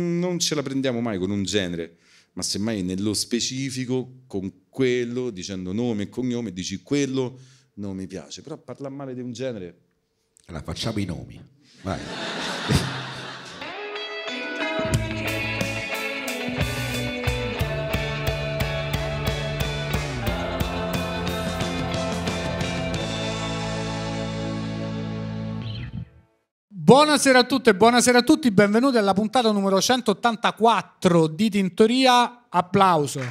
non ce la prendiamo mai con un genere, ma semmai nello specifico con quello, dicendo nome e cognome, dici quello non mi piace, però parla male di un genere. Allora facciamo i nomi. Vai. Buonasera a tutte e buonasera a tutti, benvenuti alla puntata numero 184 di Tintoria. Applauso.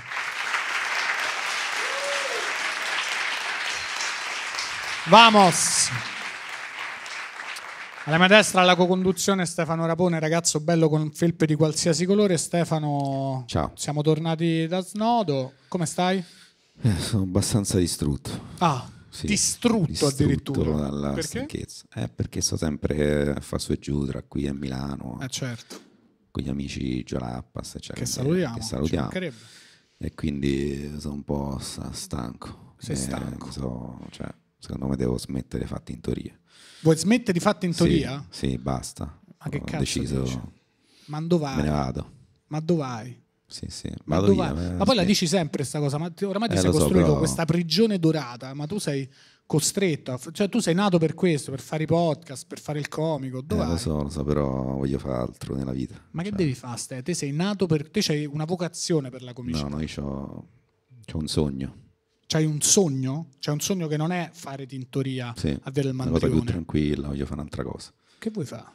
Vamos. Alla mia destra la co-conduzione Stefano Rapone, ragazzo bello con felpe di qualsiasi colore. Stefano, Ciao. siamo tornati da Snodo. Come stai? Eh, sono abbastanza distrutto. Ah, Sì, distrutto, addirittura. dalla Perché? stanchezza. Eh, perché sto sempre a fare su e giù tra qui e Milano Eh certo, con gli amici Giolappas, eccetera. che salutiamo. Che salutiamo. E quindi sono un po' sta- stanco. Sei Eh, stanco. so- cioè, secondo me devo smettere fatti in teoria. Vuoi smettere di fatto in teoria? Sì, sì, basta. Ma che Ho cazzo deciso. dici? Ma dove vai? Me ne vado. Ma dove vai? Sì, sì. Ma, Vado via. eh, Ma poi la sì. dici sempre questa cosa, ma oramai ti Eh, sei lo so, costruito però- questa prigione dorata, ma tu sei costretto, a cioè tu sei nato per questo, per fare i podcast, per fare il comico, Eh, dove vai? lo so, lo so, però voglio fare altro nella vita. Ma che Cioè, devi fare, Ste? Te sei nato per... Te c'hai una vocazione per la comicità. No, no, io ho un sogno. C'hai un sogno? C'hai un sogno che non è fare tintoria, Sì, avere il una cosa più mandrione. tranquilla, voglio fare un'altra cosa. Che vuoi fare?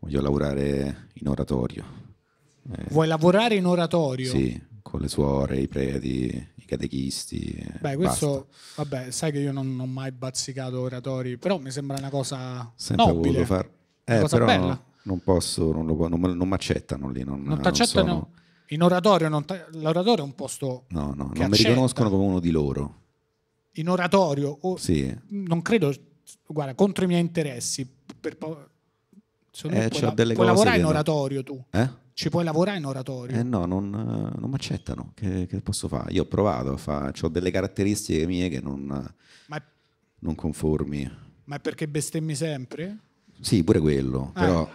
Voglio lavorare in oratorio. Eh, Vuoi lavorare in oratorio? Sì, con le suore, i preti, i catechisti. eh, Beh, basta. questo, vabbè, sai che io non, non ho mai bazzicato oratori, però mi sembra una cosa Sempre nobile. voluto far... Una Eh, cosa però bella. non posso, non, lo, non, non mi accettano lì. Non, Non ti accettano? sono- In oratorio, non ta- l'oratorio è un posto No, no, non mi accetta. riconoscono come uno di loro. in oratorio, o- Sì, non credo, guarda, contro i miei interessi. Per, secondo Eh, puoi, la- delle puoi lavorare in oratorio tu. eh? Ci puoi lavorare in oratorio. Eh no, non, eh, non mi accettano. Che, che posso fare? Io ho provato a fare, ho delle caratteristiche mie che non, è, non conformi. ma è perché bestemmi sempre? Sì, pure quello, Eh, però non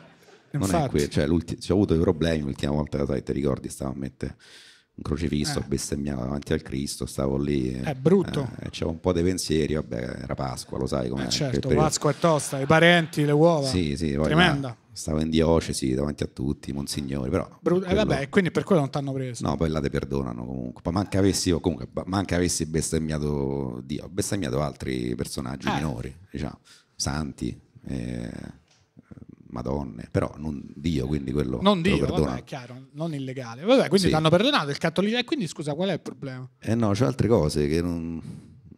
è infatti. quello. Cioè, ho avuto dei problemi l'ultima volta, sai, ti ricordi, stavo a mettere un crocifisso, Eh. bestemmiavo davanti al Cristo, stavo lì. È brutto. Eh, c'avevo un po' dei pensieri, vabbè, era Pasqua, lo sai com'è. Eh, certo. Pasqua e tosta, i parenti, le uova. Sì, sì, Tremenda. Stavo in diocesi davanti a tutti, monsignori, però... Brut- eh, quello- vabbè, quindi per quello non ti hanno preso. No, poi là ti perdonano comunque. Poi manca avessi, comunque, manca avessi bestemmiato Dio, ho bestemmiato altri personaggi Eh. minori, diciamo, santi, eh, madonne, però non Dio, quindi quello Non te Dio, vabbè, è chiaro, non illegale. Vabbè, quindi Sì. ti hanno perdonato il cattolicesimo. E quindi scusa, qual è il problema? Eh no, c'è altre cose che non, non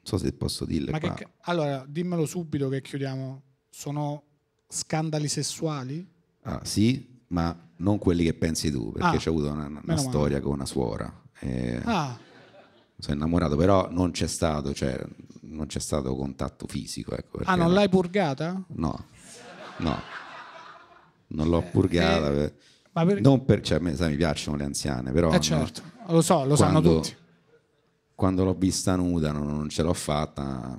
so se posso dirle Ma che allora, dimmelo subito che chiudiamo. Sono scandali sessuali? Ah, sì, ma non quelli che pensi tu, perché Ah, c'ho avuto una, una storia con una suora. eh, Ah, Sono innamorato, però non c'è stato, cioè, non c'è stato contatto fisico. Ecco, ah non l'hai purgata? No, no, non l'ho purgata. eh, per- Ma per- Non per, cioè, a me sai, mi piacciono le anziane, però eh certo, lo so, lo sanno Quando- tutti. quando l'ho vista nuda non, non ce l'ho fatta,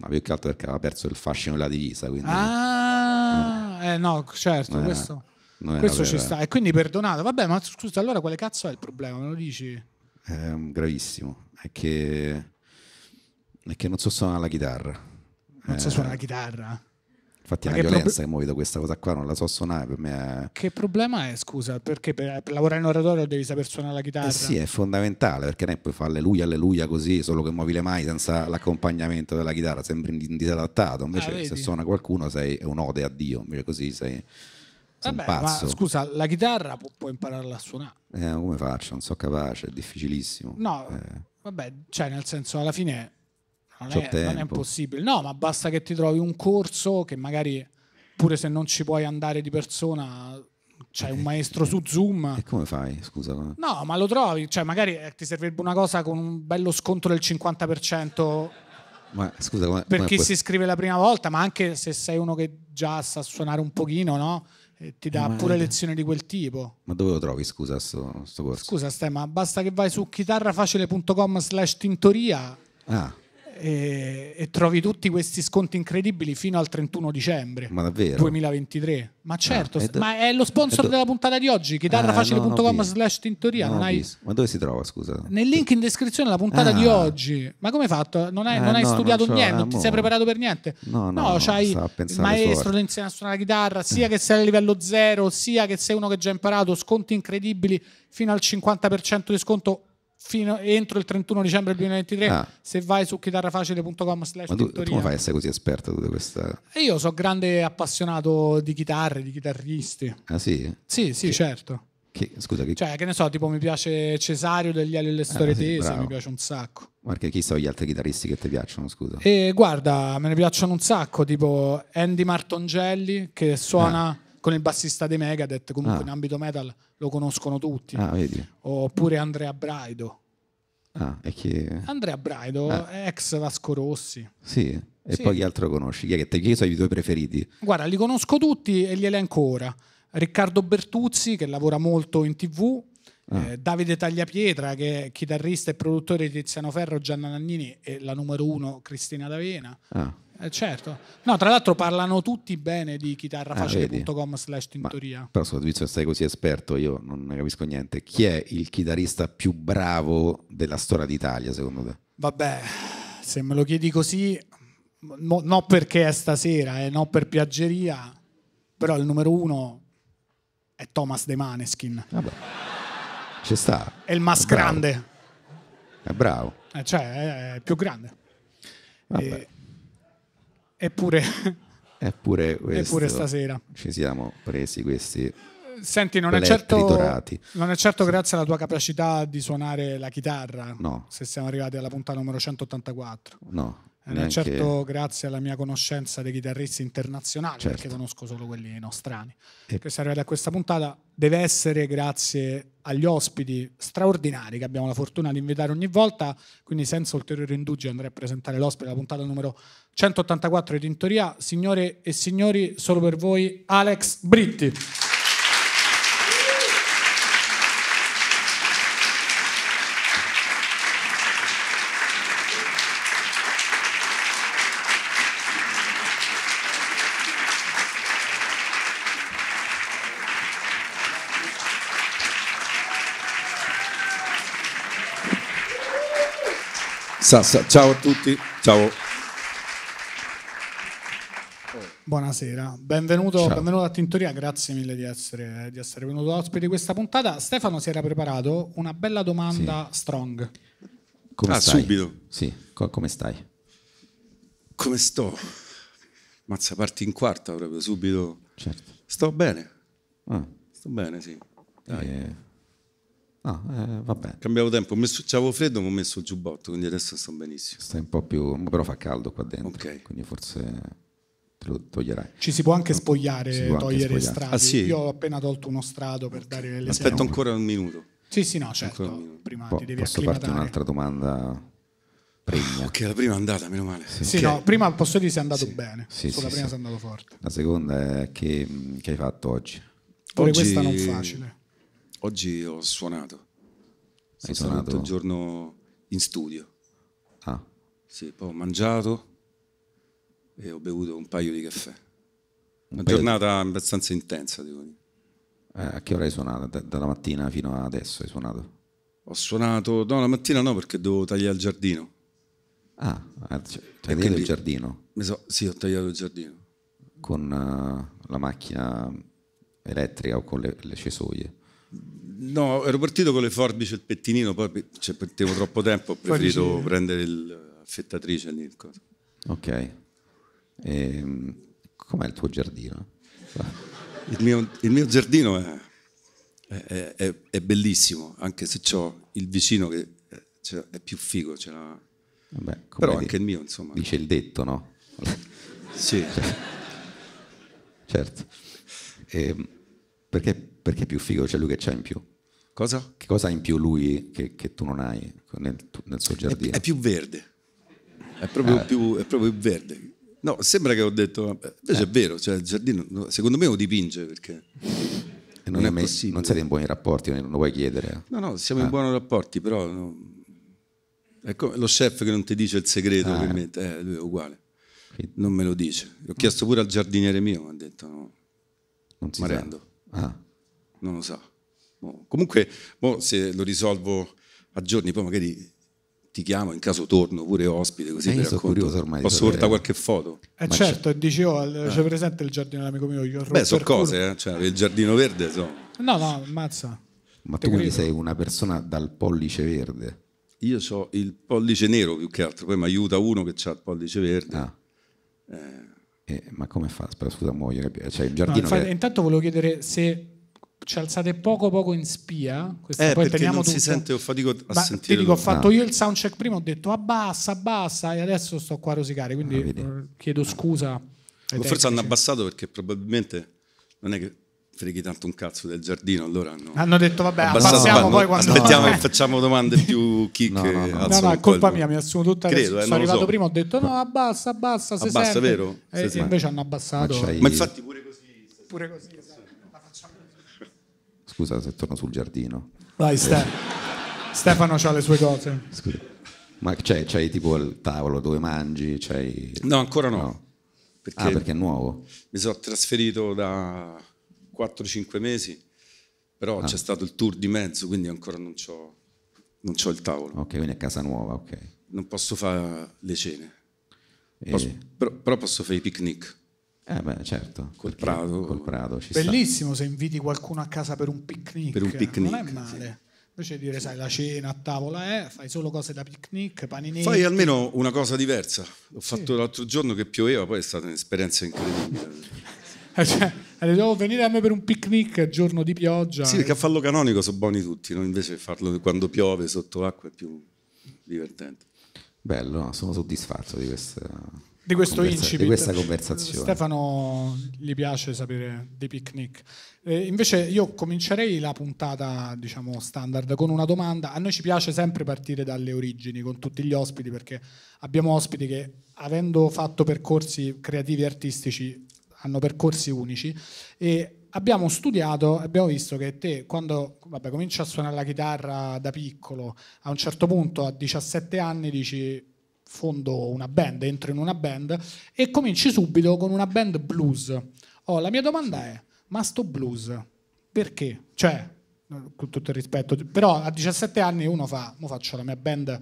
ma più che altro perché aveva perso il fascino della divisa. Quindi Ah, eh no, certo, era- questo, questo ci sta. E quindi perdonato. Vabbè, ma scusa, allora quale cazzo è il problema? Me lo dici? è gravissimo. È che, è che non so suonare la chitarra. Non so Eh, suonare la chitarra. Infatti è una violenza prob- che muovito questa cosa qua, non la so suonare, per me è... Che problema è, scusa? Perché per, per lavorare in oratorio devi saper suonare la chitarra? Eh sì, è fondamentale perché non puoi fare alleluia, alleluia così, solo che muovi le mani senza l'accompagnaimento della chitarra, sembri disadattato. Invece, Ah, se suona qualcuno sei è un'ode a Dio, invece così sei, sei un Vabbè, pazzo. ma scusa, la chitarra pu- puoi impararla a suonare. Eh, come faccio? Non so capace, è difficilissimo. No, Eh, vabbè, cioè nel senso alla fine non è, non è impossibile. No, ma basta che ti trovi un corso che magari pure se non ci puoi andare di persona c'hai un maestro su Zoom. E come fai? Scusa. come- No, ma lo trovi, cioè magari eh, ti servirebbe una cosa con un bello sconto del 50% Ma scusa, come, per come chi puoi- si iscrive la prima volta, ma anche se sei uno che già sa suonare un pochino, no? E ti dà Eh, ma- pure lezioni di quel tipo. Ma dove lo trovi, scusa, sto, sto corso? Scusa, Ste, ma basta che vai su chitarrafacile.com slash tintoria Ah, e, e trovi tutti questi sconti incredibili fino al 31 dicembre Ma davvero? 2023. Ma certo, Ah, e do- ma è lo sponsor e do- della puntata di oggi, Ah, chitarrafacile.com no, no, slash tintoria. Non hai-. Ma dove si trova, scusa? Nel link in descrizione la puntata di Ah. oggi. Ma come hai fatto? Non hai, Eh, non hai no, studiato non niente, ah, non ti sei preparato per niente. No, no, no, c'hai il maestro che insegna a suonare la chitarra, sia che sei a livello zero, sia che sei uno che ha già imparato, sconti incredibili fino al 50% di sconto fino, entro il 31 dicembre del 2023 Ah. se vai su chitarrafacile.com slash Ma tu, tu tintoria. come fai a essere così esperto di questa... E io sono grande appassionato di chitarre, di chitarristi. Ah sì? Sì, sì, certo. Che, scusa, che... Cioè, che ne so, tipo mi piace Cesario degli Ali e le storie Ah, sì, tese, bravo. mi piace un sacco. Guarda, chi sono gli altri chitarristi che ti piacciono, scusa? E guarda, me ne piacciono un sacco, tipo Andy Martongelli che suona con il bassista dei Megadeth, comunque Ah. in ambito metal lo conoscono tutti. Ah, vedi? Oppure Andrea Braido. Ah, e chi... Andrea Braido, Ah. ex Vasco Rossi. Sì, e Sì. poi chi altro conosci? Chi, è che chi sono i tuoi preferiti? Guarda, li conosco tutti e li elenco ora. Riccardo Bertuzzi, che lavora molto in tv, Ah. eh, Davide Tagliapietra, che è chitarrista e produttore di Tiziano Ferro, Gianna Nannini e la numero uno Cristina D'Avena. Ah, Eh, certo. No, tra l'altro parlano tutti bene di Ah, chitarrafacile.com slash tintoria. però so, visto che sei così esperto, io non ne capisco niente. Chi è il chitarrista più bravo della storia d'Italia, secondo te? Vabbè, se me lo chiedi così, no, non perché è stasera, eh, non per piaggeria, però il numero uno è Thomas De Maneskin. Vabbè. Ci sta. È il mas grande. È bravo. Eh, cioè è più grande. Vabbè. E- eppure, Eppure, questo, eppure stasera. ci siamo presi questi. Senti, non è, certo, non è certo grazie alla tua capacità di suonare la chitarra No. se siamo arrivati alla puntata numero 184. No, neanche- certo grazie alla mia conoscenza dei chitarristi internazionali, Certo. perché conosco solo quelli nostrani. E- Che siamo arrivati a questa puntata deve essere grazie agli ospiti straordinari che abbiamo la fortuna di invitare ogni volta. Quindi, senza ulteriori indugi, andrei a presentare l'ospite della puntata numero 184 di Tintoria. Signore e signori, solo per voi, Alex Britti. Sa- sa- ciao a tutti, ciao. Buonasera, benvenuto, benvenuto a Tintoria, grazie mille di essere, di essere venuto ospite di questa puntata. Stefano si era preparato una bella domanda strong. Come Ah, stai? subito. Sì, co- come stai? Come sto? Mazza, parti in quarta proprio, subito. Certo. Sto bene, Ah, sto bene, sì. Dai. eh, no, eh, vabbè, Cambiavo tempo, ho messo, c'avevo freddo, ma ho messo il giubbotto, quindi adesso sto benissimo. stai un po' più... però fa caldo qua dentro, Ok. quindi forse te lo toglierai. Ci si può anche spogliare, può anche togliere spogliare. strati. Ah, sì? Io ho appena tolto uno strato per dare l'esempio. Aspetto ancora un minuto. Sì, sì, no, certo. Prima Po- ti devi posso farti un'altra domanda pregna? Ok, la prima è andata, meno male. Sì, Ok. no, prima posso dire sei andato bene. Sì, Sulla sì, prima sì. sei andato forte. La seconda è che, che hai fatto oggi? Pure Oggi- questa non facile. Oggi ho suonato. Sono suonato? tutto il giorno in studio. Ah, Sì, poi ho mangiato e ho bevuto un paio di caffè. Una paio di- giornata abbastanza intensa, devo dire. eh, a che ora hai suonato? Da- dalla mattina fino ad adesso hai suonato? Ho suonato, no, la mattina no, perché dovevo tagliare il giardino. Ah, eh, cioè, hai quindi- il giardino so- sì, ho tagliato il giardino. con eh, la macchina elettrica o con le, le cesoie? No, ero partito con le forbici e il pettinino, poi cioè, perdevo troppo tempo, ho preferito dici- prendere l'affettatrice lì. Ok. Ehm, com'è il tuo giardino? Il mio, il mio giardino è, è- è- è bellissimo, anche se ho il vicino che eh, ce- è più figo, ce l'ha- Vabbè, come però di- anche il mio, insomma. dice il detto, no? Sì. certo. Ehm, perché, perché è più figo? C'è lui che c'ha in più? Cosa? Che cosa ha in più lui che, che tu non hai nel, nel suo È, giardino? è più verde, è proprio, più, è proprio verde. No, sembra che ho detto, invece è vero, cioè il giardino no, secondo me lo dipinge perché... E non non, è è possibile. non siete in buoni rapporti, non lo vuoi chiedere? No, no, siamo in buoni rapporti, però no, È come lo chef che non ti dice il segreto Ah. eh, lui è uguale. Quindi Non me lo dice. Ho chiesto pure al giardiniere mio, mi ha detto no, non si mi sa. rendo, Ah, non lo sa. Mo- comunque, mo se lo risolvo a giorni, poi magari ti chiamo, in caso torno pure ospite, così Eh, io sono curioso ormai Posso portare qualche foto? Eh Ma certo, dici, oh, il- c'è presente il giardino dell'amico mio? Gli ho Beh, sono cose, eh. cioè, il giardino verde, so. No, no, ammazza. ma Te tu quindi sei una persona dal pollice verde. Io ho il pollice nero più che altro, poi mi aiuta uno che ha il pollice verde. Ah. Eh. Eh, ma come fa? Scusa, capire. Cioè, il No, giardino infatti, che- Intanto volevo chiedere se ci alzate poco poco in spia. Questo Eh, poi perché teniamo non si tutto. sente, ho fatico a Ma sentire. ti dico, ho fatto Ah. io il soundcheck prima, ho detto abbassa, abbassa e adesso sto qua a rosicare, quindi Ah, eh, chiedo scusa. Forse hanno abbassato perché probabilmente non è che freghi tanto un cazzo del giardino, allora hanno Hanno detto vabbè, abbassiamo Ma poi no, quando... Aspettiamo No, che facciamo domande più chicche. No, no, no. No, no, è colpa mia, mi assumo tutta Credo, eh, sono arrivato so. prima, ho detto no, abbassa, abbassa, si Abbassa, sente. vero? E Si sente. invece hanno abbassato. Ma Ma infatti pure così. Pure così, esatto. La facciamo così. Scusa se torno sul giardino. Vai, Ste- Stefano ha le sue cose. Scusa. Ma c'hai, c'hai tipo il tavolo dove mangi? C'hai... No, ancora no. No. Perché, Ah, perché è nuovo? mi sono trasferito da 4-5 mesi, però Ah. c'è stato il tour di mezzo, quindi ancora non c'ho, non c'ho il tavolo. Ok, quindi è casa nuova, ok. Non posso fare le cene. E- Posso- però, però posso fare i picnic. Eh beh, certo. Col prato. Col prato ci sta. Bellissimo se inviti qualcuno a casa per un picnic. Per un picnic, Non è male. Invece di dire, sai, la cena a tavola, eh, fai solo cose da picnic, paninetti. Fai almeno una cosa diversa. L'ho fatto l'altro giorno che pioveva, poi è stata un'esperienza incredibile. Eh, cioè, detto, "Oh, venire a me per un picnic giorno di pioggia. Sì, perché a farlo canonico sono buoni tutti, no? invece farlo quando piove sotto l'acqua è più divertente. Bello, no? sono soddisfatto di questa, di questo conversa- incipit. di questa conversazione. Stefano gli piace sapere dei picnic. Eh, invece io comincerei la puntata, diciamo, standard con una domanda. A noi ci piace sempre partire dalle origini con tutti gli ospiti perché abbiamo ospiti che avendo fatto percorsi creativi e artistici hanno percorsi unici e abbiamo studiato, abbiamo visto che te quando vabbè, cominci a suonare la chitarra da piccolo, a un certo punto a 17 anni dici fondo una band, entro in una band e cominci subito con una band blues. Oh, la mia domanda è, ma sto blues perché? Cioè, con tutto il rispetto, però a 17 anni uno fa, mo faccio la mia band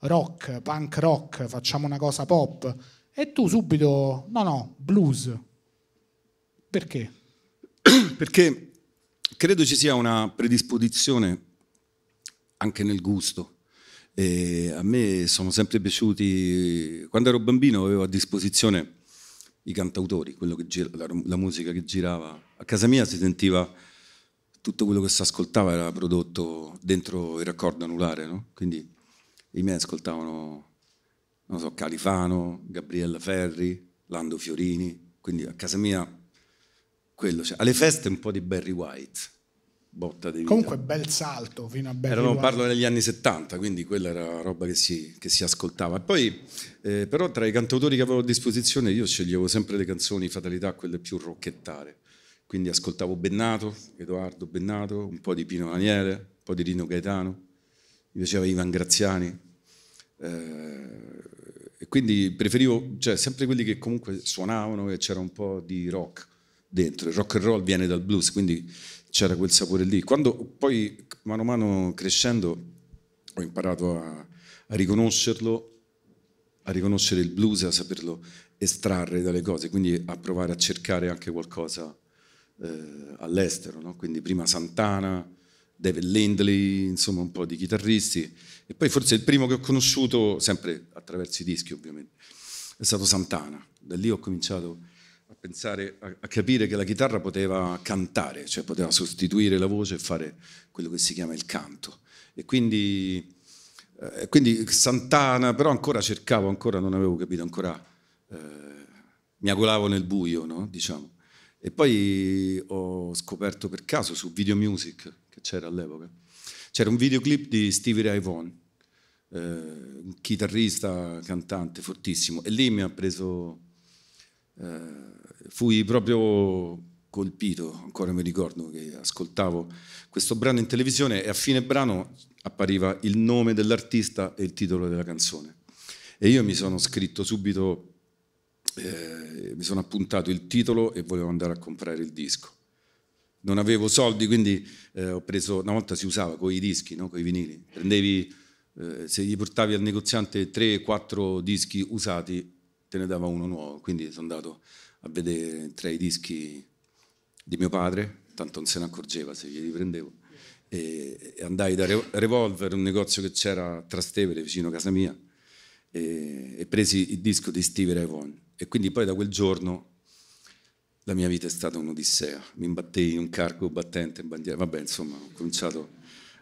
rock, punk rock, facciamo una cosa pop e tu subito, no no, blues. Perché? Perché credo ci sia una predisposizione anche nel gusto. E a me sono sempre piaciuti, quando ero bambino avevo a disposizione i cantautori, gira- la, la musica che girava. A casa mia si sentiva tutto quello che si ascoltava era prodotto dentro il raccordo anulare, no? quindi i miei ascoltavano, non so, Califano, Gabriella Ferri, Lando Fiorini, quindi a casa mia quello. Cioè, alle feste un po' di Barry White, botta di vita. Comunque bel salto fino a Barry Erano, White. parlo degli anni 70, quindi quella era roba che si, che si ascoltava. E poi, eh, però, tra i cantautori che avevo a disposizione, io sceglievo sempre le canzoni fatalità, quelle più rocchettare. Quindi ascoltavo Bennato, Edoardo Bennato, un po' di Pino Daniele, un po' di Rino Gaetano, mi piaceva Ivan Graziani. eh, e quindi preferivo, cioè, sempre quelli che comunque suonavano e c'era un po' di rock dentro. Il rock and roll viene dal blues, quindi c'era quel sapore lì. Quando poi, mano a mano crescendo, ho imparato a, a riconoscerlo, a riconoscere il blues, a saperlo estrarre dalle cose, quindi a provare a cercare anche qualcosa eh, all'estero. no? Quindi prima Santana, David Lindley, insomma un po' di chitarristi. E poi forse il primo che ho conosciuto, sempre attraverso i dischi ovviamente, è stato Santana. Da lì ho cominciato pensare, a, capire che la chitarra poteva cantare, cioè poteva sostituire la voce e fare quello che si chiama il canto. E quindi, eh, quindi Santana, però ancora cercavo, ancora non avevo capito, ancora eh, miagolavo nel buio, no? diciamo. E poi ho scoperto per caso su Video Music, che c'era all'epoca, c'era un videoclip di Stevie Ray Vaughan, eh, un chitarrista, cantante fortissimo, e lì mi ha preso, eh, fui proprio colpito, ancora mi ricordo che ascoltavo questo brano in televisione e a fine brano appariva il nome dell'artista e il titolo della canzone. E io mi sono scritto subito, eh, mi sono appuntato il titolo e volevo andare a comprare il disco. Non avevo soldi, quindi eh, ho preso, una volta si usava con i dischi, no? con i vinili, prendevi, eh, se gli portavi al negoziante 3-4 dischi usati, te ne dava uno nuovo, quindi sono andato a vedere tra i dischi di mio padre, tanto non se ne accorgeva se glieli prendevo, e, e andai da Revolver, un negozio che c'era a Trastevere, vicino a casa mia, e, e presi il disco di Steve Ray. E quindi poi da quel giorno la mia vita è stata un'odissea. Mi imbattei in un cargo battente in bandiera. Vabbè, insomma, ho cominciato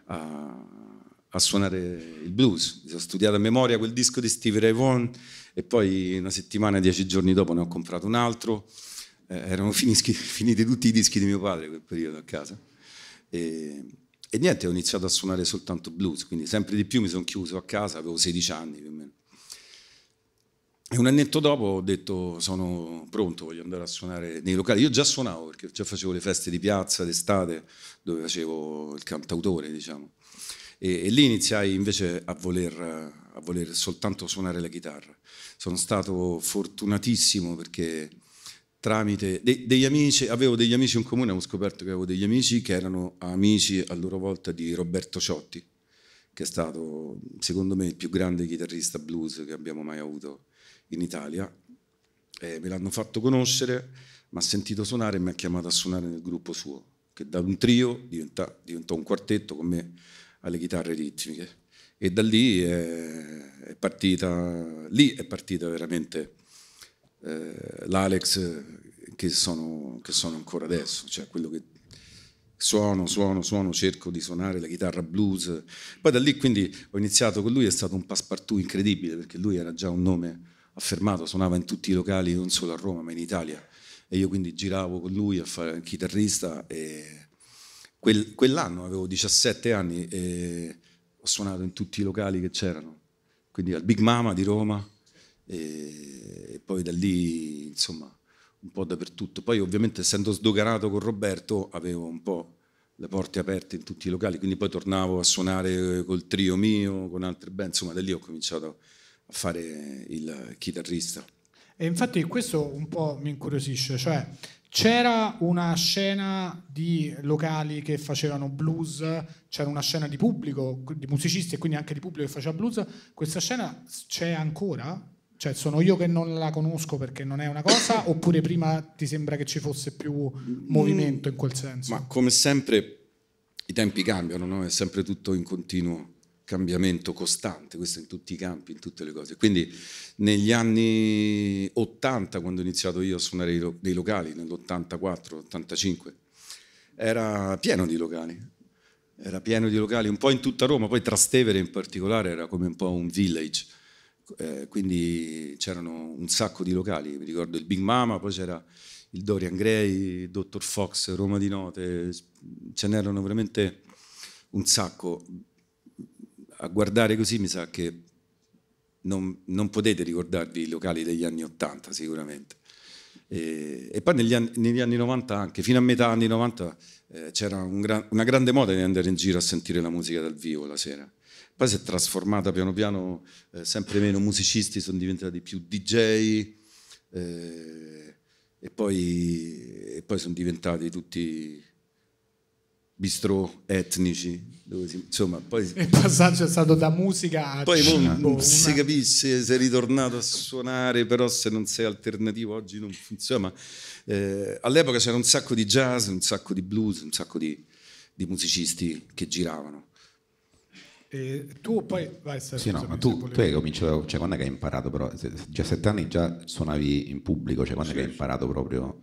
a, a suonare il blues. Sono studiato a memoria quel disco di Steve Ray Vaughan e poi una settimana, dieci giorni dopo ne ho comprato un altro. Eh, erano finischi, finiti tutti i dischi di mio padre quel periodo a casa. E, e niente, ho iniziato a suonare soltanto blues, quindi sempre di più mi sono chiuso a casa, avevo 16 anni più o meno. E un annetto dopo ho detto sono pronto, voglio andare a suonare nei locali. Io già suonavo perché già facevo le feste di piazza d'estate dove facevo il cantautore, diciamo. E, e lì iniziai invece a voler, a voler soltanto suonare la chitarra. Sono stato fortunatissimo perché tramite de, degli amici, avevo degli amici in comune, ho scoperto che avevo degli amici che erano amici a loro volta di Roberto Ciotti, che è stato secondo me il più grande chitarrista blues che abbiamo mai avuto in Italia. Eh, me l'hanno fatto conoscere, mi ha sentito suonare e mi ha chiamato a suonare nel gruppo suo, che da un trio diventa, diventò un quartetto con me alle chitarre ritmiche. E da lì è, è partita, lì è partita veramente eh, l'Alex che sono, che sono ancora adesso, cioè quello che suono, suono, suono, cerco di suonare la chitarra blues. Poi da lì quindi ho iniziato con lui, è stato un passepartout incredibile perché lui era già un nome affermato, suonava in tutti i locali, non solo a Roma ma in Italia. E io quindi giravo con lui a fare chitarrista e quel, quell'anno avevo 17 anni e ho suonato in tutti i locali che c'erano, quindi al Big Mama di Roma e, e poi da lì insomma un po' dappertutto. Poi ovviamente essendo sdoganato con Roberto avevo un po' le porte aperte in tutti i locali, quindi poi tornavo a suonare col trio mio, con altre band, insomma da lì ho cominciato a fare il chitarrista. E infatti questo un po' mi incuriosisce, cioè c'era una scena di locali che facevano blues, c'era una scena di pubblico, di musicisti e quindi anche di pubblico che faceva blues, questa scena c'è ancora? Cioè sono io che non la conosco perché non è una cosa oppure prima ti sembra che ci fosse più movimento in quel senso? Ma come sempre i tempi cambiano, no? è sempre tutto in continuo cambiamento costante, questo in tutti i campi, in tutte le cose. Quindi negli anni 80, quando ho iniziato io a suonare dei locali, nell'84-85, era pieno di locali, era pieno di locali, un po' in tutta Roma, poi Trastevere in particolare era come un po' un village, eh, quindi c'erano un sacco di locali, mi ricordo il Big Mama, poi c'era il Dorian Gray, il Dr. Fox, Roma di Note, ce n'erano veramente un sacco a guardare così mi sa che non, non potete ricordarvi i locali degli anni 80 sicuramente. E, e poi negli anni, negli anni, 90 anche, fino a metà anni 90 eh, c'era un gran, una grande moda di andare in giro a sentire la musica dal vivo la sera. Poi si è trasformata piano piano, eh, sempre meno musicisti sono diventati più DJ eh, e, poi, poi sono diventati tutti bistrò etnici. Si, insomma, poi, il passaggio è stato da musica a poi cibo, non si capisce, sei ritornato a suonare, però se non sei alternativo oggi non funziona. Eh, all'epoca c'era un sacco di jazz, un sacco di blues, un sacco di, di musicisti che giravano. E tu poi vai sì, no, ma tu, tu hai cominciato, cioè quando è che hai imparato però? Già sette anni già suonavi in pubblico, cioè quando sì. è che hai imparato proprio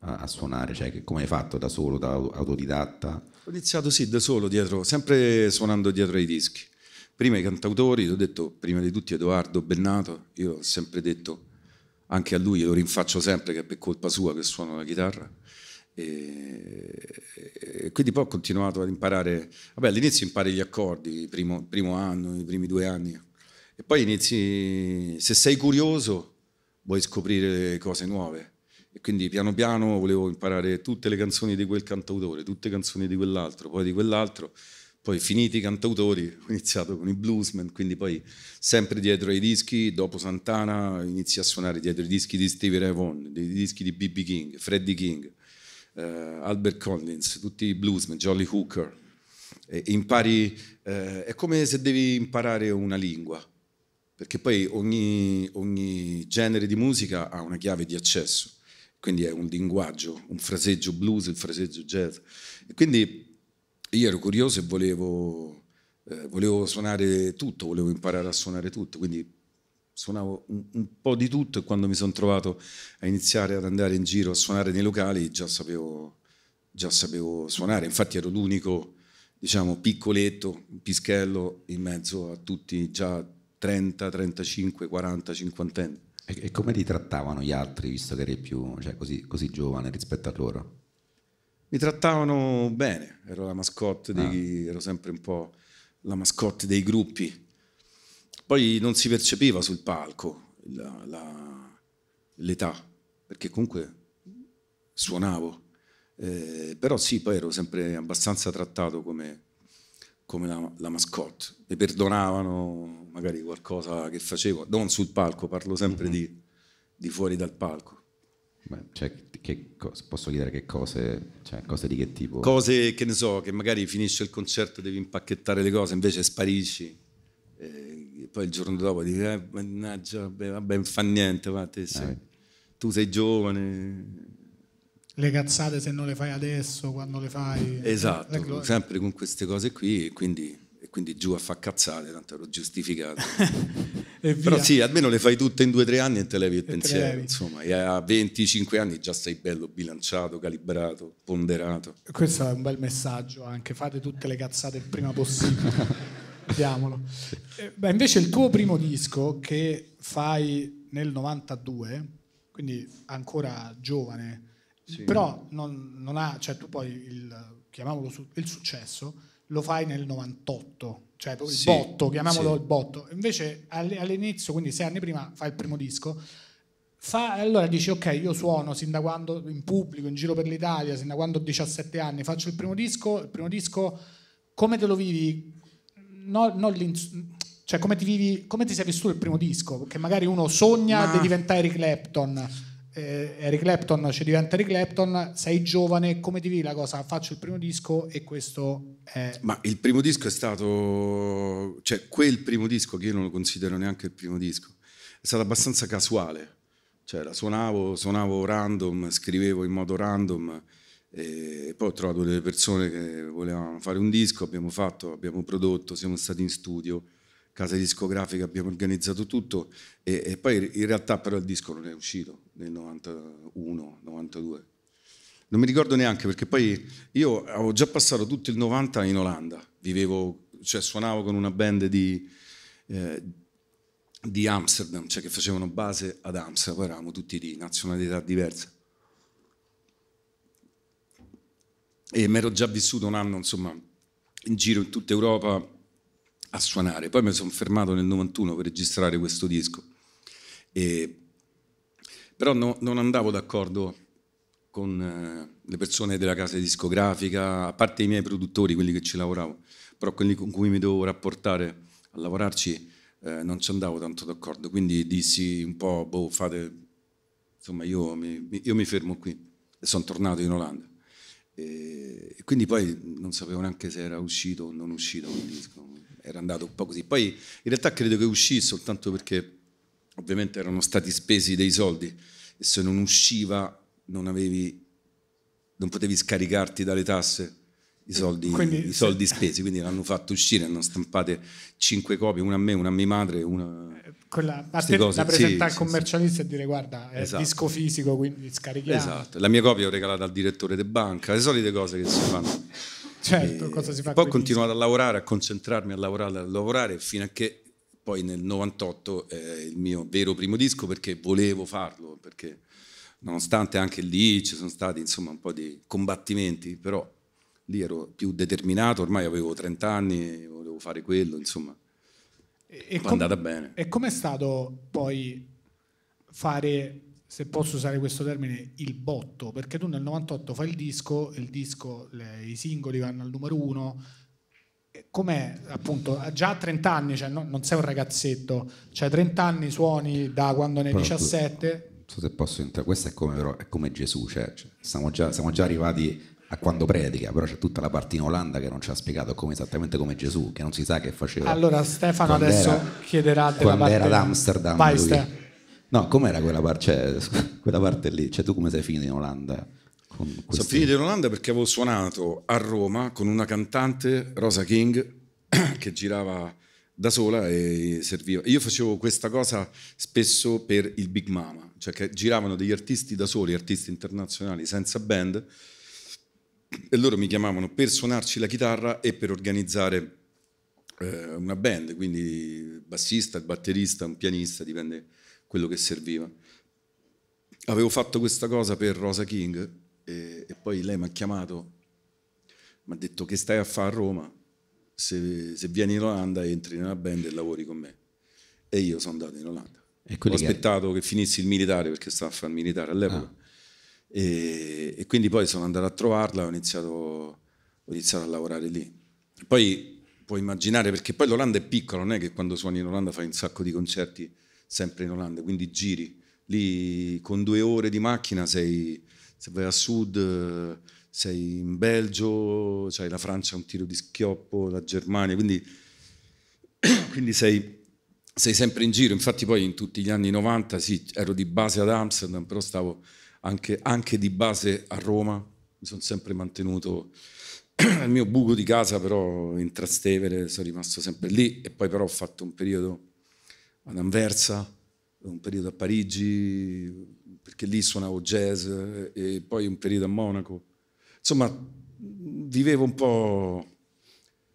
a, a suonare? Cioè, come hai fatto da solo, da autodidatta? Ho iniziato sì da solo, dietro, sempre suonando dietro ai dischi. Prima i cantautori, ho detto prima di tutti Edoardo Bennato, io ho sempre detto anche a lui, lo rinfaccio sempre che è per colpa sua che suono la chitarra. E quindi poi ho continuato ad imparare, vabbè all'inizio impari gli accordi, il primo, primo anno, i primi due anni, e poi inizi, se sei curioso vuoi scoprire cose nuove E quindi piano piano volevo imparare tutte le canzoni di quel cantautore, tutte le canzoni di quell'altro, poi di quell'altro. Poi finiti i cantautori, ho iniziato con i bluesman, quindi poi sempre dietro ai dischi, dopo Santana inizi a suonare dietro i dischi di Stevie Ray Vaughan, i dischi di B.B. King, Freddie King, eh, Albert Collins, tutti i bluesman, Jolly Hooker. E impari, eh, è come se devi imparare una lingua, perché poi ogni, ogni genere di musica ha una chiave di accesso, quindi è un linguaggio, un fraseggio blues, il fraseggio jazz. E quindi io ero curioso e volevo, eh, volevo suonare tutto, volevo imparare a suonare tutto, quindi suonavo un, un, po' di tutto e quando mi sono trovato a iniziare ad andare in giro a suonare nei locali già sapevo, già sapevo suonare, infatti ero l'unico diciamo piccoletto, un pischello in mezzo a tutti già 30, 35, 40, 50 anni. E, e come ti trattavano gli altri, visto che eri più, cioè, così, così giovane rispetto a loro? Mi trattavano bene, ero la mascotte, dei, ah. ero sempre un po' la mascotte dei gruppi. Poi non si percepiva sul palco la, la, l'età, perché comunque suonavo. Eh, però sì, poi ero sempre abbastanza trattato come, come la, la, mascotte. Mi perdonavano magari qualcosa che facevo, non sul palco, parlo sempre mm-hmm. di, di fuori dal palco. Beh, cioè, che, posso chiedere che cose, cioè, cose di che tipo? Cose che ne so, che magari finisce il concerto, devi impacchettare le cose, invece sparisci. E poi il giorno dopo dici, eh, mannaggia, vabbè, vabbè, non fa niente, va, te sei, eh. tu sei giovane. Le cazzate se non le fai adesso, quando le fai. Esatto, sempre con queste cose qui, quindi quindi giù a far cazzate, tanto ero giustificato. Però sì, almeno le fai tutte in due o tre anni e te levi il e pensiero, insomma, e a 25 anni già sei bello bilanciato, calibrato, ponderato. Questo è un bel messaggio anche, fate tutte le cazzate il prima possibile. Diamolo. Eh, beh, invece il tuo primo disco che fai nel 92, quindi ancora giovane, sì. però non, non, ha, cioè tu poi il, chiamiamolo il successo, lo fai nel 98, cioè il sì, botto, chiamiamolo sì. il botto. Invece all'inizio, quindi sei anni prima, fai il primo disco. Fa, allora dici ok, io suono sin da quando in pubblico, in giro per l'Italia, sin da quando ho 17 anni, faccio il primo disco, il primo disco come te lo vivi? No, cioè come ti, vivi, come ti sei vissuto il primo disco? Perché magari uno sogna Ma... di diventare Eric Clapton eh, Eric Clapton ci diventa Eric Clapton, sei giovane, come ti vivi la cosa? Faccio il primo disco e questo è... Ma il primo disco è stato, cioè quel primo disco che io non lo considero neanche il primo disco, è stato abbastanza casuale, cioè la suonavo, suonavo random, scrivevo in modo random e poi ho trovato delle persone che volevano fare un disco, abbiamo fatto, abbiamo prodotto, siamo stati in studio casa discografica abbiamo organizzato tutto e, e, poi in realtà però il disco non è uscito nel 91, 92. Non mi ricordo neanche perché poi io avevo già passato tutto il 90 in Olanda, vivevo, cioè suonavo con una band di, eh, di Amsterdam, cioè che facevano base ad Amsterdam, poi eravamo tutti di nazionalità diverse. E mi ero già vissuto un anno, insomma, in giro in tutta Europa a suonare. Poi mi sono fermato nel 91 per registrare questo disco. E, però no, non andavo d'accordo con eh, le persone della casa discografica, a parte i miei produttori, quelli che ci lavoravo, però quelli con cui mi dovevo rapportare a lavorarci eh, non ci andavo tanto d'accordo. Quindi dissi un po', boh, fate, insomma, io mi, io mi fermo qui e sono tornato in Olanda. E quindi poi non sapevo neanche se era uscito o non uscito era andato un po' così. Poi in realtà credo che uscì soltanto perché ovviamente erano stati spesi dei soldi e se non usciva non, avevi, non potevi scaricarti dalle tasse i soldi, quindi, i soldi spesi, quindi l'hanno fatto uscire, hanno stampate cinque copie, una a me, una a mia madre, una... Eh, quella, a te, da presentare sì, al commercialista sì, e dire guarda, è esatto. disco fisico, quindi scarichiamo. Esatto, la mia copia l'ho regalata al direttore di banca, le solite cose che si fanno. Certo, e cosa si fa? Poi ho continuato a lavorare, a concentrarmi a lavorare, a lavorare fino a che poi nel 98 è il mio vero primo disco perché volevo farlo, perché nonostante anche lì ci sono stati insomma un po' di combattimenti, però lì ero più determinato, ormai avevo 30 anni, volevo fare quello, insomma. E, è andata bene. E com'è stato poi fare se posso usare questo termine, il botto, perché tu nel 98 fai il disco, il disco, le, i singoli vanno al numero uno, com'è appunto già a 30 anni, cioè no, non sei un ragazzetto, cioè 30 anni suoni da quando ne hai 17. So se posso entrare, questo è come, però, è come Gesù, cioè, cioè, siamo, già, siamo già arrivati a quando predica, però c'è tutta la parte in Olanda che non ci ha spiegato come, esattamente come Gesù, che non si sa che faceva. Allora Stefano adesso era, chiederà della quando parte... era ad Amsterdam. Vai, lui. Ste. No, com'era quella, par- cioè, quella parte lì? Cioè, tu come sei finito in Olanda? Sono questi- finito in Olanda perché avevo suonato a Roma con una cantante, Rosa King, che girava da sola e serviva. Io facevo questa cosa spesso per il Big Mama, cioè che giravano degli artisti da soli, artisti internazionali senza band, e loro mi chiamavano per suonarci la chitarra e per organizzare eh, una band, quindi bassista, batterista, un pianista, dipende quello che serviva. Avevo fatto questa cosa per Rosa King e, e poi lei mi ha chiamato, mi ha detto che stai a fare a Roma, se, se vieni in Olanda entri nella band e lavori con me. E io sono andato in Olanda. E Ho quelli che- aspettato che finissi il militare perché stavo a fare il militare all'epoca. Ah. E, e quindi poi sono andato a trovarla, ho iniziato, ho iniziato a lavorare lì. Poi puoi immaginare, perché poi l'Olanda è piccola, non è che quando suoni in Olanda fai un sacco di concerti sempre in Olanda, quindi giri. Lì con due ore di macchina sei, se vai a sud eh, sei in Belgio, c'hai la Francia un tiro di schioppo, la Germania, quindi, quindi sei, sei sempre in giro. Infatti poi in tutti gli anni 90 sì, ero di base ad Amsterdam, però stavo anche, anche di base a Roma, mi sono sempre mantenuto al mio buco di casa, però in Trastevere sono rimasto sempre lì e poi però ho fatto un periodo ad Anversa, un periodo a Parigi, perché lì suonavo jazz e poi un periodo a Monaco. Insomma, vivevo un po'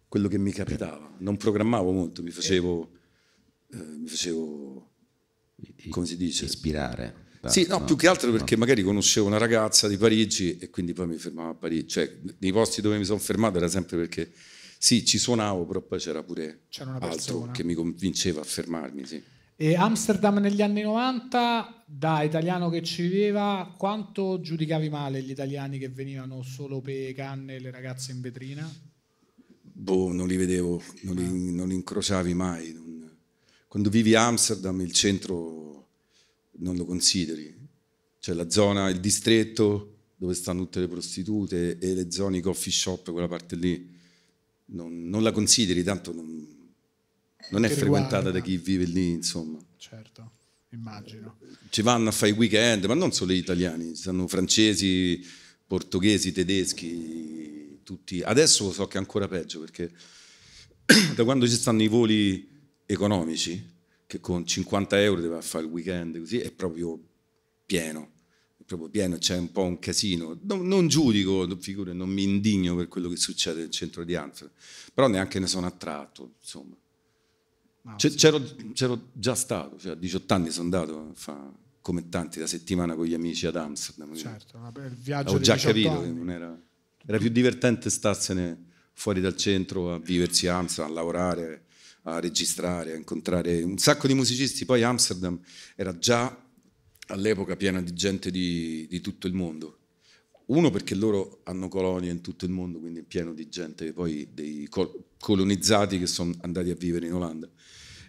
quello che mi capitava, non programmavo molto, mi facevo, eh, mi facevo come si dice? Ispirare. Sì, no, No, più che altro no. perché magari conoscevo una ragazza di Parigi e quindi poi mi fermavo a Parigi. Cioè, nei posti dove mi sono fermato era sempre perché sì, ci suonavo, però poi c'era pure C'era una altro persona. che mi convinceva a fermarmi, sì. E Amsterdam negli anni 90, da italiano che ci viveva, quanto giudicavi male gli italiani che venivano solo per canne e le ragazze in vetrina? Boh, non li vedevo, non li, non li incrociavi mai. non- Quando vivi a Amsterdam il centro non lo consideri. Cioè la zona, il distretto dove stanno tutte le prostitute e le zone, coffee shop, quella parte lì, non, non la consideri, tanto non, non è frequentata riguarda. da chi vive lì, insomma. Certo, immagino. Ci vanno a fare i weekend, ma non solo gli italiani, ci stanno francesi, portoghesi, tedeschi, tutti. Adesso so che è ancora peggio perché da quando ci stanno i voli economici, che con 50 euro deve fare il weekend, così è proprio pieno, è proprio pieno, c'è un po' un casino. Non, non giudico, figure, non mi indigno per quello che succede nel centro di Amsterdam, però neanche ne sono attratto, insomma. No, C'è- sì. C'ero, c'ero già stato, cioè a 18 anni sono andato a fare come tanti la settimana con gli amici ad Amsterdam. Certo, vabbè, il viaggio Avevo di già 18 capito anni. che non era, era più divertente starsene fuori dal centro a viversi a Amsterdam, a lavorare, a registrare, a incontrare un sacco di musicisti. Poi Amsterdam era già all'epoca piena di gente di, di tutto il mondo. Uno perché loro hanno colonie in tutto il mondo, quindi è pieno di gente, poi dei col- colonizzati che sono andati a vivere in Olanda.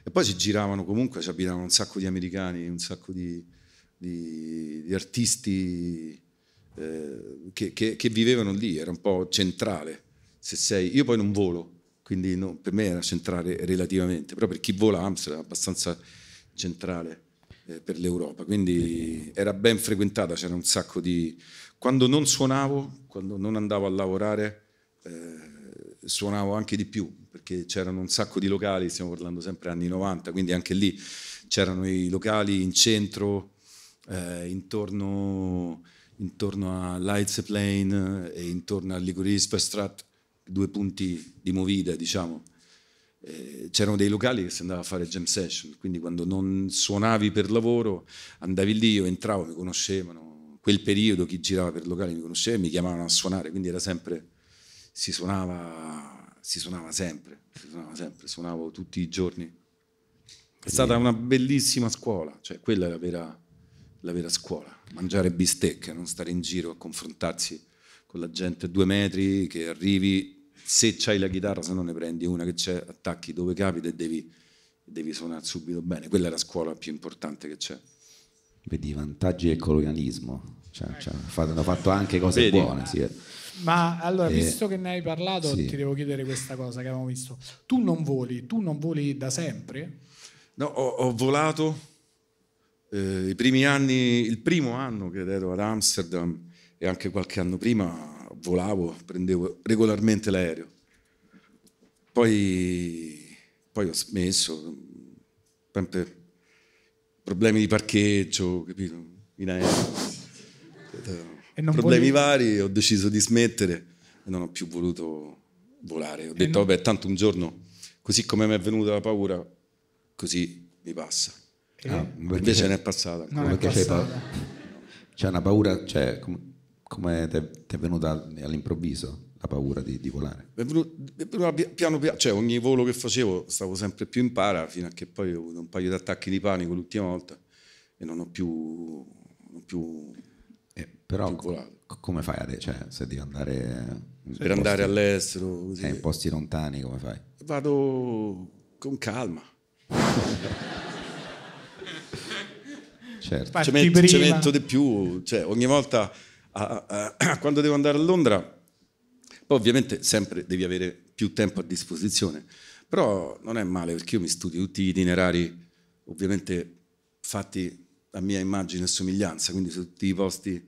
E poi ci giravano comunque, ci abitavano un sacco di americani, un sacco di, di- di artisti eh, che, che- che vivevano lì, era un po' centrale. Se sei, io poi non volo, quindi no, per me era centrale relativamente, però per chi vola Amsterdam è abbastanza centrale eh, per l'Europa, quindi era ben frequentata, c'era un sacco di... Quando non suonavo, quando non andavo a lavorare, eh, suonavo anche di più, perché c'erano un sacco di locali, stiamo parlando sempre anni 90, quindi anche lì c'erano i locali in centro, eh, intorno, intorno a Leidseplane e intorno a Ligorisverstraat, due punti di movida, diciamo. Eh, c'erano dei locali che si andava a fare jam session, quindi quando non suonavi per lavoro andavi lì, io entravo, mi conoscevano, quel periodo chi girava per locali mi conosceva e mi chiamavano a suonare, quindi era sempre, si suonava, si suonava sempre, si suonava sempre, suonavo tutti i giorni. È stata una bellissima scuola, cioè quella è la vera, la vera scuola, mangiare bistecche, non stare in giro a confrontarsi con la gente a due metri, che arrivi, se c'hai la chitarra, se no ne prendi una che c'è, attacchi dove capita e devi, devi suonare subito bene. Quella è la scuola più importante che c'è. Vedi i vantaggi del colonialismo, cioè, cioè, hanno fatto anche cose Vedi? buone. Sì. Ma allora, Eh, visto che ne hai parlato, sì. ti devo chiedere questa cosa che avevamo visto. Tu non voli, tu non voli da sempre? No, ho, ho volato eh, i primi anni, il primo anno che ero ad Amsterdam e anche qualche anno prima volavo, prendevo regolarmente l'aereo. Poi, poi ho smesso, sempre problemi di parcheggio, capito? In aereo. E non problemi volevi- vari, ho deciso di smettere e non ho più voluto volare. Ho detto, non- vabbè, tanto un giorno, così come mi è venuta la paura, così mi passa. Ah, perché Invece c'è- ne è passata. Non è perché passata. paura? C'è una paura, cioè, com- come ti è, venuta all'improvviso la paura di, di volare? È pi- piano piano, cioè ogni volo che facevo stavo sempre più in para fino a che poi ho avuto un paio di attacchi di panico l'ultima volta e non ho più, non ho più però come fai adesso? Cioè, se devi andare per andare all'estero così. eh, in posti lontani, come fai? Vado con calma. Certo. Parti ci, metto, ci prima. metto di più, cioè ogni volta a- a- a- quando devo andare a Londra, poi ovviamente sempre devi avere più tempo a disposizione, però non è male perché io mi studio tutti gli itinerari ovviamente fatti a mia immagine e somiglianza, quindi su tutti i posti,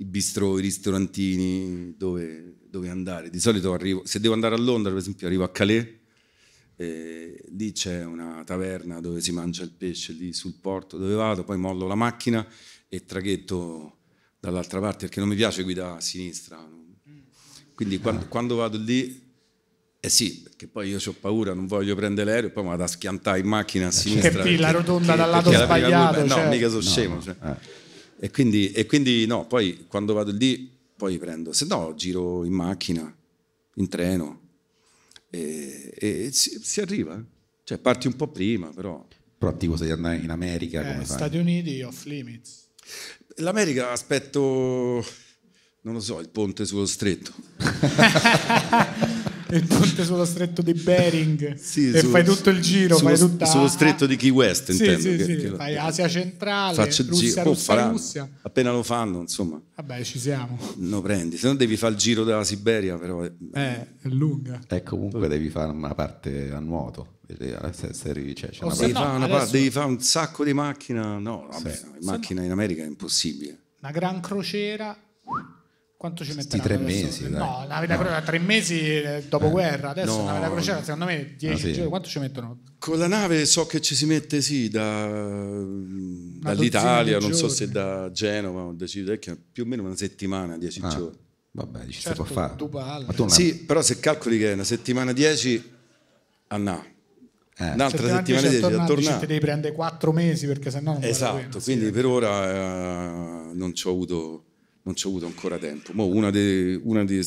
i bistrò, i ristorantini, dove, dove andare. Di solito arrivo, se devo andare a Londra per esempio arrivo a Calais, e lì c'è una taverna dove si mangia il pesce lì sul porto dove vado, poi mollo la macchina e traghetto dall'altra parte perché non mi piace guidare a sinistra. Quindi quando, quando vado lì, eh sì, perché poi io ho paura, non voglio prendere l'aereo, poi mi vado a schiantare in macchina a sinistra. pigli la perché- rotonda dal perché lato la prima sbagliato, cioè. No, mica sono scemo. cioè. E, quindi, e quindi no, poi quando vado lì, poi prendo, se no giro in macchina, in treno e, e si, si arriva. Cioè parti un po' prima, però. Però tipo se devi andare in America, come Eh, fai? Stati Uniti off limits. L'America aspetto, non lo so, il ponte sullo stretto. il ponte sullo stretto di Bering Sì, e su- fai tutto il giro, sullo, fai tutta sullo stretto di Key West, Sì, intendo. sì, che- sì, che lo- fai Asia centrale, Faccio il Russia, giro, oh, Russia. Russia. appena lo fanno, insomma, Vabbè, ci siamo. lo prendi. Se no devi fare il giro della Siberia, però eh, Eh, è lunga. E comunque devi fare una parte a nuoto. Se, se arrivi- cioè, c'è O una se devi, parte- no, fare una adesso- parte- devi fare un sacco di macchina. No, vabbè, Sì. no, in macchina in America è impossibile. Una gran crociera. Quanto ci metteranno? tre adesso? mesi, dai. No, una vita crociera, tre mesi eh, dopo guerra. Adesso No. una vita crociera, secondo me, dieci Ah, sì. giorni. Quanto ci mettono? Con la nave so che ci si mette sì da, dall'Italia, non so se da Genova, ho deciso eh, che più o meno una settimana, dieci Ah, giorni. vabbè, dici, Certo, si può fare. Ma tu non- Sì, però se calcoli che è una settimana 10 a na. eh, Un'altra Settimana settimana dieci 10 a tornare, tornare. Ti devi prendere quattro mesi perché sennò non Esatto, sì. quindi per ora eh, non ci ho avuto non ci ho avuto ancora tempo. Mo una di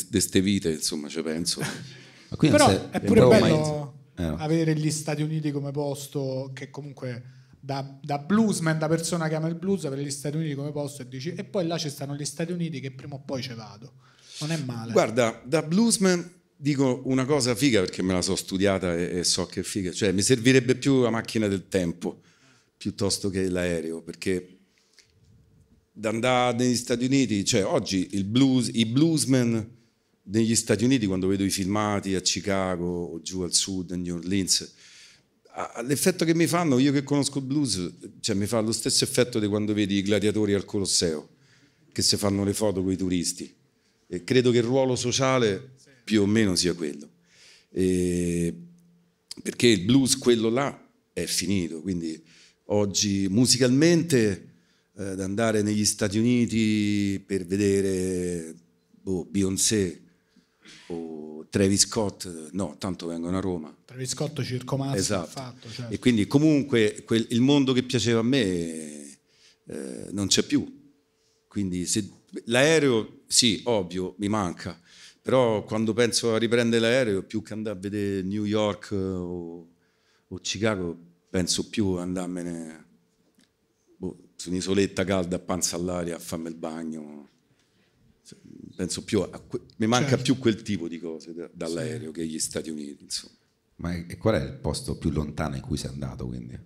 queste vite, insomma, ci penso. Però se- è pure bello mai- eh, avere gli Stati Uniti come posto che comunque da, da bluesman, da persona che ama il blues, avere gli Stati Uniti come posto e dici e poi là ci stanno gli Stati Uniti che prima o poi ci vado. Non è male. Guarda, da bluesman dico una cosa figa perché me la so studiata e, e so che è figa, cioè mi servirebbe più la macchina del tempo piuttosto che l'aereo, perché andare negli Stati Uniti, cioè oggi blues, i bluesmen negli Stati Uniti quando vedo i filmati a Chicago o giù al sud, a New Orleans, l'effetto che mi fanno, io che conosco il blues, cioè mi fa lo stesso effetto di quando vedi i gladiatori al Colosseo, che si fanno le foto con i turisti. E credo che il ruolo sociale più o meno sia quello. E- perché il blues, quello là, è finito. Quindi oggi musicalmente eh, ad andare negli Stati Uniti per vedere boh, Beyoncé o Travis Scott, no, tanto vengono a Roma. Travis Scott Circo Mazzi Esatto. fatto, certo. E quindi comunque quel- il mondo che piaceva a me eh, non c'è più. Quindi se, l'aereo, sì, ovvio, mi manca, però quando penso a riprendere l'aereo, più che andare a vedere New York eh, o, o Chicago, penso più a andarmene su un'isoletta calda a panza all'aria a farmi il bagno. Penso più a que- mi manca Certo. più quel tipo di cose da- dall'aereo che gli Stati Uniti, insomma. Ma e qual è il posto più lontano in cui sei andato quindi?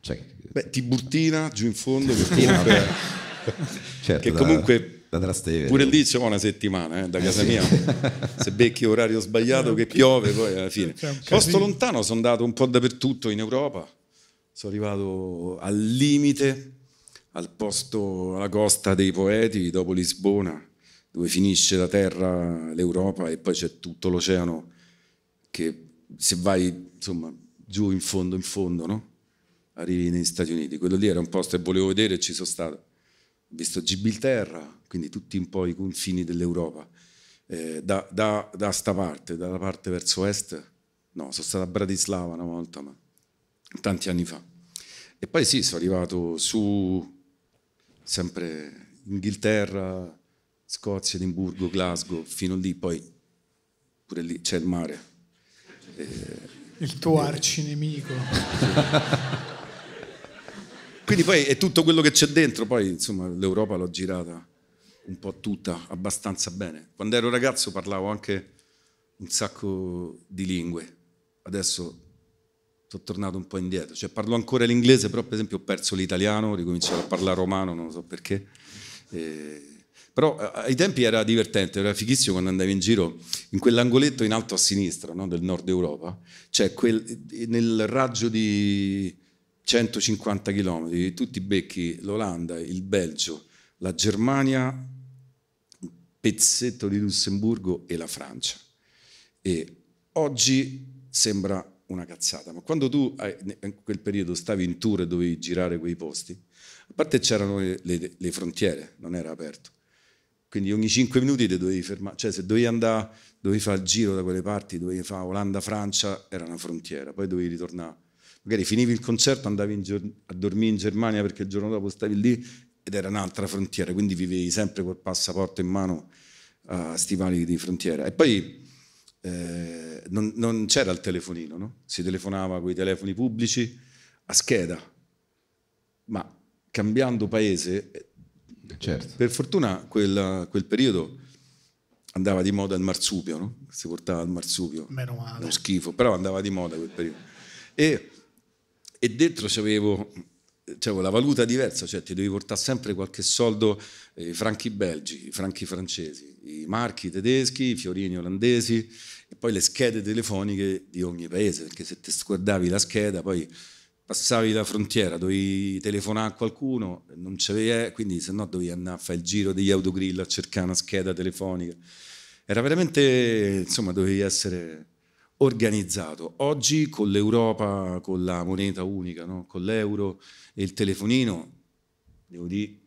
Cioè, Beh, Tiburtina giù in fondo che comunque, certo, che comunque da Trastevere. pure lì c'è una settimana eh, da casa mia. Se becchi orario sbagliato che piove, poi alla fine. Posto lontano sono andato un po' dappertutto in Europa. Sono arrivato al limite, al posto, alla costa dei poeti, dopo Lisbona, dove finisce la terra, l'Europa e poi c'è tutto l'oceano che se vai insomma giù in fondo, in fondo, no? arrivi negli Stati Uniti. Quello lì era un posto che volevo vedere e ci sono stato. Ho visto Gibilterra, quindi tutti un po' i confini dell'Europa. Eh, da, da, da sta parte, dalla parte verso est, no, sono stato a Bratislava una volta, ma tanti anni fa. E poi sì, sono arrivato su sempre Inghilterra, Scozia, Edimburgo, Glasgow, fino lì, poi pure lì c'è il mare. Il tuo arcinemico. Quindi poi è tutto quello che c'è dentro, poi insomma l'Europa l'ho girata un po' tutta abbastanza bene. Quando ero ragazzo parlavo anche un sacco di lingue, adesso sono tornato un po' indietro, cioè parlo ancora l'inglese, però per esempio ho perso l'italiano, ho ricominciato a parlare romano, non so perché. Eh, però ai tempi era divertente, era fighissimo quando andavi in giro in quell'angoletto in alto a sinistra no, del nord Europa, cioè quel- nel raggio di 150 km, tu ti becchi l'Olanda, il Belgio, la Germania, un pezzetto di Lussemburgo e la Francia. E oggi sembra una cazzata, ma quando tu in quel periodo stavi in tour e dovevi girare quei posti, a parte c'erano le, le- le frontiere, non era aperto. Quindi ogni 5 minuti ti dovevi fermare, cioè se dovevi andare, dovevi fare il giro da quelle parti, dovevi fare Olanda-Francia, era una frontiera, poi dovevi ritornare. Magari finivi il concerto, andavi a dormire in Germania perché il giorno dopo stavi lì ed era un'altra frontiera, quindi vivevi sempre col passaporto in mano a stivali di frontiera. E poi eh, non, non c'era il telefonino, no? si telefonava con i telefoni pubblici a scheda, ma cambiando paese Certo. per fortuna quel, quel periodo andava di moda il marsupio, no? si portava il marsupio, Meno male. uno schifo, però andava di moda quel periodo. E, e dentro c'avevo, c'avevo la valuta diversa, cioè ti devi portare sempre qualche soldo, eh, i franchi belgi, i franchi francesi, i marchi tedeschi, i fiorini olandesi e poi le schede telefoniche di ogni paese, perché se ti scordavi la scheda poi passavi la frontiera, dovevi telefonare a qualcuno, non c'avevi, eh, quindi se no dovevi andare a fare il giro degli autogrill a cercare una scheda telefonica. Era veramente, insomma, dovevi essere organizzato. Oggi con l'Europa, con la moneta unica, no? con l'euro e il telefonino, devo dire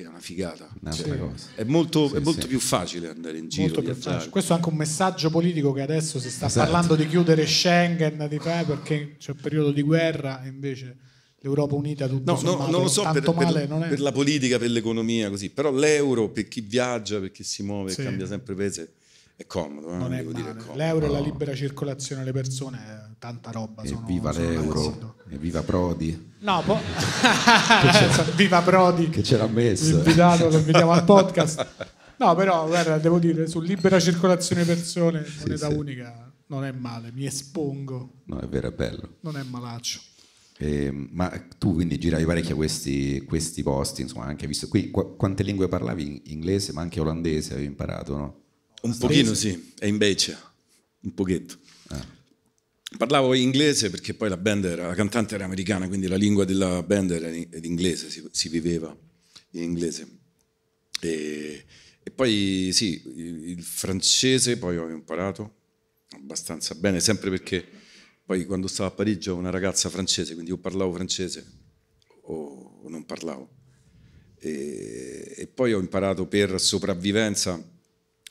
che è una figata. Un'altra cosa. È molto, Sì, è molto sì. più facile andare in giro. Molto più viaggiare. facile. Questo è anche un messaggio politico che adesso si sta Esatto. parlando di chiudere Schengen di fare perché c'è un periodo di guerra e invece l'Europa unita tutto No, no, sommato, non lo so per, tanto per- male non è. per la politica, per l'economia, così. Però l'euro per chi viaggia, per chi si muove, Sì. cambia sempre paese, è comodo. eh, non è devo dire, è male. comodo. L'euro e la libera circolazione delle persone è tanta roba. Sono, Evviva sono l'euro, impazzito. evviva Prodi, No, po- viva Prodi. che c'era messo. Invitato, lo invitiamo al podcast. No, però guarda, devo dire, su libera circolazione persone, moneta sì. unica non è male, mi espongo, No, è vero, è bello. non è malaccio. Eh, ma tu quindi giravi parecchio questi, questi posti, insomma, anche visto qui qu- quante lingue parlavi? In- Inglese, ma anche olandese avevi imparato, no? Un pochino sì, e invece un pochetto. Parlavo inglese perché poi la band era, la cantante era americana, quindi la lingua della band era in, in inglese, si, si viveva in inglese. E, e poi sì, il, francese poi ho imparato abbastanza bene, sempre perché poi quando stavo a Parigi ho una ragazza francese, quindi o parlavo francese o, o non parlavo. E, e poi ho imparato per sopravvivenza,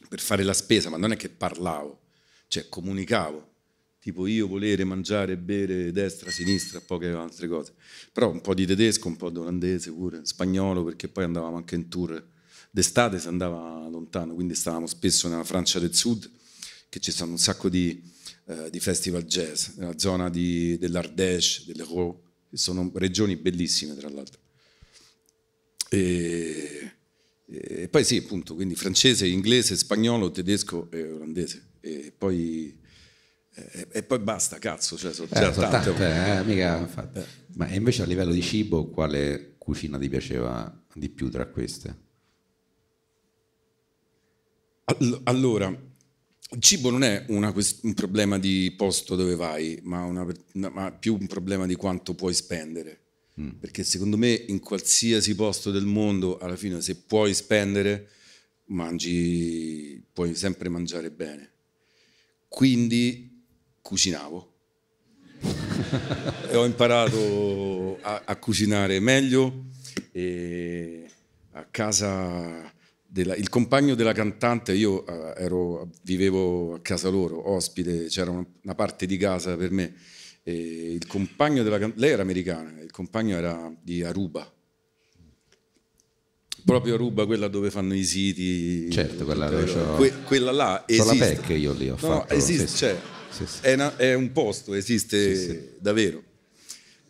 per fare la spesa, ma non è che parlavo, cioè comunicavo, tipo io volere mangiare, bere destra, sinistra, poche altre cose. Però un po' di tedesco, un po' di olandese pure, spagnolo, perché poi andavamo anche in tour. D'estate si andava lontano, quindi stavamo spesso nella Francia del Sud, che ci sono un sacco di, eh, di festival jazz, nella zona di, dell'Ardèche, dell'Hérault, che sono regioni bellissime tra l'altro. E, e poi sì, appunto, quindi francese, inglese, spagnolo, tedesco e olandese. E poi, e, e poi basta, cazzo, cioè, sono Eh, già sono tante. tante, eh, mica, infatti. Ma invece a livello di cibo, quale cucina ti piaceva di più tra queste? All- Allora, il cibo non è una un problema di posto dove vai, ma, una ma più un problema di quanto puoi spendere. Perché secondo me in qualsiasi posto del mondo, alla fine, se puoi spendere, mangi, puoi sempre mangiare bene. Quindi cucinavo. e ho imparato a, a cucinare meglio a casa della- il compagno della cantante io eh, ero- vivevo a casa loro ospite c'era una, parte di casa per me il compagno della lei era americana il compagno era di Aruba proprio Aruba quella dove fanno i siti Certo, quella Que- quella là Con la esiste PEC io lì ho No, fatto. esiste, sì. cioè, Sì, sì. È, una- è un posto, esiste davvero.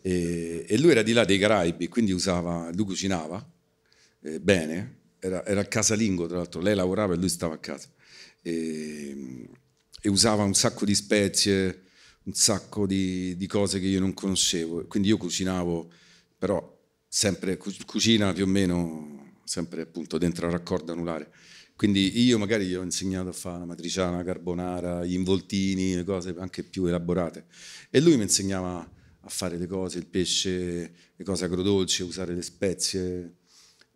E, e lui era di là dei Caraibi, quindi usava, lui cucinava eh, bene, era, era casalingo tra l'altro, lei lavorava e lui stava a casa. E, e usava un sacco di spezie, un sacco di, di cose che io non conoscevo. Quindi io cucinavo, però sempre cu- cucina più o meno, sempre appunto dentro al raccordo anulare. Quindi io magari gli ho insegnato a fare la matriciana, la carbonara, gli involtini, le cose anche più elaborate. E lui mi insegnava a fare le cose, il pesce, le cose agrodolci, usare le spezie.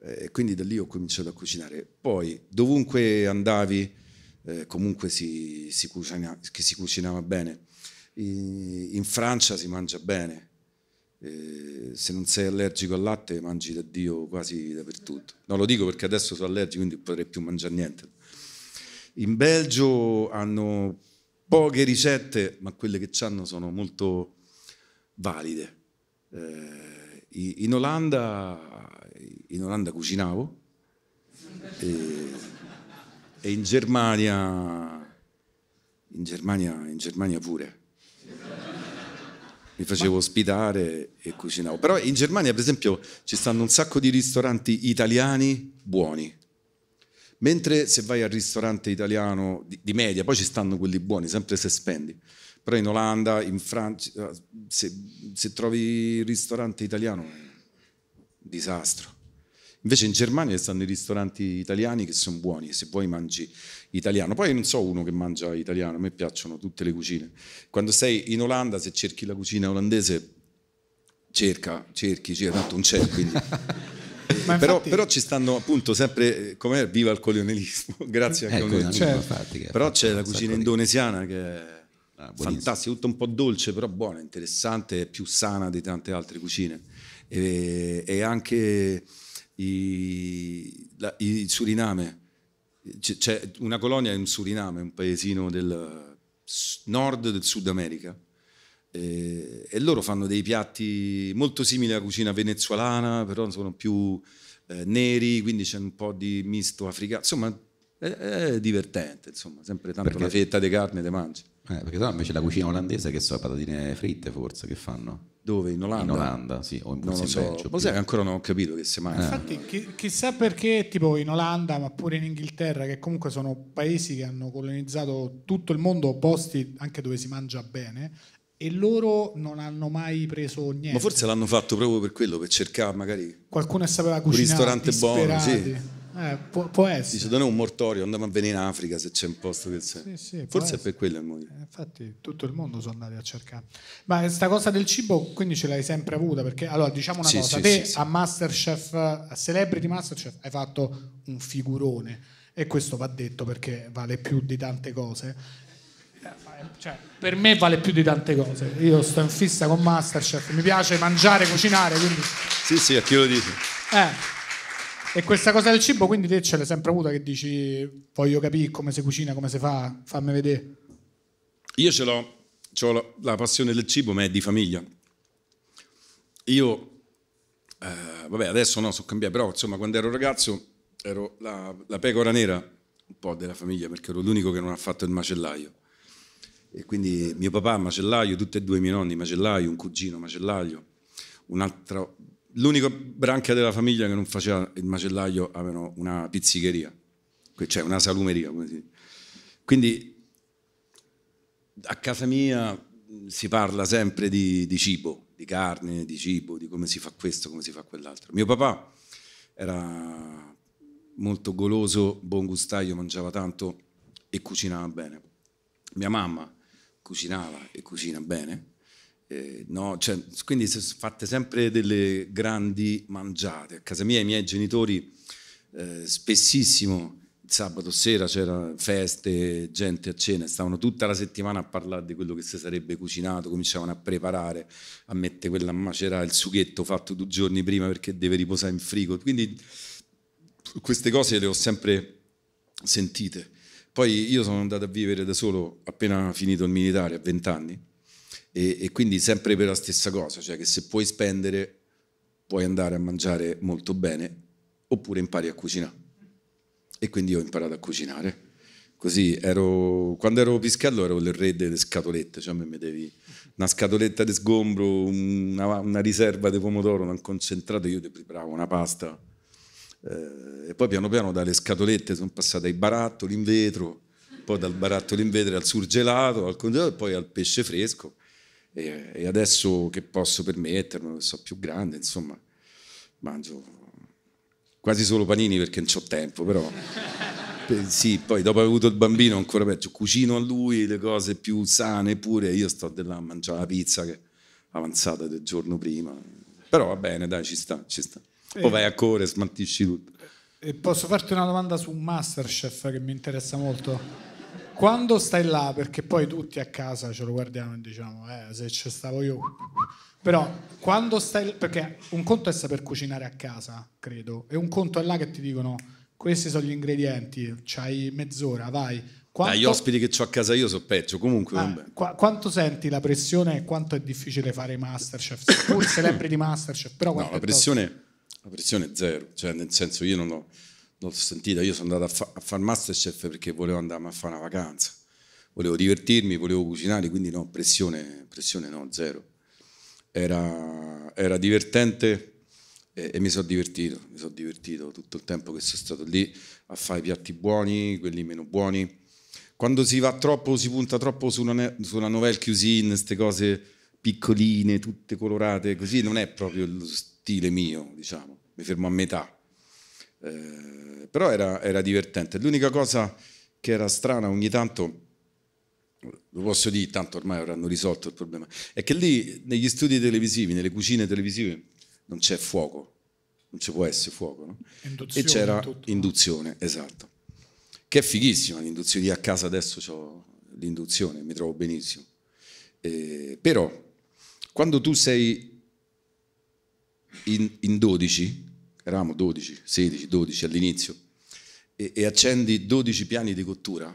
E quindi da lì ho cominciato a cucinare. Poi dovunque andavi, eh, comunque si, si, cucina- si cucinava bene. In Francia si mangia bene. Eh, se non sei allergico al latte mangi da Dio quasi dappertutto. No, lo dico perché adesso sono allergico, quindi non potrei più mangiare niente. In Belgio hanno poche ricette, ma quelle che hanno sono molto valide. Eh, in, Olanda, in Olanda cucinavo e, e in Germania, in Germania, in Germania pure mi facevo ospitare e cucinavo. Però in Germania, per esempio, ci stanno un sacco di ristoranti italiani buoni. Mentre se vai al ristorante italiano di, di media, poi ci stanno quelli buoni, sempre se spendi. Però in Olanda, in Francia, se, se trovi il ristorante italiano disastro. Invece in Germania stanno i ristoranti italiani che sono buoni, se vuoi mangi italiano. Poi non so uno che mangia italiano, a me piacciono tutte le cucine. Quando sei in Olanda, se cerchi la cucina olandese, cerca, cerchi, cerca, tanto non c'è, quindi... Ma però, infatti- però ci stanno appunto sempre, eh, com'è, viva il colonialismo, grazie al Ecco, colonialismo. Certo. infatti, Però c'è la cucina di- indonesiana che è Ah, fantastica, tutto un po' dolce, però buona, interessante, e più sana di tante altre cucine. E, e anche i, la- il Suriname, c'è- una colonia in Suriname, un paesino del nord del Sud America. E, e loro fanno dei piatti molto simili alla cucina venezuelana, però sono più eh, neri, quindi c'è un po' di misto africano. Insomma, è, è divertente, insomma, sempre tanto Perché- una fetta di carne te mangi. Eh, perché sennò invece la cucina olandese che so, patatine fritte forse che fanno? Dove? In Olanda? In Olanda, sì, o in Non forse lo in so. Belgio. Lo sai che ancora non ho capito che se mai. Infatti, chi- chissà perché, tipo in Olanda, ma pure in Inghilterra, che comunque sono paesi che hanno colonizzato tutto il mondo, posti anche dove si mangia bene, e loro non hanno mai preso niente. Ma forse l'hanno fatto proprio per quello, per cercare magari. qualcuno sapeva cucinare. ristorante buono, sì. Eh, può, può essere. Dice, non è un mortorio, andiamo a venire in Africa se c'è un posto che c'è. Sì, sì, forse è per quello il motivo. Eh, Infatti tutto il mondo sono andati a cercare. Ma questa cosa del cibo quindi ce l'hai sempre avuta perché allora diciamo una Sì, cosa, te a Masterchef, a Celebrity Masterchef hai fatto un figurone e questo va detto perché vale più di tante cose. Cioè, per me vale più di tante cose. Io sto in fissa con Masterchef, mi piace mangiare, cucinare, quindi Sì, sì, a chi lo dice. eh. E questa cosa del cibo, quindi te ce l'hai sempre avuta che dici voglio capire come si cucina, come si fa, fammi vedere. Io ce l'ho, c'ho la, la passione del cibo, ma è di famiglia. Io, eh, vabbè, adesso no, sono cambiato, però insomma, quando ero ragazzo ero la, la pecora nera un po' della famiglia, perché ero l'unico che non ha fatto il macellaio. E quindi mio papà macellaio, tutti e due i miei nonni macellaio, un cugino macellaio, un altro l'unico branca della famiglia che non faceva il macellaio avevano una pizzicheria, cioè una salumeria. Quindi a casa mia si parla sempre di, di, cibo, di carne, di cibo, di come si fa questo, come si fa quell'altro. Mio papà era molto goloso, buon gustaio, mangiava tanto e cucinava bene. Mia mamma cucinava e cucina bene. Eh, no, cioè, quindi fatte sempre delle grandi mangiate. A casa mia i miei genitori eh, spessissimo sabato sera c'erano feste, gente a cena, stavano tutta la settimana a parlare di quello che si sarebbe cucinato, cominciavano a preparare, a mettere quella a macerare, il sughetto fatto due giorni prima perché deve riposare in frigo. Quindi queste cose le ho sempre sentite. Poi io sono andato a vivere da solo appena finito il militare, a 20 anni, e, e quindi sempre per la stessa cosa, cioè che se puoi spendere puoi andare a mangiare molto bene oppure impari a cucinare e quindi ho imparato a cucinare. Così ero, quando ero pischello ero il re delle scatolette, cioè mi mettevi una scatoletta di sgombro, una, una riserva di pomodoro, un concentrato, io ti preparavo una pasta. Eh, e poi piano piano dalle scatolette sono passate ai barattoli in vetro, poi dal barattolo in vetro al surgelato, al congelato e poi al pesce fresco. E, e adesso che posso permettermi, sono più grande, insomma, mangio quasi solo panini perché non ho tempo, però sì, poi dopo aver avuto il bambino ancora peggio, cucino a lui le cose più sane pure, io sto là a mangiare la pizza che avanzata del giorno prima, però va bene, dai, ci sta, ci sta. Poi vai a correre, smantisci tutto. E posso farti una domanda su Masterchef che mi interessa molto? Quando stai là, perché poi tutti a casa ce lo guardiamo e diciamo, eh, se ci stavo io però quando stai... Perché un conto è saper cucinare a casa, credo, e un conto è là che ti dicono questi sono gli ingredienti, c'hai mezz'ora, vai. Quanto... Gli ospiti che ho a casa io so peggio, comunque. Ah, qu- quanto senti la pressione e quanto è difficile fare Masterchef? Seppur celebri di Masterchef, però... No, la pressione, la pressione, è zero, cioè nel senso io non non l'ho sentita, io sono andato a, fa- a fare Masterchef perché volevo andare a fare una vacanza, volevo divertirmi, volevo cucinare, quindi no, pressione, pressione no, zero era, era divertente e, e mi sono divertito, mi sono divertito tutto il tempo che sono stato lì a fare i piatti buoni, quelli meno buoni. Quando si va troppo, si punta troppo su una, su una nouvelle cuisine, queste cose piccoline, tutte colorate, così non è proprio lo stile mio, diciamo, mi fermo a metà. Eh, però era, era divertente. L'unica cosa che era strana ogni tanto lo posso dire, tanto ormai avranno risolto il problema, è che lì negli studi televisivi, nelle cucine televisive, non c'è fuoco, non ci può essere fuoco, no? e c'era tutto, induzione, esatto, che è fighissima l'induzione, io a casa adesso ho l'induzione, mi trovo benissimo, eh, però quando tu sei in, in 12, eravamo 12, 16, 12 all'inizio, e, e accendi 12 piani di cottura,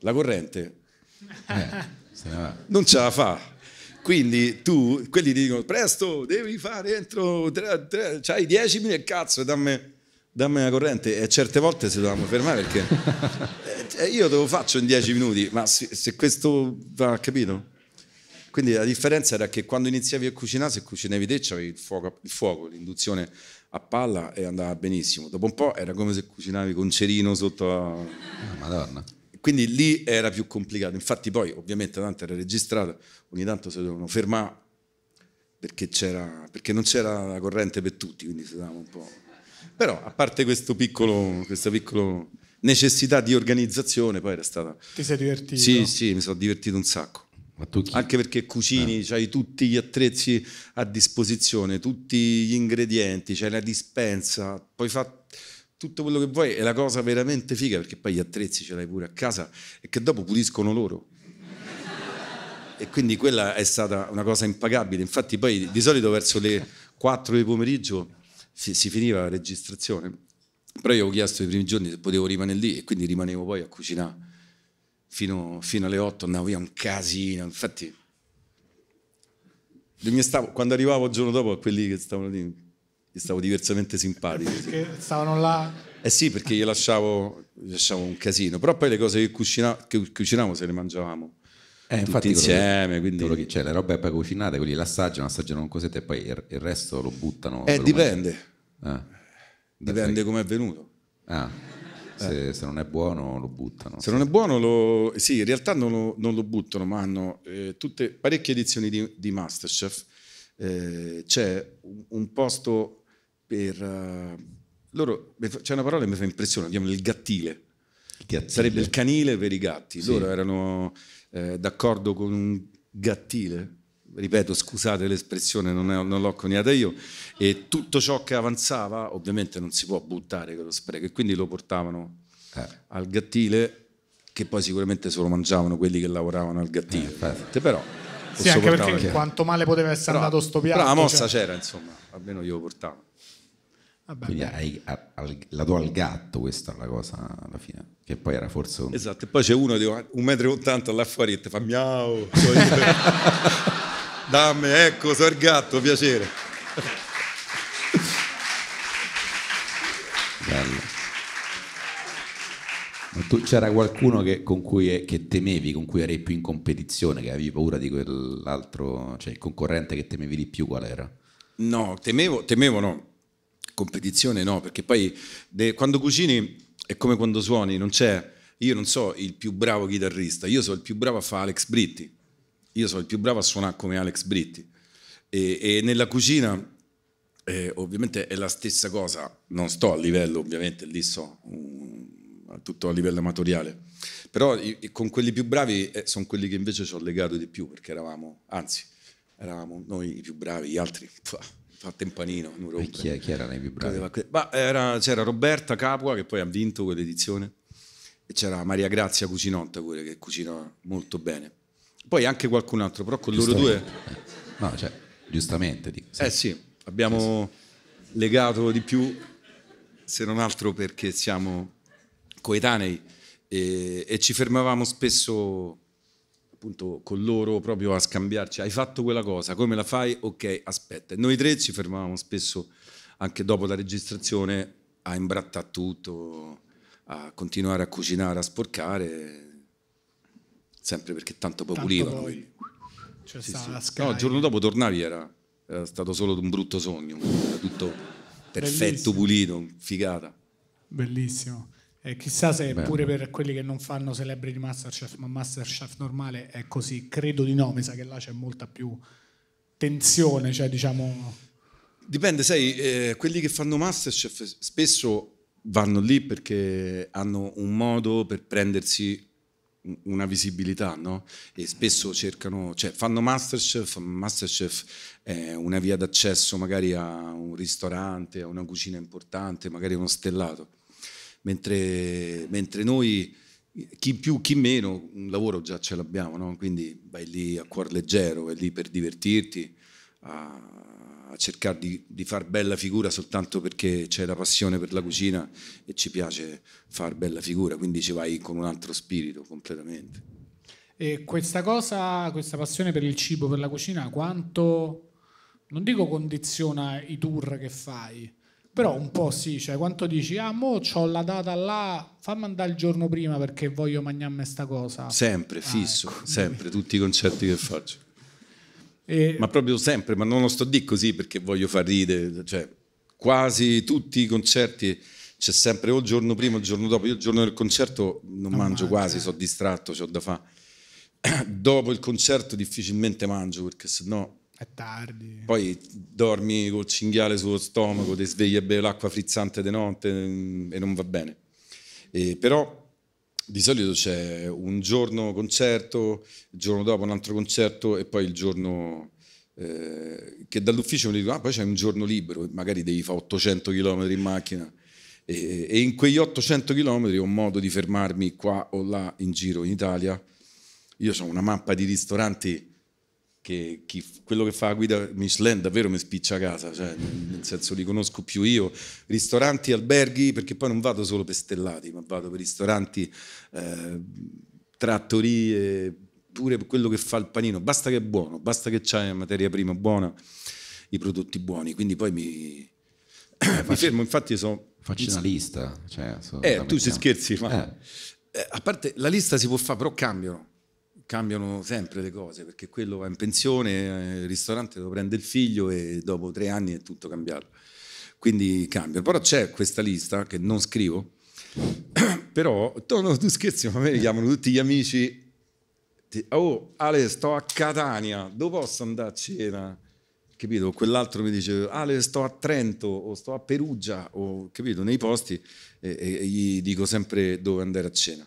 la corrente eh, non ce la fa. Quindi tu, quelli ti dicono, presto, devi fare entro, tre, tre, c'hai 10 minuti e cazzo, dammi, dammi la corrente. E certe volte si dovevamo fermare perché eh, io te lo faccio in 10 minuti, ma se, se questo va, capito? Quindi la differenza era che quando iniziavi a cucinare, se cucinavi te, c'avevi il fuoco, il fuoco, l'induzione a palla e andava benissimo. Dopo un po' era come se cucinavi con cerino sotto la... Oh, Madonna. Quindi lì era più complicato. Infatti poi ovviamente tanto era registrato, ogni tanto si dovevano fermare perché, perché, non c'era la corrente per tutti, quindi si dava un po'. Però a parte questo piccolo, questa piccola necessità di organizzazione, poi era stata... Ti sei divertito? Sì, sì, mi sono divertito un sacco. Anche perché cucini, eh. hai tutti gli attrezzi a disposizione, tutti gli ingredienti, c'hai la dispensa, poi fa tutto quello che vuoi è la cosa veramente figa perché poi gli attrezzi ce l'hai pure a casa e che dopo puliscono loro. E quindi quella è stata una cosa impagabile. Infatti poi di solito verso le 4 del pomeriggio si, si finiva la registrazione. Però io avevo chiesto i primi giorni se potevo rimanere lì e quindi rimanevo poi a cucinare fino, fino alle 8 andavo via un casino infatti stavo, quando arrivavo il giorno dopo a quelli che stavano lì gli stavo diversamente simpatico. Perché stavano là? Eh sì, perché gli lasciavo, gli lasciavo un casino, però poi le cose che, cucina, che cucinavamo se le mangiavamo. Eh, infatti insieme. Quindi... quello che- cioè, le robe poi cucinate, quelli l'assaggiano, assaggiano con cosette e poi il, il resto lo buttano. Eh, dipende. Eh. dipende come è venuto. Ah, se, se non è buono lo buttano. Se non è buono, lo, sì, in realtà non lo, non lo buttano, ma hanno eh, tutte, parecchie edizioni di, di Masterchef. Eh, c'è un, un posto per... eh, loro, c'è una parola che mi fa impressione, chiamano il gattile. Gattile. Sarebbe il canile per i gatti. Sì. Loro erano eh, d'accordo con un gattile. Ripeto, scusate l'espressione, non, è- non l'ho coniata io. E tutto ciò che avanzava, ovviamente, non si può buttare con lo spreco. E quindi lo portavano Eh. al gattile, che poi sicuramente se lo mangiavano quelli che lavoravano al gattile. Eh, infatti. Però, Sì, anche perché quanto male poteva essere Però- andato sto piatto. Però la mossa cioè. c'era, insomma, almeno io lo portavo. Vabbè, Quindi hai- a- al- la do al gatto, questa è la cosa alla fine. Che poi era forse un... Esatto, e poi c'è uno di 1,80 m là fuori e ti fa miau. Dammi, ecco, so il gatto, piacere. Bello. Ma tu, c'era qualcuno che, con cui che temevi, con cui eri più in competizione, che avevi paura di quell'altro, cioè il concorrente che temevi di più qual era? No, temevo, temevo no. Competizione no, perché poi de- quando cucini è come quando suoni, non c'è, io non so il più bravo chitarrista, io sono il più bravo a fare Alex Britti, io sono il più bravo a suonare come Alex Britti. E, e nella cucina eh, ovviamente è la stessa cosa, non sto a livello ovviamente, lì so, um, a tutto a livello amatoriale, però i- con quelli più bravi eh, sono quelli che invece ci ho legato di più, perché eravamo, anzi, eravamo noi i più bravi, gli altri, pff, fa tempanino, non E rompe. chi, chi erano i più bravi? Ma era- c'era Roberta Capua che poi ha vinto quell'edizione e c'era Maria Grazia Cucinotta pure che cucina molto bene. Poi anche qualcun altro, però con loro due... No, cioè, giustamente dico. sì. Eh sì, abbiamo legato di più, se non altro perché siamo coetanei e, e ci fermavamo spesso appunto con loro proprio a scambiarci. Hai fatto quella cosa, come la fai? Ok, aspetta. E noi tre ci fermavamo spesso anche dopo la registrazione a imbrattare tutto, a continuare a cucinare, a sporcare, sempre perché tanto poi Tanto pulivano. poi c'è Sì, sì. No, il giorno dopo tornavi era, era stato solo un brutto sogno, era tutto perfetto, Bellissimo. pulito, figata. Bellissimo. E chissà se Beh. pure per quelli che non fanno Celebrity Masterchef, ma Masterchef normale è così. Credo di no, mi sa che là c'è molta più tensione, cioè diciamo... Dipende, sai, eh, quelli che fanno Masterchef spesso vanno lì perché hanno un modo per prendersi una visibilità, no? E spesso cercano, cioè fanno Masterchef, Masterchef è una via d'accesso magari a un ristorante, a una cucina importante, magari uno stellato. Mentre, mentre noi, chi più, chi meno, un lavoro già ce l'abbiamo, no? Quindi vai lì a cuor leggero, vai lì per divertirti, a, a cercare di, di far bella figura soltanto perché c'è la passione per la cucina e ci piace far bella figura, quindi ci vai con un altro spirito completamente. E questa cosa, questa passione per il cibo, per la cucina, quanto, non dico condiziona i tour che fai, però un po' sì, cioè quanto dici, ah mo c'ho la data là, fammi andare il giorno prima perché voglio mangiarmi sta cosa. Sempre, Ah, fisso, ecco. sempre, tutti i concerti che faccio. E- Ma proprio sempre, ma non lo sto di così perché voglio far ridere, cioè quasi tutti i concerti c'è sempre o il giorno prima o il giorno dopo. Io il giorno del concerto non, Non mangio mangi, quasi, sono distratto, ho da fare. Dopo il concerto difficilmente mangio perché sennò è tardi. poi dormi col cinghiale sullo stomaco, ti svegli a bere l'acqua frizzante di notte mm, e non va bene. E però di solito c'è un giorno concerto, il giorno dopo un altro concerto e poi il giorno eh, che dall'ufficio mi dicono ah poi c'è un giorno libero, magari devi fare 800 km in macchina e, e in quegli 800 km ho modo di fermarmi qua o là in giro in Italia. Io ho una mappa di ristoranti che chi- quello che fa la guida Michelin davvero mi spiccia a casa, cioè, nel senso li conosco più io, ristoranti, alberghi, perché poi non vado solo per stellati, ma vado per ristoranti, eh, trattorie, pure per quello che fa il panino, basta che è buono, basta che la materia prima buona, i prodotti buoni, quindi poi mi, mi fermo, infatti sono... Facci una lista. Cioè, so- Eh, tu ci scherzi, ma Eh. eh, a parte la lista si può fare, però cambiano. Cambiano sempre le cose perché quello va in pensione, eh, il ristorante lo prende il figlio e dopo tre anni è tutto cambiato. Quindi cambia. Però c'è questa lista che non scrivo, però tu, no, tu scherzi, ma a me mi chiamano tutti gli amici. Oh, Ale, sto a Catania, dove posso andare a cena? Capito? Quell'altro mi dice, Ale, sto a Trento o sto a Perugia, o capito? Nei posti e, e gli dico sempre dove andare a cena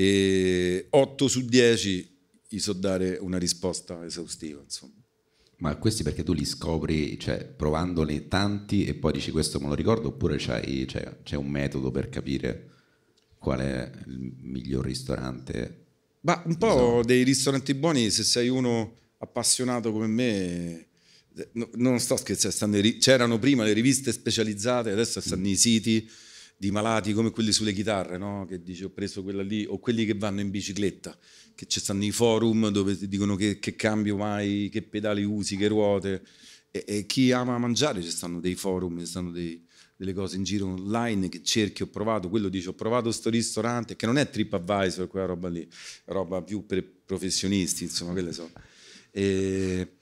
e 8 su 10 gli so dare una risposta esaustiva. Insomma. Ma questi perché tu li scopri, cioè provandoli tanti e poi dici questo me lo ricordo oppure c'hai, c'è, c'è un metodo per capire qual è il miglior ristorante? Ma un po' dei ristoranti buoni, se sei uno appassionato come me, non sto scherzando, c'erano prima le riviste specializzate, adesso stanno i siti di malati come quelli sulle chitarre, no? che dice ho preso quella lì, o quelli che vanno in bicicletta, che ci stanno i forum dove ti dicono che, che cambio mai, che pedali usi, che ruote, e, e, chi ama mangiare ci stanno dei forum, ci stanno dei, delle cose in giro online che cerchi, ho provato, quello dice ho provato sto ristorante, che non è TripAdvisor, quella roba lì, roba più per professionisti, insomma, quelle so. E,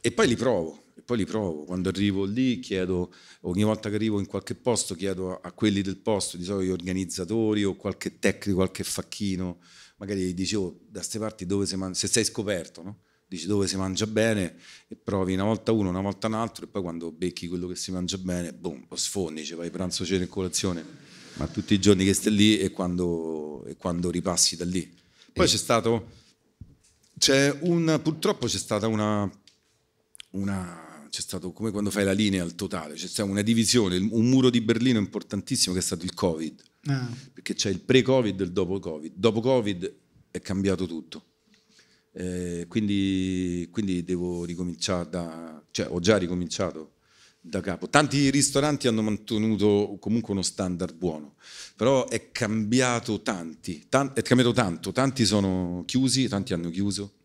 e poi li provo poi li provo. Quando arrivo lì chiedo, ogni volta che arrivo in qualche posto chiedo a, quelli del posto, di solito gli organizzatori o qualche tecnico, qualche facchino, magari dici oh, da queste parti dove si mangia, se sei scoperto, no? dici dove si mangia bene e provi una volta uno, una volta un altro e poi quando becchi quello che si mangia bene, boom, lo sfondi, cioè vai pranzo, cena e colazione, ma tutti i giorni che stai lì e quando, e quando ripassi da lì. Poi e... c'è stato, c'è un, purtroppo c'è stata una, una c'è stato come quando fai la linea al totale, c'è stata una divisione, un muro di Berlino importantissimo che è stato il Covid, ah. perché c'è il pre-Covid e il dopo-Covid. Dopo Covid è cambiato tutto, eh, quindi, quindi, devo ricominciare da, cioè ho già ricominciato da capo. Tanti ristoranti hanno mantenuto comunque uno standard buono, però è cambiato tanti, tan- è cambiato tanto, tanti sono chiusi, tanti hanno chiuso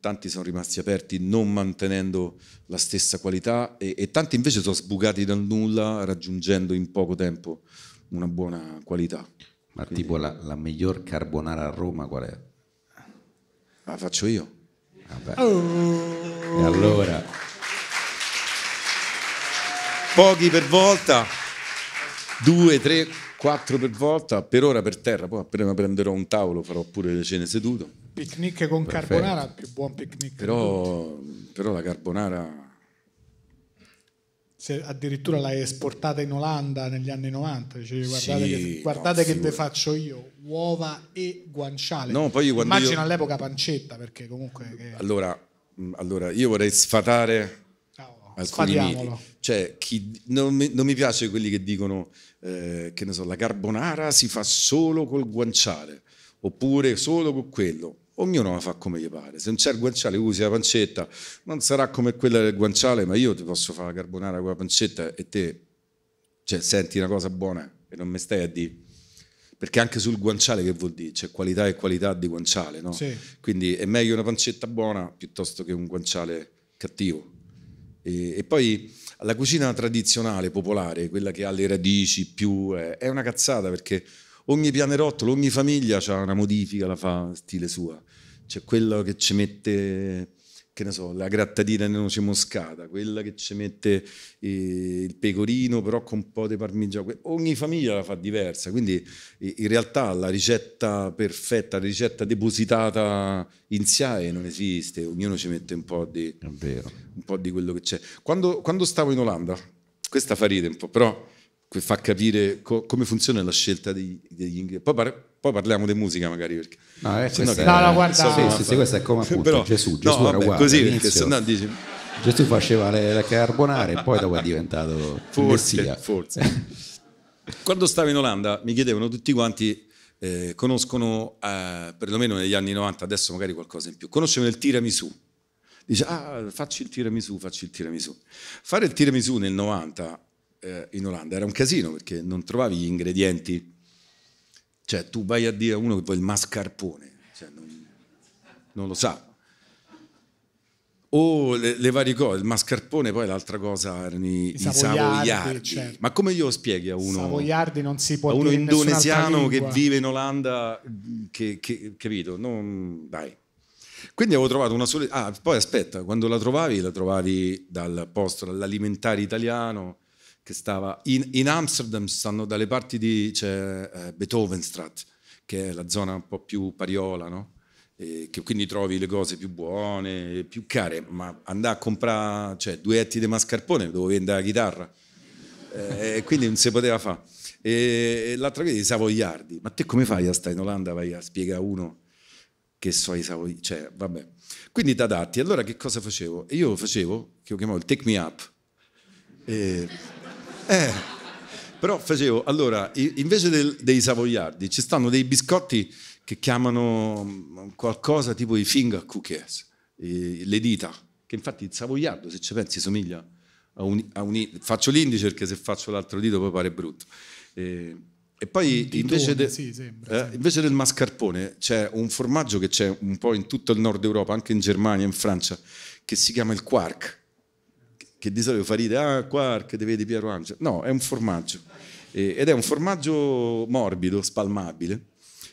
tanti sono rimasti aperti non mantenendo la stessa qualità e, e, tanti invece sono sbucati dal nulla raggiungendo in poco tempo una buona qualità. Ma Quindi, tipo la, la, miglior carbonara a Roma qual è? La faccio io. Oh. E allora? Pochi per volta, due, tre, quattro per volta, per ora per terra, poi appena prenderò un tavolo farò pure le cene seduto. Picnic con Perfetto. carbonara, più buon picnic. Però, però la carbonara... Se addirittura l'hai esportata in Olanda negli anni 90, dicevi, guardate, sì, che, guardate no, che vi faccio io, uova e guanciale. No, poi Immagino io... all'epoca pancetta, perché comunque... Che... Allora, allora, io vorrei sfatare oh, alcuni miti. Cioè, chi, non, mi, non, mi, piace quelli che dicono eh, che ne so, la carbonara si fa solo col guanciale oppure solo con quello ognuno la fa come gli pare. Se non c'è il guanciale, usi la pancetta, non sarà come quella del guanciale, ma io ti posso fare la carbonara con la pancetta e te cioè, senti una cosa buona e non mi stai a dire. Perché anche sul guanciale che vuol dire? C'è qualità e qualità di guanciale, no? Sì. Quindi è meglio una pancetta buona piuttosto che un guanciale cattivo. E, e poi la cucina tradizionale, popolare, quella che ha le radici più, è, è una cazzata perché ogni pianerottolo, ogni famiglia ha una modifica, la fa stile sua. C'è quello che ci mette, che ne so, la grattatina di noce moscata, quella che ci mette eh, il pecorino però con un po' di parmigiano. Ogni famiglia la fa diversa, quindi in realtà la ricetta perfetta, la ricetta depositata in SIAE non esiste, ognuno ci mette un po' di, un po di quello che c'è. Quando, quando stavo in Olanda, questa fa ridere un po', però fa capire co- come funziona la scelta degli, degli ingredienti. Poi, par- poi, parliamo di musica magari perché... No, eh, no, è, no, no, guarda, sì, sì, sì, questo è come appunto Però, Gesù, Gesù no, era uguale. Così, perché se no dici... Gesù faceva le, le carbonare e poi dopo è diventato forse, forse. Quando stavo in Olanda mi chiedevano tutti quanti eh, conoscono, eh, perlomeno negli anni 90, adesso magari qualcosa in più, conoscono il tiramisù. Dice, ah, facci il tiramisù, facci il tiramisù. Fare il tiramisù nel 90 eh, in Olanda era un casino perché non trovavi gli ingredienti. Cioè, tu vai a dire a uno che vuole il mascarpone, cioè, non, non, lo sa. o le, le varie cose, il mascarpone, poi l'altra cosa erano i, I i savoiardi, certo. Ma come glielo spieghi a uno, Savoiardi non si può a uno indonesiano che vive in Olanda, che, che- capito? Non, dai. Quindi avevo trovato una sola... Ah, poi aspetta, quando la trovavi, la trovavi dal posto, dall'alimentare italiano, che stava... In, in Amsterdam stanno dalle parti di... c'è eh, Beethovenstraat, che è la zona un po' più pariola, no? E che quindi trovi le cose più buone, più care, ma andare a comprare cioè, due etti di mascarpone dovevo vendere la chitarra, Eh, quindi non si poteva fare. E, l'altra cosa i savoiardi, ma te come fai a stare in Olanda, vai a spiegare a uno che so i savoiardi, cioè vabbè. Quindi ti adatti, allora che cosa facevo? Io facevo, che io chiamavo il take me up, e, eh, però facevo, allora, invece del- dei savoiardi ci stanno dei biscotti che chiamano mm, qualcosa tipo i finger cookies, le dita, che infatti il savoiardo, se ci pensi, somiglia a un, a un Faccio l'indice perché se faccio l'altro dito poi pare brutto. E, e poi ditone, invece, de- sì, sembra, eh, invece del mascarpone c'è un formaggio che c'è un po' in tutto il nord Europa, anche in Germania, in Francia, che si chiama il quark che di solito fa ridere, ah, quark, te vedi Piero Angelo. No, è un formaggio. Ed è un formaggio morbido, spalmabile,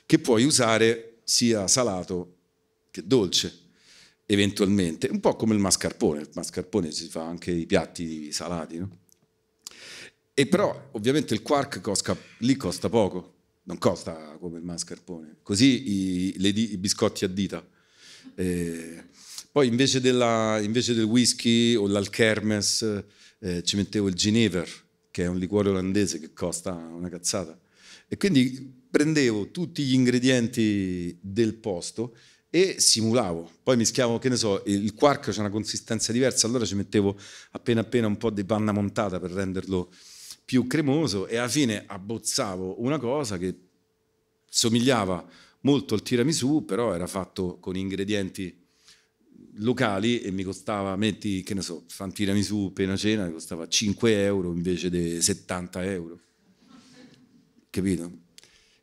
che puoi usare sia salato che dolce, eventualmente. Un po' come il mascarpone. Il mascarpone si fa anche i piatti salati, no? E però, ovviamente, il quark costa, lì costa poco, non costa come il mascarpone. Così i, le i biscotti a dita. Eh, poi invece, della- invece del whisky o l'alkermes eh, ci mettevo il Genever, che è un liquore olandese che costa una cazzata. E quindi prendevo tutti gli ingredienti del posto e simulavo. Poi mischiavo, che ne so, il quark c'è una consistenza diversa, allora ci mettevo appena appena un po' di panna montata per renderlo più cremoso e alla fine abbozzavo una cosa che somigliava molto al tiramisù, però era fatto con ingredienti locali e mi costava, metti, che ne so, fa un tiramisù appena cena, costava 5 euro invece di 70 euro. Capito?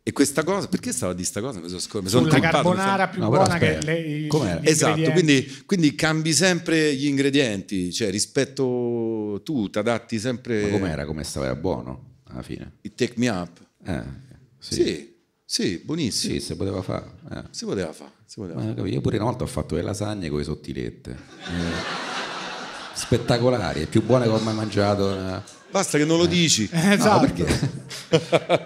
E questa cosa, perché stava di sta cosa? Mi sono, scor- mi sono mi carbonara più No, buona che aspetta, le, i- com'era? gli Esatto, quindi, quindi cambi sempre gli ingredienti, cioè rispetto tu ti adatti sempre Ma com'era? Come stava? Era buono alla fine? il take me up. Eh, sì. Sì, sì, buonissimo. Sì, si poteva fare. eh. Si poteva fare, fare. capito, Io pure una volta ho fatto le lasagne con le sottilette. Eh, spettacolari, più buone che ho mai mangiato. eh. Basta che non lo dici. Eh, esatto. No, perché?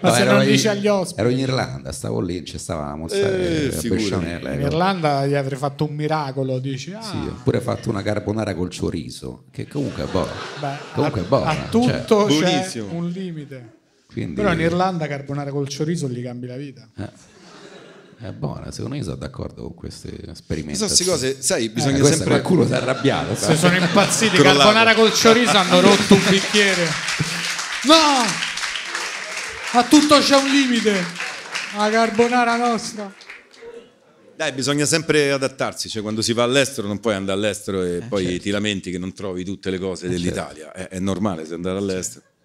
Ma se ero non in- dici agli ospiti. Ero in Irlanda, stavo lì, c'è stava la mozzarella, Eh, la figurati. besciamella. In ero- Irlanda gli avrei fatto un miracolo, dici? Ah, Sì, ho pure fatto una carbonara col chorizo, che comunque è buona. beh, comunque a, è buona. a tutto cioè, c'è un limite. Quindi- Però in Irlanda carbonara col chorizo gli cambi la vita. È buona, secondo me sono d'accordo con questi esperimenti. Sono queste cose, sai, bisogna Questa- sempre... Qualcuno si è arrabbiato. Se sono impazziti, carbonara col chorizo hanno rotto un bicchiere. No! A tutto c'è un limite. La carbonara nostra. Dai, bisogna sempre adattarsi, cioè quando si va all'estero non puoi andare all'estero e poi certo. ti lamenti che non trovi tutte le cose dell'Italia. È, è normale se andare all'estero. È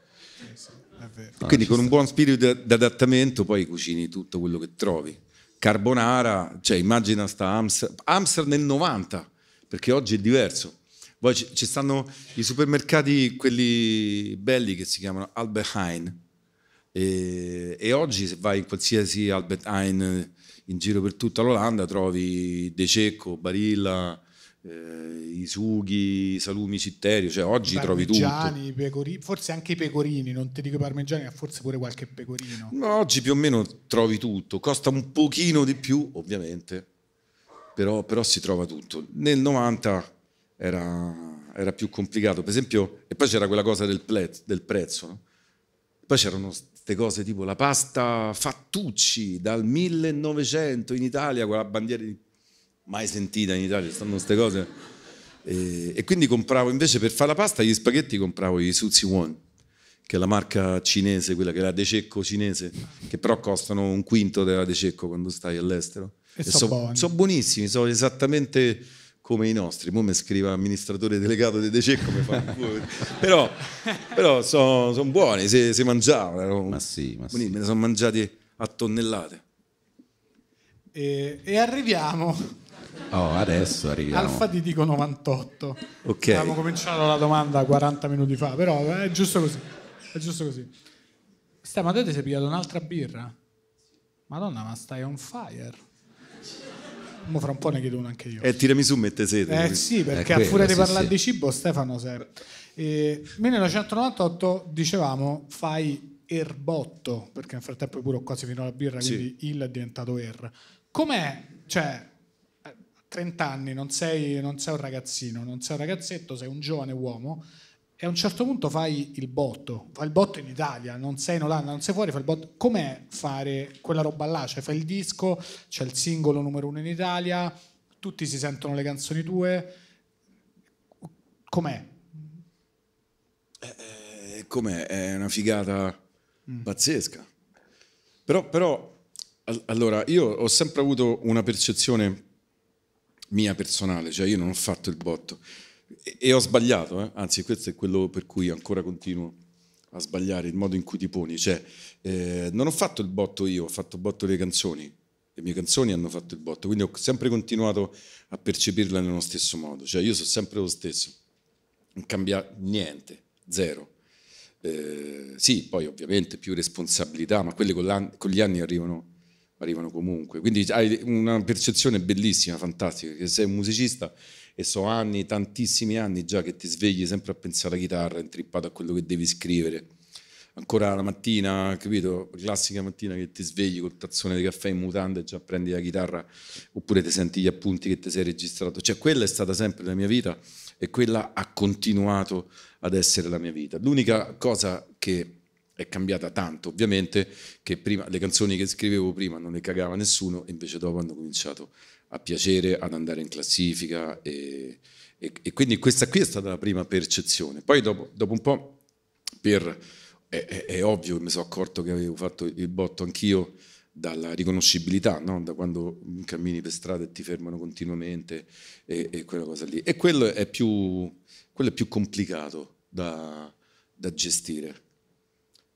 vero. Quindi con un buon spirito di adattamento poi cucini tutto quello che trovi. Carbonara, cioè immagina sta Amsterdam, Amsterdam nel 90, perché oggi è diverso. Poi ci, ci stanno i supermercati, quelli belli che si chiamano Albert Heijn. E, e oggi se vai in qualsiasi Albert Heijn in giro per tutta l'Olanda trovi De Cecco, Barilla, eh, i sughi, i salumi citterio, cioè oggi trovi tutto. Parmigiani, i pecorini, forse anche i pecorini, non ti dico i parmigiani, ma forse pure qualche pecorino. Ma oggi più o meno trovi tutto, costa un pochino di più ovviamente, però, però si trova tutto. Nel 90 era, era più complicato, per esempio, e poi c'era quella cosa del, plez- del prezzo, no? poi c'erano queste cose tipo la pasta Fattucci dal 1900 in Italia con la bandiera di- mai sentita in Italia, stanno queste cose. E, e quindi compravo invece per fare la pasta gli spaghetti compravo i Suzi One che è la marca cinese, quella che è la De Cecco cinese, che però costano un quinto della De Cecco quando stai all'estero. E so so, buoni. so buonissimi, sono esattamente come i nostri. Mo mi scrive amministratore delegato di De Cecco, mi fa però, però sono buoni, si, si mangiavano. Ma sì, ma sì. Me ne sono mangiati a tonnellate. E, e arriviamo Oh, adesso arriviamo. Alfa ti dico 98. Ok. Abbiamo cominciato la domanda 40 minuti fa, però è giusto così. È giusto così. Stefano, te ti sei pigliato un'altra birra? Madonna, ma stai on fire. Mo fra un po' ne chiedo una anche io. Eh, tirami su, mette sete. Eh sì, perché È a quello, furia di sì, parlare sì. di cibo, Stefano serve. E 1998 dicevamo fai erbotto, perché nel frattempo pure ho quasi finito la birra, Sì. quindi il è diventato er. Com'è? Cioè, 30 anni, non sei, non sei un ragazzino, non sei un ragazzetto, sei un giovane uomo e a un certo punto fai il botto, fai il botto in Italia, non sei in Olanda, non sei fuori, fai il botto. Com'è fare quella roba là? Cioè fai il disco, c'è il singolo numero uno in Italia, tutti si sentono le canzoni tue. Com'è? Eh, com'è? È una figata pazzesca. Però, però, al- allora, io ho sempre avuto una percezione mia personale, cioè io non ho fatto il botto. E, e ho sbagliato, eh. anzi questo è quello per cui ancora continuo a sbagliare il modo in cui ti poni, cioè eh, non ho fatto il botto io, ho fatto il botto le canzoni, le mie canzoni hanno fatto il botto, quindi ho sempre continuato a percepirla nello stesso modo, cioè io sono sempre lo stesso, non cambia niente, zero. Eh, sì, poi ovviamente più responsabilità, ma quelle con, con gli anni arrivano, arrivano comunque. Quindi hai una percezione bellissima, fantastica, che sei un musicista e so anni, tantissimi anni già che ti svegli sempre a pensare alla chitarra, intrippato a quello che devi scrivere. Ancora la mattina, capito? La classica mattina che ti svegli col tazzone di caffè in mutande e già prendi la chitarra oppure ti senti gli appunti che ti sei registrato. Cioè quella è stata sempre la mia vita e quella ha continuato ad essere la mia vita. L'unica cosa che è cambiata tanto, ovviamente, che prima le canzoni che scrivevo prima non le cagava nessuno, invece dopo hanno cominciato a piacere, ad andare in classifica e, e- e quindi questa qui è stata la prima percezione. Poi dopo, dopo un po' per, è, è- è ovvio che mi sono accorto che avevo fatto il botto anch'io dalla riconoscibilità, no? da quando cammini per strada e ti fermano continuamente e, e quella cosa lì. E quello è più, quello è più complicato da, da gestire.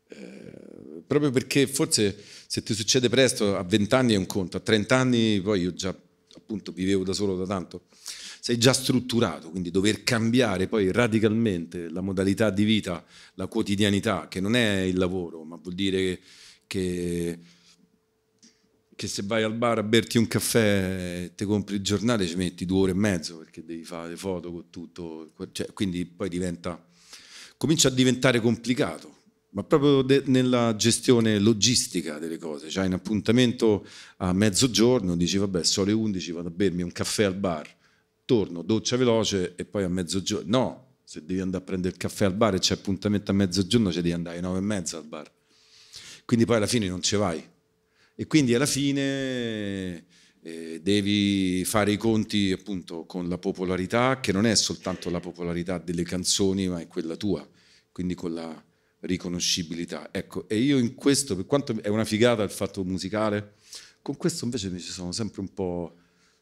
Eh, proprio perché forse se ti succede presto a 20 anni è un conto, a 30 anni poi io già appunto vivevo da solo da tanto, sei già strutturato, quindi dover cambiare poi radicalmente la modalità di vita, la quotidianità, che non è il lavoro, ma vuol dire che, che se vai al bar a berti un caffè e ti compri il giornale ci metti due ore e mezzo perché devi fare foto con tutto, cioè, quindi poi diventa, comincia a diventare complicato ma proprio de- nella gestione logistica delle cose. C'hai un appuntamento a mezzogiorno, dici vabbè, sono le 11, vado a bermi un caffè al bar, torno, doccia veloce e poi a mezzogiorno. No, se devi andare a prendere il caffè al bar e c'è appuntamento a mezzogiorno, ci devi andare alle 9 e mezza al bar. Quindi poi alla fine non ci vai. E quindi alla fine eh, devi fare i conti appunto con la popolarità, che non è soltanto la popolarità delle canzoni, ma è quella tua, quindi con la riconoscibilità. Ecco, e io in questo, per quanto è una figata il fatto musicale, con questo invece mi ci sono sempre un po'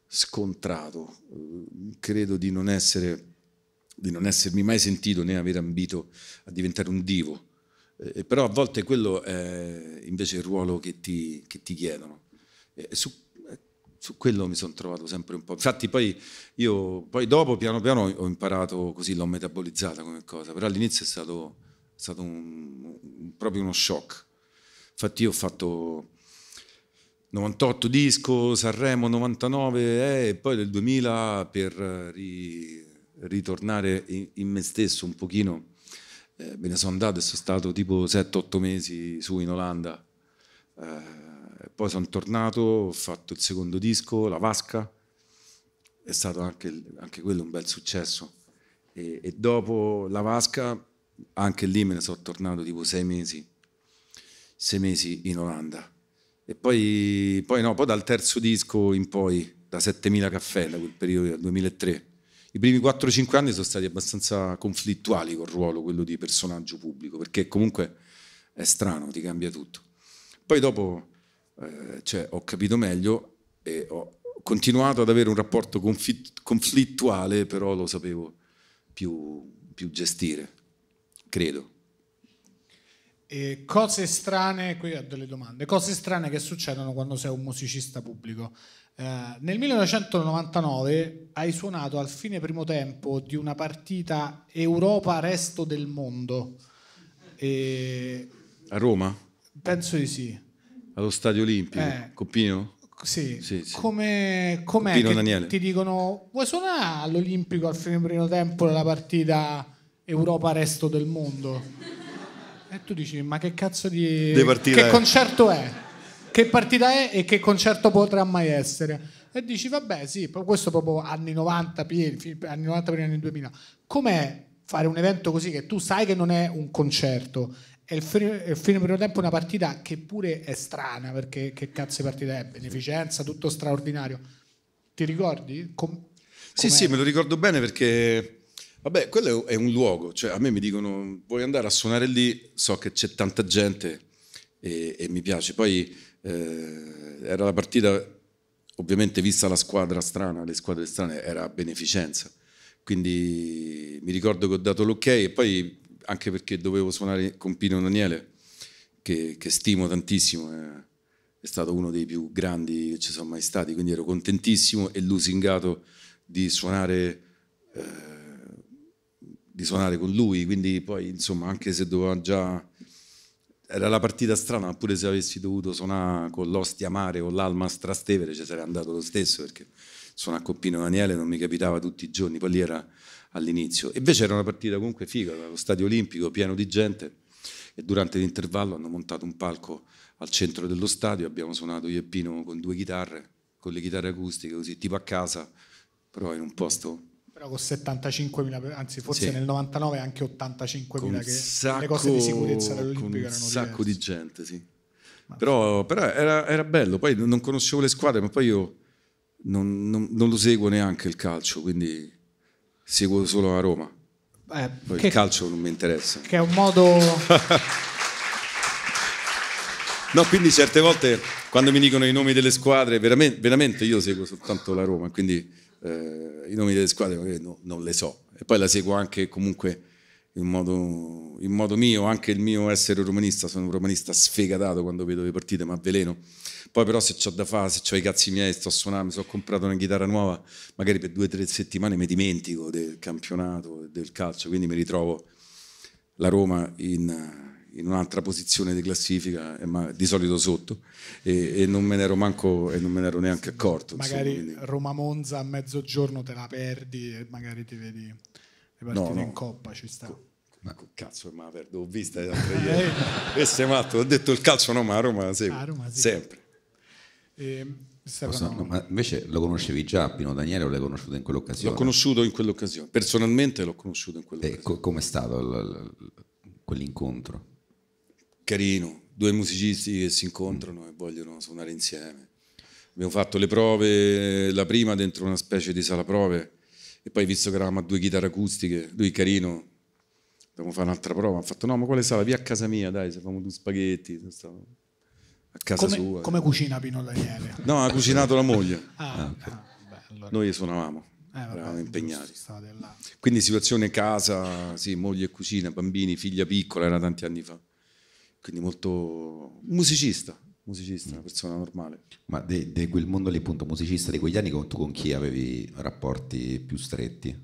scontrato. Eh, Credo di non essere di non essermi mai sentito né aver ambito a diventare un divo. Eh, però a volte quello è invece il ruolo che ti, che ti chiedono. E su, eh, su quello mi sono trovato sempre un po'. Infatti poi io poi dopo piano piano ho imparato così, l'ho metabolizzata come cosa, però all'inizio è stato, stato un- un- proprio uno shock. Infatti io ho fatto 98 disco, Sanremo 99 eh, e poi del 2000 per ri- ritornare in, in me stesso un pochino eh, me ne sono andato e sono stato tipo 7-8 mesi su in Olanda. Eh, poi sono tornato, ho fatto il secondo disco, La Vasca, è stato anche, anche quello un bel successo. E, e dopo La Vasca, anche lì me ne sono tornato tipo 6 mesi, 6 mesi in Olanda. E poi, poi no, poi dal terzo disco in poi, da 7000 caffè, da quel periodo del 2003, i primi 4-5 anni sono stati abbastanza conflittuali col ruolo, quello di personaggio pubblico, perché comunque è strano, ti cambia tutto. Poi dopo eh, cioè, ho capito meglio e ho continuato ad avere un rapporto conflit- conflittuale, però lo sapevo più, più gestire, credo. E cose strane, qui ho delle domande, cose strane che succedono quando sei un musicista pubblico. Eh, nel 1999 hai suonato al fine primo tempo di una partita Europa-Resto del Mondo. E A Roma? penso di sì. Allo Stadio Olimpico? Eh. Coppino? Sì. Sì, sì. Come, com'è Pino che Daniele. ti dicono vuoi suonare all'Olimpico al fine primo tempo della partita Europa-Resto del Mondo? E tu dici ma che cazzo di... Che è? concerto è? Che partita è e che concerto potrà mai essere? E dici vabbè sì, questo proprio anni 90 pieni, anni 90 per gli anni 2000. Com'è fare un evento così che tu sai che non è un concerto e il fine, il fine primo tempo è una partita che pure è strana perché che cazzo di partita è? Beneficenza, tutto straordinario. Ti ricordi? Com- Sì, sì, me lo ricordo bene perché, vabbè, quello è un luogo, cioè a me mi dicono vuoi andare a suonare lì, so che c'è tanta gente e, e mi piace. Poi eh, era la partita, ovviamente vista la squadra strana, le squadre strane, era a beneficenza, quindi mi ricordo che ho dato l'ok e poi anche perché dovevo suonare con Pino Daniele, che, che stimo tantissimo. eh, è stato uno dei più grandi che ci sono mai stati, quindi ero contentissimo e lusingato di suonare, eh, di suonare con lui, quindi poi insomma anche se doveva già... Era la partita strana, pure se avessi dovuto suonare con l'Ostia Mare o l'Alma Strastevere ci sarei andato lo stesso perché suonare con Pino Daniele non mi capitava tutti i giorni, poi lì era all'inizio. Invece era una partita comunque figa, allo Stadio Olimpico, pieno di gente e durante l'intervallo hanno montato un palco al centro dello stadio, abbiamo suonato io e Pino con due chitarre, con le chitarre acustiche, così tipo a casa, però in un posto Però con 75.000, per- anzi forse Sì. nel 99 anche 85.000 con un che sacco, le cose di sicurezza dell'Olimpico un erano sacco di diverse. gente, sì. Però, però era, era bello, poi non conoscevo le squadre, ma poi io non, non- non lo seguo neanche il calcio, quindi seguo solo a Roma. Eh, Poi che, il calcio non mi interessa. che è un modo... No, quindi certe volte quando mi dicono i nomi delle squadre, veramente, veramente io seguo soltanto la Roma, quindi eh, i nomi delle squadre magari no- non le so. E poi la seguo anche comunque in modo, in modo mio, anche il mio essere romanista, sono un romanista sfegatato quando vedo le partite, ma veleno. Poi però se c'ho da fare, se ho i cazzi miei, sto a suonare, mi sono comprato una chitarra nuova, magari per due o tre settimane mi dimentico del campionato, del calcio, quindi mi ritrovo la Roma in, in un'altra posizione di classifica, eh, ma di solito sotto, e, e non me ne ero manco e non me ne ero neanche accorto. insomma, magari quindi- Roma-Monza a mezzogiorno te la perdi e magari ti vedi le partite No, no. in coppa, ci sta. Ma col cazzo, ma la perdo, l'ho vista l'altra ieri. Eh. E sei matto, ho detto il calcio no, ma la Roma la seguo. Ah, Roma sì. Sempre. E, Posso- Stefano, no, ma invece lo conoscevi già Pino Daniele o l'hai conosciuto in quell'occasione? L'ho conosciuto in quell'occasione, personalmente l'ho conosciuto in E quell'occasione. co- com'è stato il- il- quell'incontro? Carino, due musicisti che si incontrano e vogliono suonare insieme. Abbiamo fatto le prove, la prima dentro una specie di sala prove e poi visto che eravamo a due chitarre acustiche, lui carino, dobbiamo fare un'altra prova, ha fatto no ma quale sala? Via a casa mia dai, se famo due spaghetti, a casa come, sua. come cucina Pino Daniele? No, ha cucinato la moglie, Ah, ah, beh, allora. noi suonavamo, Eh, vabbè, eravamo impegnati. Quindi situazione casa, sì, moglie e cucina, bambini, figlia piccola, era tanti anni fa. Quindi molto musicista, musicista, una persona normale. Ma di quel mondo lì, appunto, musicista di quegli anni, con, tu con chi avevi rapporti più stretti?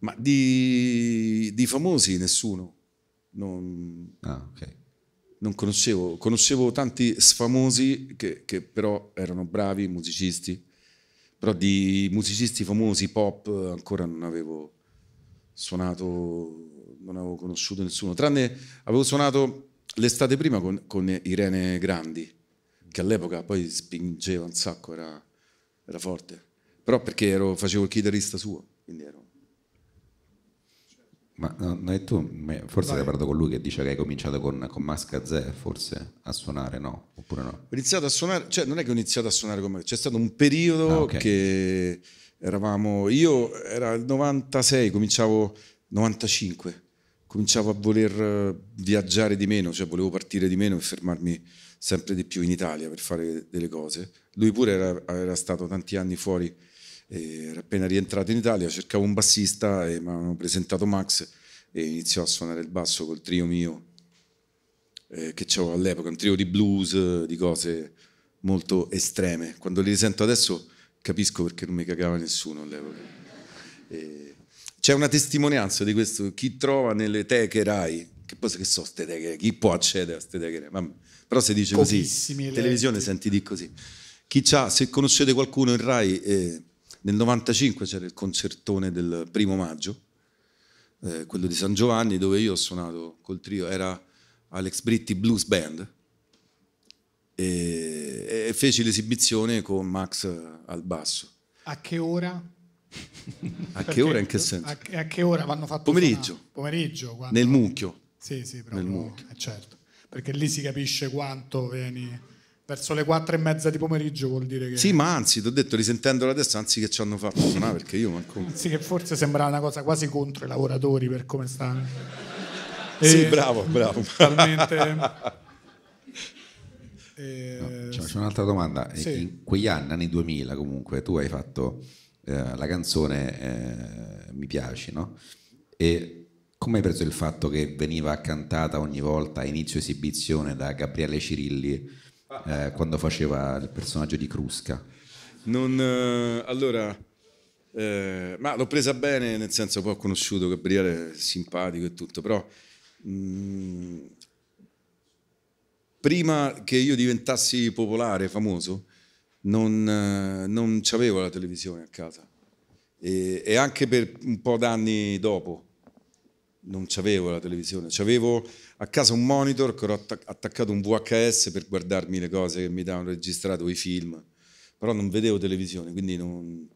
Ma di, di famosi nessuno. Non, Ah, ok. non conoscevo, conoscevo tanti sfamosi che, che però erano bravi musicisti, però di musicisti famosi pop ancora non avevo suonato, non avevo conosciuto nessuno, tranne avevo suonato l'estate prima con, con Irene Grandi, che all'epoca poi spingeva un sacco, era, era forte, però perché ero- facevo il chitarrista suo, quindi ero... Ma no, no, tu, forse hai parlato con lui che dice che hai cominciato con, con Max Gazzè, forse, a suonare, no? Oppure no? Ho iniziato a suonare, cioè non è che ho iniziato a suonare con me, c'è stato un periodo Ah, ok. che eravamo, io era il 96, cominciavo 95, cominciavo a voler eh, viaggiare di meno, cioè volevo partire di meno e fermarmi sempre di più in Italia per fare delle cose. Lui pure era, era stato tanti anni fuori, era appena rientrato in Italia, cercavo un bassista e mi hanno presentato Max e iniziò a suonare il basso col trio mio eh, che c'avevo all'epoca, un trio di blues, di cose molto estreme. Quando li risento adesso capisco perché non mi cagava nessuno all'epoca. E c'è una testimonianza di questo, chi trova nelle teche RAI, che poi che so ste teche, chi può accedere a queste teche RAI? Però se dice così, in televisione senti di così. Chi c'ha, se conoscete qualcuno in RAI, eh, nel 95 c'era il concertone del primo maggio, eh, quello di San Giovanni, dove io ho suonato col trio, era Alex Britti Blues Band, e, e feci l'esibizione con Max al basso. A che ora? A che ora in che senso? A, a che ora vanno fatto Pomeriggio. Suonare? Pomeriggio. Quando... Nel mucchio. Sì, sì, proprio, Nel mucchio. Eh, certo. Perché lì si capisce quanto vieni... Verso le quattro e mezza di pomeriggio vuol dire che... Sì, ma anzi, ti ho detto, risentendo la testa, anzi che ci hanno fatto suonare, perché io manco... Anzi che forse sembrava una cosa quasi contro i lavoratori per come stanno. E sì, bravo, bravo. Talmente... Eh, no, c'è un'altra domanda. Sì. In quegli anni, anni 2000 comunque, tu hai fatto eh, la canzone eh, Mi piaci, no? E come hai preso il fatto che veniva cantata ogni volta a inizio esibizione da Gabriele Cirilli eh, quando faceva il personaggio di Crusca? Non, eh, allora, eh, ma l'ho presa bene, nel senso poi ho conosciuto Gabriele, simpatico e tutto, però mh, mm, prima che io diventassi popolare, famoso, non, eh, non avevo la televisione a casa. E, e, anche per un po' d'anni dopo non avevo la televisione. C'avevo a casa un monitor che ho attaccato un VHS per guardarmi le cose che mi davano registrato, i film, però non vedevo televisione, quindi non...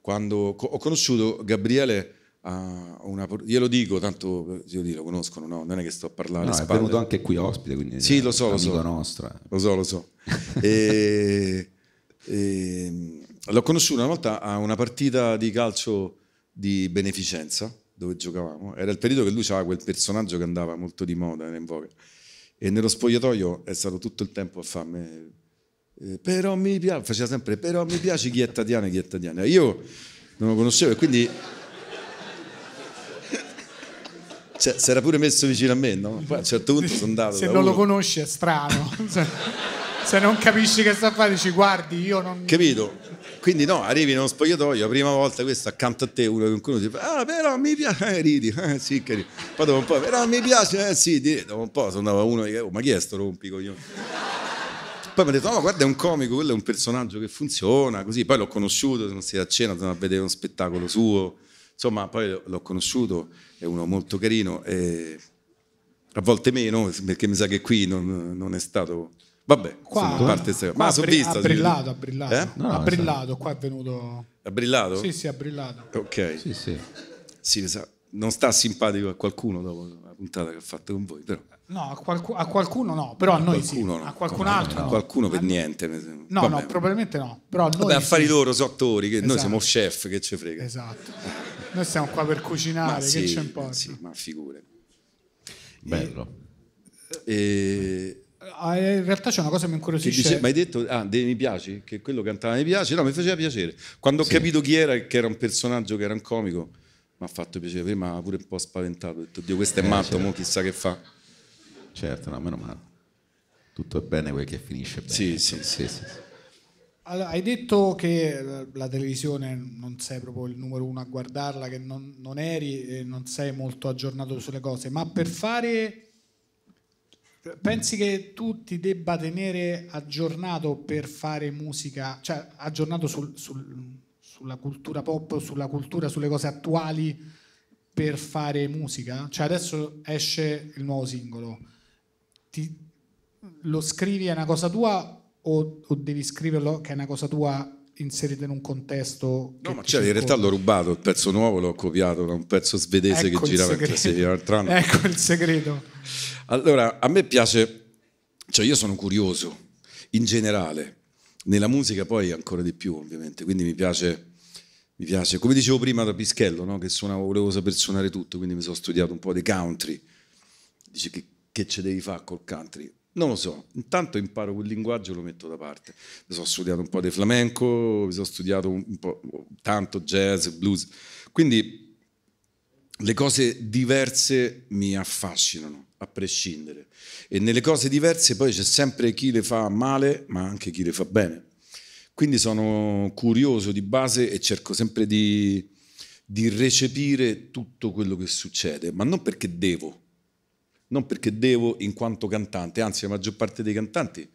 quando ho conosciuto Gabriele una, glielo dico, tanto io lo conoscono, no? non è che sto a parlare. No, è venuto anche qui ospite, quindi sì, lo so, lo so. nostro. Lo so, lo so. e, e, l'ho conosciuto una volta a una partita di calcio di beneficenza dove giocavamo. Era il periodo che lui aveva quel personaggio che andava molto di moda, era in voga. E nello spogliatoio è stato tutto il tempo a farmi eh, però mi piace, faceva sempre però mi piace chi è Tatiana chi è Tatiana. Io non lo conoscevo e quindi cioè, si era pure messo vicino a me, no? Poi a un certo punto sono andato. Se non uno. lo conosci è strano. se non capisci che sta a fare, dici guardi, io non. Capito? Quindi no, arrivi in uno spogliatoio, la prima volta questo accanto a te, uno che qualcuno ti fa, ah però mi piace, eh, ridi, eh, sì che ridi. Poi dopo un po', però mi piace, eh sì, di... dopo un po' sono andato uno e oh, ma chi è sto rompicoglione? Poi mi ha detto, no guarda è un comico, quello è un personaggio che funziona, così. Poi l'ho conosciuto, sono stato a cena, sono a vedere uno spettacolo suo Insomma, poi l'ho conosciuto, è uno molto carino e a volte meno, perché mi sa che qui non, non è stato... Vabbè, qua, insomma, parte qua ma sono visto. Ha brillato, ha brillato. Eh? No, ha brillato, qua è venuto... Ha brillato? Sì, sì, ha brillato. Ok. Sì, sì. sì non sta simpatico a qualcuno dopo la puntata che ha fatto con voi, però... No, a, qualcu- a qualcuno no, però a noi sì. No. A qualcun altro no. A qualcuno per niente. No, Vabbè. no, probabilmente no. Però a noi Vabbè, affari sì. loro, sono attori, che esatto. noi siamo chef, che ci frega. Esatto. Noi stiamo qua per cucinare, ma che sì, c'è importa? Sì, ma figure. Bello. E... Ah, in realtà c'è una cosa che mi incuriosisce. Dice, ma hai detto, ah, mi piaci? Che quello cantava mi piace? No, mi faceva piacere. Quando ho sì. capito chi era, che era un personaggio, che era un comico, mi ha fatto piacere. Prima pure un po' spaventato. Ho detto, Dio, questo è eh, matto, certo. chissà che fa. Certo, no, meno male. Tutto è bene quel che finisce bene. Sì, sì, sì. sì. Allora, hai detto che la televisione non sei proprio il numero uno a guardarla, che non, non eri e non sei molto aggiornato sulle cose, ma per fare... Pensi che tu ti debba tenere aggiornato per fare musica, cioè aggiornato sul, sul, sulla cultura pop, sulla cultura, sulle cose attuali per fare musica? Cioè adesso esce il nuovo singolo, ti, lo scrivi è una cosa tua o, o, devi scriverlo che è una cosa tua inserita in un contesto no ma cioè in realtà l'ho rubato il pezzo nuovo l'ho copiato da un pezzo svedese ecco che girava in classifica ecco il segreto allora a me piace cioè io sono curioso in generale nella musica poi ancora di più ovviamente quindi mi piace mi piace come dicevo prima da Pischello no? che suonavo volevo saper suonare tutto quindi mi sono studiato un po' di country dice che che ce devi fare col country? Non lo so, intanto imparo quel linguaggio e lo metto da parte. Mi sono studiato un po' di flamenco, mi sono studiato un po' tanto jazz, blues. Quindi le cose diverse mi affascinano, a prescindere. E nelle cose diverse poi c'è sempre chi le fa male, ma anche chi le fa bene. Quindi sono curioso di base e cerco sempre di, di recepire tutto quello che succede, ma non perché devo, non perché devo in quanto cantante, anzi la maggior parte dei cantanti,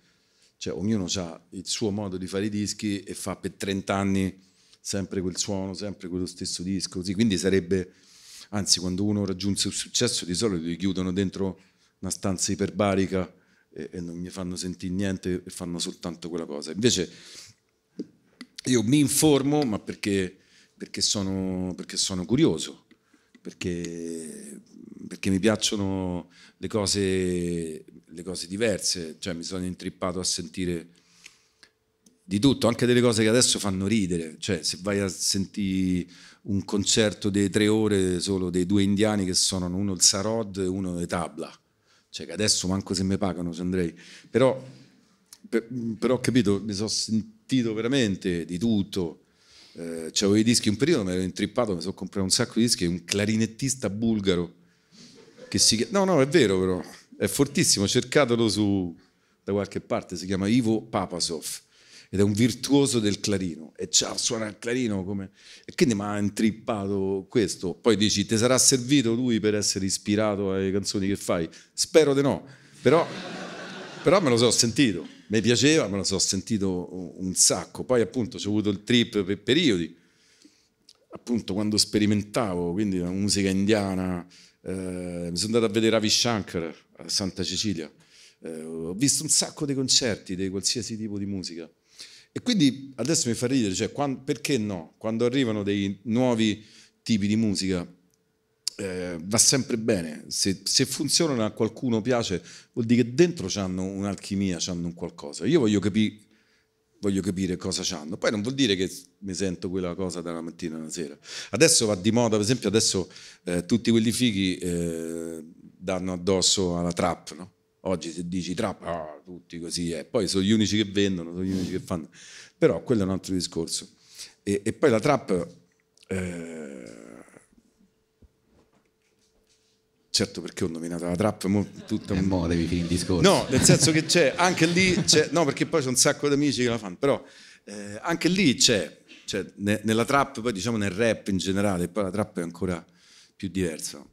cioè ognuno ha il suo modo di fare i dischi e fa per 30 anni sempre quel suono, sempre quello stesso disco, così. quindi sarebbe, anzi quando uno raggiunge il successo di solito li chiudono dentro una stanza iperbarica e, e non mi fanno sentire niente e fanno soltanto quella cosa. Invece io mi informo, ma perché, perché, sono, perché sono, curioso, perché, perché, mi piacciono le cose, le cose diverse, cioè mi sono intrippato a sentire di tutto, anche delle cose che adesso fanno ridere, cioè se vai a sentire un concerto di tre ore solo dei due indiani che suonano uno il sarod e uno le tabla, cioè che adesso manco se mi pagano ci andrei, però, per, però ho capito, mi sono sentito veramente di tutto. Eh, c'avevo i dischi un periodo, mi ero intrippato, mi sono comprato un sacco di dischi, un clarinettista bulgaro che si. No, no, è vero però, è fortissimo, cercatelo su, da qualche parte, si chiama Ivo Papasov ed è un virtuoso del clarino e c'ha, suona il clarino come... E quindi mi ha intrippato questo. Poi dici, ti sarà servito lui per essere ispirato alle canzoni che fai? Spero di no, però, però me lo so sentito mi piaceva, me lo sono sentito un sacco. Poi appunto ho avuto il trip per periodi, appunto quando sperimentavo, quindi la musica indiana, eh, mi sono andato a vedere Ravi Shankar a Santa Cecilia, eh, ho visto un sacco di concerti di qualsiasi tipo di musica. E quindi adesso mi fa ridere, cioè, quando, perché no? Quando arrivano dei nuovi tipi di musica, eh, va sempre bene. Se, se, funzionano a qualcuno piace, vuol dire che dentro hanno un'alchimia, hanno un qualcosa. Io voglio, capi, voglio capire cosa hanno. Poi non vuol dire che mi sento quella cosa dalla mattina alla sera. Adesso va di moda, per esempio, adesso eh, tutti quelli fighi eh, danno addosso alla trap, no? Oggi se dici trap, ah, tutti così è. Poi sono gli unici che vendono, sono gli unici che fanno. Però quello è un altro discorso. E, e poi la trap... Eh, Certo, perché ho nominato la trap. Mo, tutta... E mo devi finire il discorso. No, nel senso che c'è, anche lì c'è, no, perché poi c'è un sacco di amici che la fanno, però eh, anche lì c'è, cioè, ne, nella trap, poi diciamo nel rap in generale, poi la trap è ancora più diversa.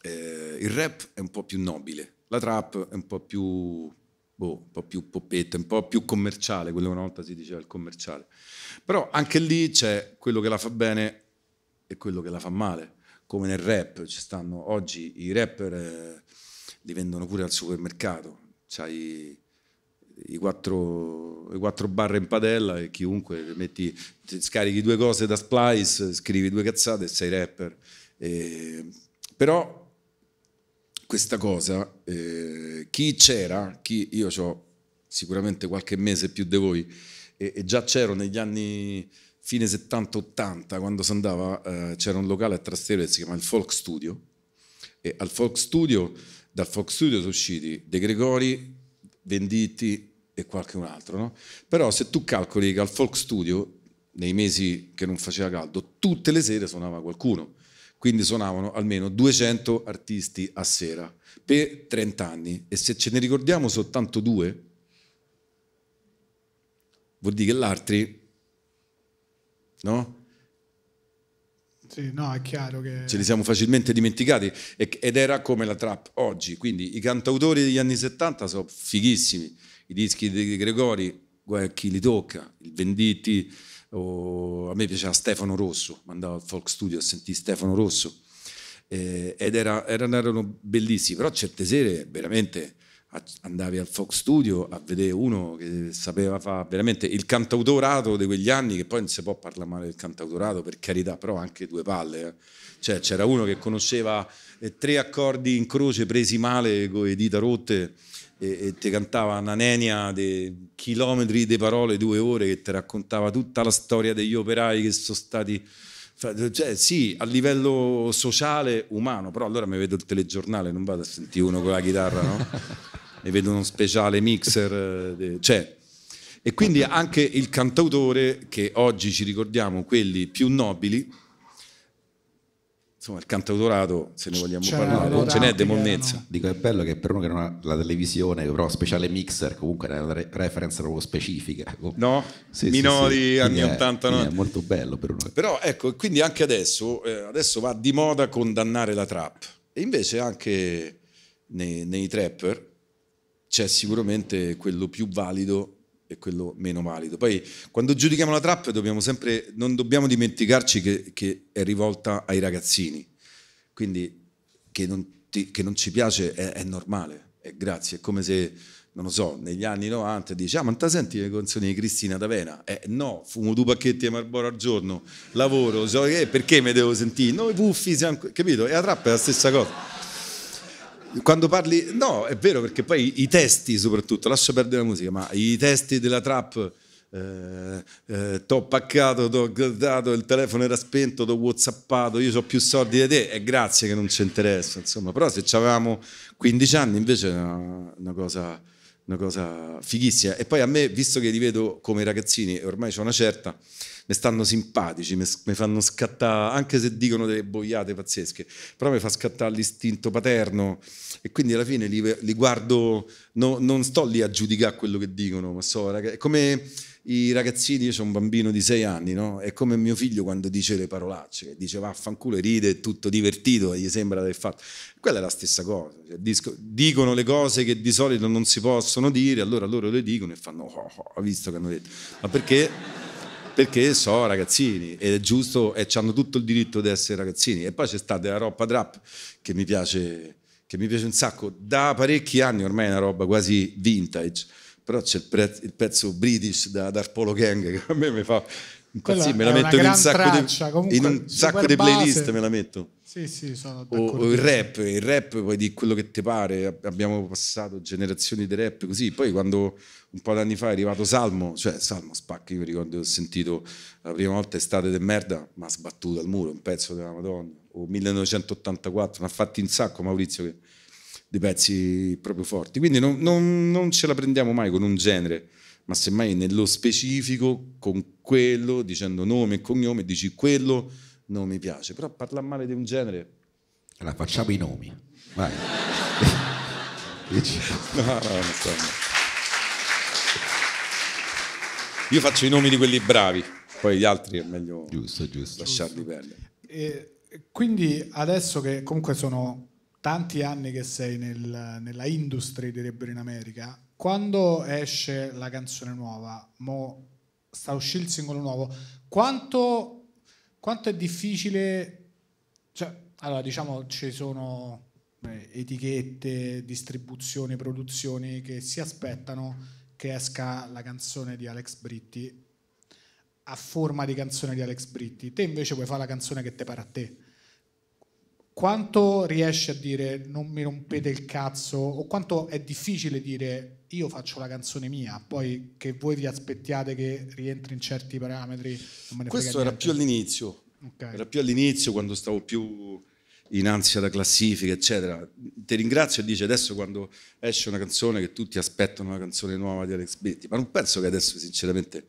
Eh, il rap è un po' più nobile, la trap è un po' più, boh, un po' più poppetta, un po' più commerciale, quello che una volta si diceva il commerciale. Però anche lì c'è quello che la fa bene e quello che la fa male come nel rap, ci stanno oggi i rapper eh, li vendono pure al supermercato, c'hai i quattro, i quattro barre in padella e chiunque metti, scarichi due cose da Splice, scrivi due cazzate e sei rapper. E, però questa cosa, eh, chi c'era, chi, io ho sicuramente qualche mese più di voi e, e già c'ero negli anni fine 70-80, quando si andava, eh, c'era un locale a Trastevere che si chiama il Folk Studio, e al Folk Studio, dal Folk Studio sono usciti De Gregori, Venditti e qualcun altro, no? Però se tu calcoli che al Folk Studio, nei mesi che non faceva caldo, tutte le sere suonava qualcuno, quindi suonavano almeno 200 artisti a sera per 30 anni. E se ce ne ricordiamo soltanto due, vuol dire che gli altri no? Sì, no, è chiaro che... Ce li siamo facilmente dimenticati. Ed era come la trap oggi, quindi i cantautori degli anni 70 sono fighissimi, i dischi di Gregori, guarda chi li tocca, il Venditti, o a me piaceva Stefano Rosso, andavo al folk studio a sentire Stefano Rosso. Eh, ed era, erano, erano bellissimi, però certe sere veramente andavi al Fox Studio a vedere uno che sapeva fare veramente il cantautorato di quegli anni, che poi non si può parlare male del cantautorato, per carità, però anche due palle. Eh. Cioè, c'era uno che conosceva eh, tre accordi in croce presi male con le dita rotte e, e ti cantava una nenia di chilometri di parole, due ore, che ti raccontava tutta la storia degli operai che sono stati... Cioè, sì, a livello sociale, umano, però allora mi vedo il telegiornale, non vado a sentire uno con la chitarra, no? ne vedo uno speciale mixer, c'è. E quindi anche il cantautore, che oggi ci ricordiamo quelli più nobili, insomma, il cantautorato, se ne vogliamo c'è parlare, non ce n'è di monnezza. Dico, è bello che per uno che non ha la televisione, però speciale mixer, comunque è una reference proprio specifica. No? Sì, Minori, sì, sì. anni è, 80, no? È molto bello per uno. Però ecco, quindi anche adesso, eh, adesso va di moda condannare la trap. E invece anche nei, nei trapper c'è sicuramente quello più valido e quello meno valido. Poi quando giudichiamo la trap dobbiamo sempre, non dobbiamo dimenticarci che, che è rivolta ai ragazzini, quindi che non, ti, che non ci piace è, è, normale, è grazie, è come se, non lo so, negli anni 90 dici, ah ma te senti le canzoni di Cristina D'Avena? Eh no, fumo due pacchetti di Marlboro al giorno, lavoro, so che, perché mi devo sentire? Noi puffi siamo, capito? E la trap è la stessa cosa quando parli, no, è vero perché poi i testi soprattutto, lascio perdere la musica, ma i testi della trap, eh, eh, t'ho paccato, t'ho dato, il telefono era spento, t'ho whatsappato, io ho più soldi di te, e grazie che non ci interessa, insomma, però se avevamo 15 anni invece è una, una, cosa, una cosa fighissima. E poi a me, visto che li vedo come ragazzini, e ormai c'è una certa, mi stanno simpatici, mi, fanno scattare, anche se dicono delle boiate pazzesche, però mi fa scattare l'istinto paterno e quindi alla fine li, li guardo, no, non sto lì a giudicare quello che dicono, ma so, è come i ragazzini, io ho un bambino di sei anni, no? è come mio figlio quando dice le parolacce, dice vaffanculo ride, è tutto divertito, gli sembra di aver fatto. Quella è la stessa cosa, cioè, dicono le cose che di solito non si possono dire, allora loro le dicono e fanno, oh, oh, ho visto che hanno detto, ma perché? perché so ragazzini ed è giusto e hanno tutto il diritto di essere ragazzini. E poi c'è stata la roba trap che mi piace, che mi piace un sacco, da parecchi anni ormai è una roba quasi vintage, però c'è il, pre- il pezzo British da Darpolo Gang che a me mi fa impazzire, me la metto in un sacco, traccia, di, in un sacco di playlist, me la metto. Sì, sì, sono o, o, il rap, il rap puoi di quello che ti pare, abbiamo passato generazioni di rap così, poi quando un po' di anni fa è arrivato Salmo, cioè Salmo spacca, io mi ricordo ho sentito la prima volta estate de merda, ma sbattuto al muro, un pezzo della Madonna, o 1984, ne ha fatti un sacco Maurizio che, di pezzi proprio forti, quindi non, non, non ce la prendiamo mai con un genere, ma semmai nello specifico con quello, dicendo nome e cognome, dici quello non mi piace, però parlare male di un genere... Allora facciamo i nomi, vai. no, no. Io faccio i nomi di quelli bravi, poi gli altri è meglio giusto, giusto. lasciarli perdere. E quindi adesso che comunque sono tanti anni che sei nel, nella industria, direbbero in America, quando esce la canzone nuova, mo sta uscendo il singolo nuovo, quanto quanto è difficile, cioè, allora diciamo ci sono beh, etichette, distribuzioni, produzioni che si aspettano che esca la canzone di Alex Britti a forma di canzone di Alex Britti, te invece puoi fare la canzone che te pare a te. Quanto riesci a dire non mi rompete il cazzo o quanto è difficile dire io faccio la canzone mia, poi che voi vi aspettiate che rientri in certi parametri. Questo era più all'inizio, okay. era più all'inizio quando stavo più in ansia da classifica, eccetera. Ti ringrazio e dice adesso quando esce una canzone che tutti aspettano una canzone nuova di Alex Betti, ma non penso che adesso sinceramente,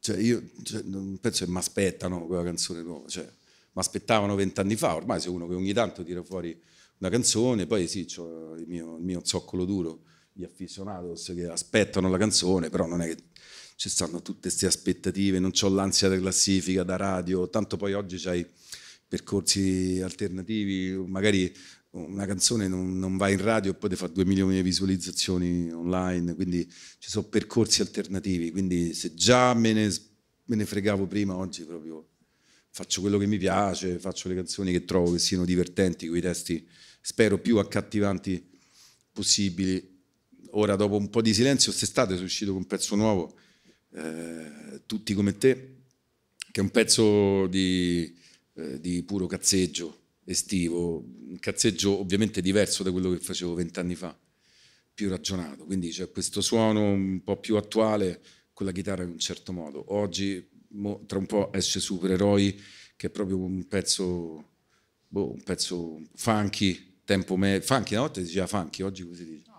cioè io cioè, non penso che mi aspettano quella canzone nuova, cioè, mi aspettavano vent'anni fa, ormai sei uno che ogni tanto tira fuori una canzone, poi sì, ho il mio, il mio zoccolo duro gli aficionados che aspettano la canzone, però non è che ci stanno tutte queste aspettative, non ho l'ansia della classifica da radio, tanto poi oggi c'hai percorsi alternativi, magari una canzone non, non, va in radio e poi ti fa due milioni di visualizzazioni online, quindi ci sono percorsi alternativi, quindi se già me ne, me ne fregavo prima, oggi proprio faccio quello che mi piace, faccio le canzoni che trovo che siano divertenti, con testi spero più accattivanti possibili ora dopo un po' di silenzio, quest'estate sono uscito con un pezzo nuovo, eh, Tutti come te, che è un pezzo di, eh, di, puro cazzeggio estivo, un cazzeggio ovviamente diverso da quello che facevo vent'anni fa, più ragionato, quindi c'è questo suono un po' più attuale con la chitarra in un certo modo. Oggi, mo, tra un po' esce Supereroi, che è proprio un pezzo, boh, un pezzo funky, tempo medio, funky, una volta si diceva funky, oggi così dice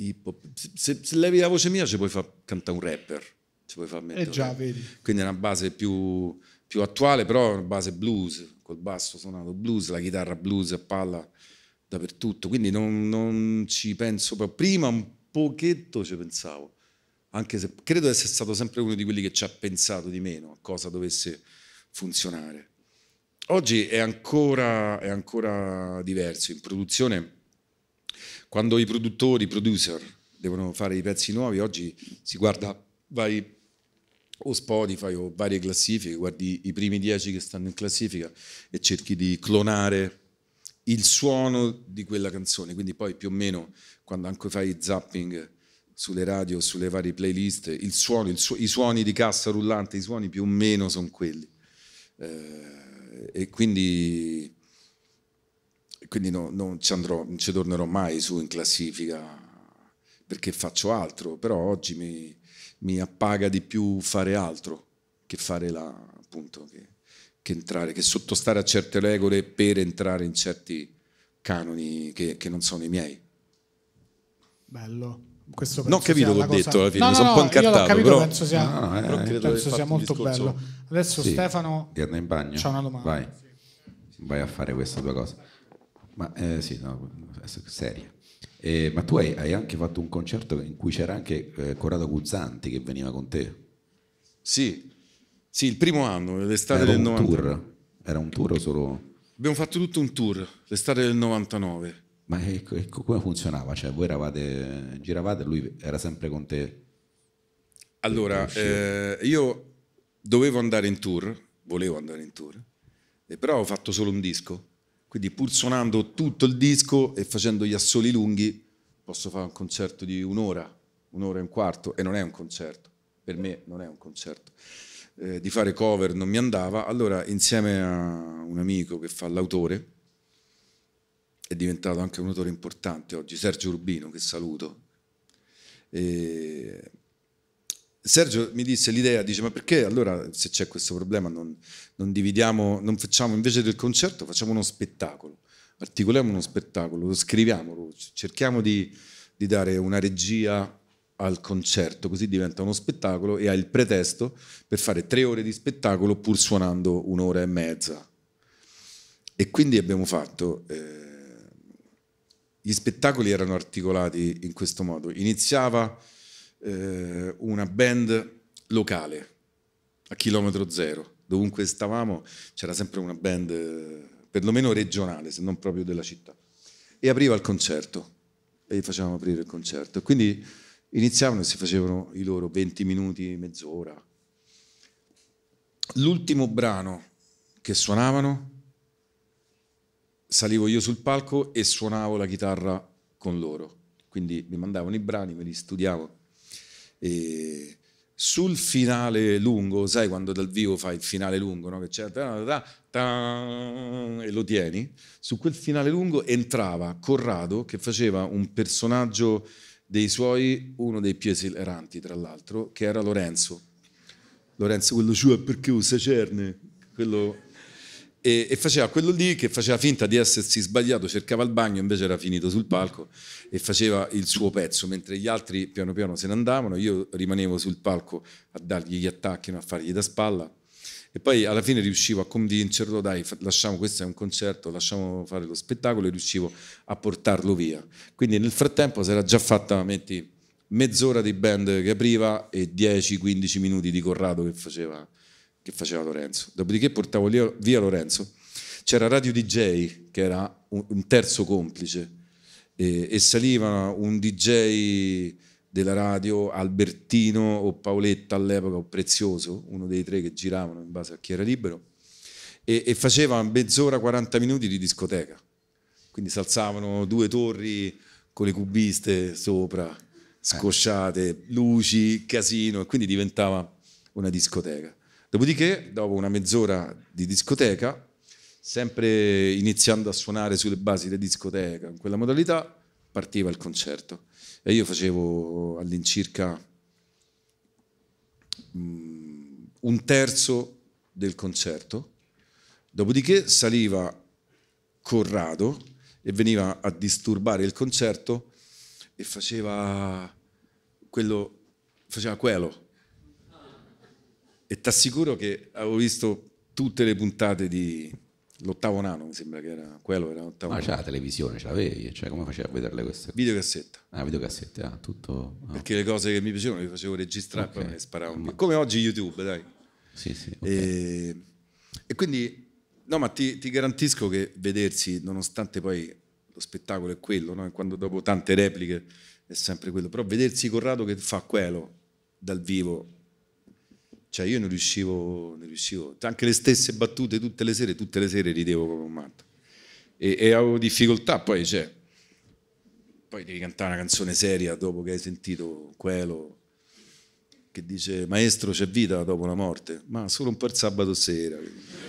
hip hop. Se, se, levi la voce mia ci puoi far cantare un rapper. Ci puoi far mettere. Eh già, vedi. Quindi è una base più, più attuale, però base blues, col basso suonato blues, la chitarra blues a palla dappertutto, quindi non, non ci penso proprio. Prima un pochetto ci pensavo, anche se credo di essere stato sempre uno di quelli che ci ha pensato di meno a cosa dovesse funzionare. Oggi è ancora, è ancora diverso, in produzione, quando i produttori, i producer devono fare i pezzi nuovi, oggi si guarda, vai o Spotify o varie classifiche, guardi i primi dieci che stanno in classifica e cerchi di clonare il suono di quella canzone, quindi poi più o meno quando anche fai zapping sulle radio, sulle varie playlist, il suono, il su- i suoni di cassa rullante, i suoni più o meno sono quelli. Eh, e quindi, quindi no, non, ci andrò, non ci tornerò mai su in classifica perché faccio altro, però oggi mi, mi appaga di più fare altro che fare la, appunto, che, che, entrare, che sottostare a certe regole per entrare in certi canoni che, che non sono i miei. Bello. Questo non ho capito che ho cosa... detto alla fine, no, mi sono no, un po' incartato. Io capito, però... penso sia, no, no, eh, però penso sia molto bello. Adesso sì, Stefano ti in bagno. c'ha una domanda. Vai. Vai a fare questa tua cosa. Ma eh, sì, no, seria. Eh, ma tu hai, hai, anche fatto un concerto in cui c'era anche eh, Corrado Guzzanti che veniva con te. Sì, sì il primo anno, l'estate Era del un 99. tour? Era un tour o solo... Abbiamo fatto tutto un tour, l'estate del 99. Ma ecco, ecco come funzionava? Cioè, voi eravate, giravate e lui era sempre con te? Allora, eh, io dovevo andare in tour, volevo andare in tour, e però ho fatto solo un disco. Quindi pur suonando tutto il disco e facendo gli assoli lunghi, posso fare un concerto di un'ora, un'ora e un quarto, e non è un concerto. Per me non è un concerto. Eh, di fare cover non mi andava, allora insieme a un amico che fa l'autore, è diventato anche un autore importante oggi, Sergio Rubino, che saluto. E Sergio mi disse l'idea, dice ma perché allora se c'è questo problema non, non, dividiamo, non facciamo invece del concerto, facciamo uno spettacolo, articoliamo uno spettacolo, lo scriviamolo, cerchiamo di, di dare una regia al concerto, così diventa uno spettacolo e ha il pretesto per fare tre ore di spettacolo pur suonando un'ora e mezza. E quindi abbiamo fatto... Eh, gli spettacoli erano articolati in questo modo. Iniziava eh, una band locale a chilometro zero, dovunque stavamo c'era sempre una band perlomeno regionale, se non proprio della città. E apriva il concerto e gli facevamo aprire il concerto. Quindi iniziavano e si facevano i loro 20 minuti, mezz'ora. L'ultimo brano che suonavano salivo io sul palco e suonavo la chitarra con loro. Quindi mi mandavano i brani, me li studiavo. E sul finale lungo, sai quando dal vivo fai il finale lungo, no? che c'è ta, ta, ta, e lo tieni, su quel finale lungo entrava Corrado che faceva un personaggio dei suoi, uno dei più esileranti tra l'altro, che era Lorenzo. Lorenzo, quello è perché usa cerne, quello e, e, faceva quello lì che faceva finta di essersi sbagliato, cercava il bagno, invece era finito sul palco e faceva il suo pezzo, mentre gli altri piano piano se ne andavano, io rimanevo sul palco a dargli gli attacchi, a fargli da spalla e poi alla fine riuscivo a convincerlo, dai, lasciamo, questo è un concerto, lasciamo fare lo spettacolo e riuscivo a portarlo via. Quindi nel frattempo si era già fatta, metti, mezz'ora di band che apriva e 10-15 minuti di Corrado che faceva che faceva Lorenzo. Dopodiché portavo via Lorenzo. C'era Radio DJ, che era un terzo complice, e, e saliva un DJ della radio, Albertino o Paoletta all'epoca, o Prezioso, uno dei tre che giravano in base a chi era libero, e, e faceva mezz'ora, 40 minuti di discoteca. Quindi si alzavano due torri con le cubiste sopra, scosciate, luci, casino, e quindi diventava una discoteca. Dopodiché, dopo una mezz'ora di discoteca, sempre iniziando a suonare sulle basi della discoteca, in quella modalità, partiva il concerto. E io facevo all'incirca um, un terzo del concerto, dopodiché saliva Corrado e veniva a disturbare il concerto e faceva quello, faceva quello e ti assicuro che avevo visto tutte le puntate di l'ottavo nano, mi sembra che era quello, era l'ottavo Ma nano. c'è la televisione, ce l'avevi? Cioè, come facevi a vederle queste? Videocassetta. Ah, videocassette, ah, tutto... ah. Perché le cose che mi piacevano le facevo registrare Ok. poi me le sparavo. via. Come oggi YouTube, dai. Sì, sì. ok. E, e quindi, no, ma ti, ti garantisco che vedersi, nonostante poi lo spettacolo è quello, no? E quando dopo tante repliche è sempre quello, però vedersi Corrado che fa quello dal vivo, cioè io non riuscivo, non riuscivo, anche le stesse battute tutte le sere, tutte le sere ridevo come un matto. E, e avevo difficoltà, poi c'è, poi devi cantare una canzone seria dopo che hai sentito quello che dice maestro c'è vita dopo la morte, ma solo un po' il sabato sera,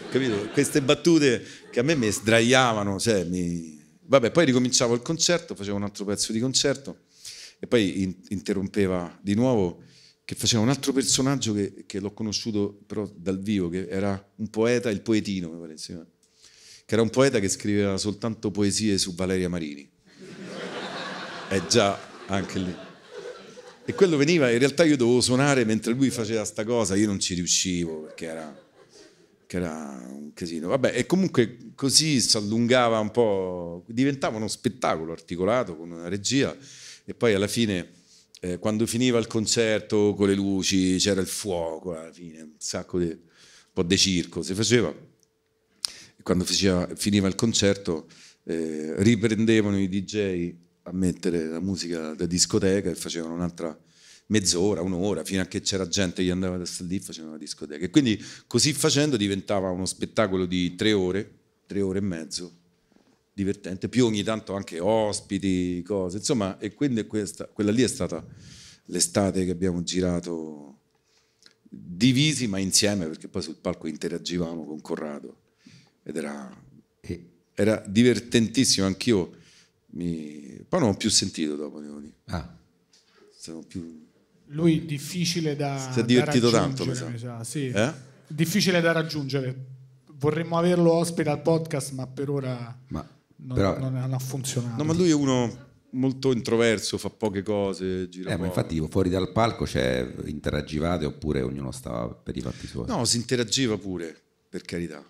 capito? Queste battute che a me mi sdraiavano, cioè mi... Vabbè, poi ricominciavo il concerto, facevo un altro pezzo di concerto e poi in- interrompeva di nuovo che faceva un altro personaggio che, che l'ho conosciuto però dal vivo, che era un poeta, il poetino mi pare, chiama, che era un poeta che scriveva soltanto poesie su Valeria Marini. È già anche lì. E quello veniva, in realtà io dovevo suonare mentre lui faceva sta cosa, io non ci riuscivo perché era, era un casino. Vabbè, e comunque così si allungava un po', diventava uno spettacolo articolato con una regia e poi alla fine, eh, quando finiva il concerto con le luci, c'era il fuoco, alla fine un sacco di, un po' di circo si faceva. Quando faceva- finiva il concerto eh, riprendevano i DJ a mettere la musica da discoteca e facevano un'altra mezz'ora, un'ora, fino a che c'era gente che andava da stare lì facevano la discoteca. E quindi così facendo diventava uno spettacolo di tre ore, tre ore e mezzo, divertente, più ogni tanto anche ospiti, cose, insomma, e quindi questa, quella lì è stata l'estate che abbiamo girato divisi ma insieme perché poi sul palco interagivamo con Corrado ed era, E- era divertentissimo, anch'io mi... poi non ho più sentito dopo, devo dire. ah, Sono più... Lui difficile da Si è divertito tanto, mi sa. mi sa, sì. Eh? Difficile da raggiungere. Vorremmo averlo ospite al podcast, ma per ora ma non, però... non- ha funzionato. No, ma lui è uno molto introverso, fa poche cose, gira Eh, ma infatti fuori dal palco cioè, interagivate oppure ognuno stava per i fatti suoi? No, si interagiva pure, per carità.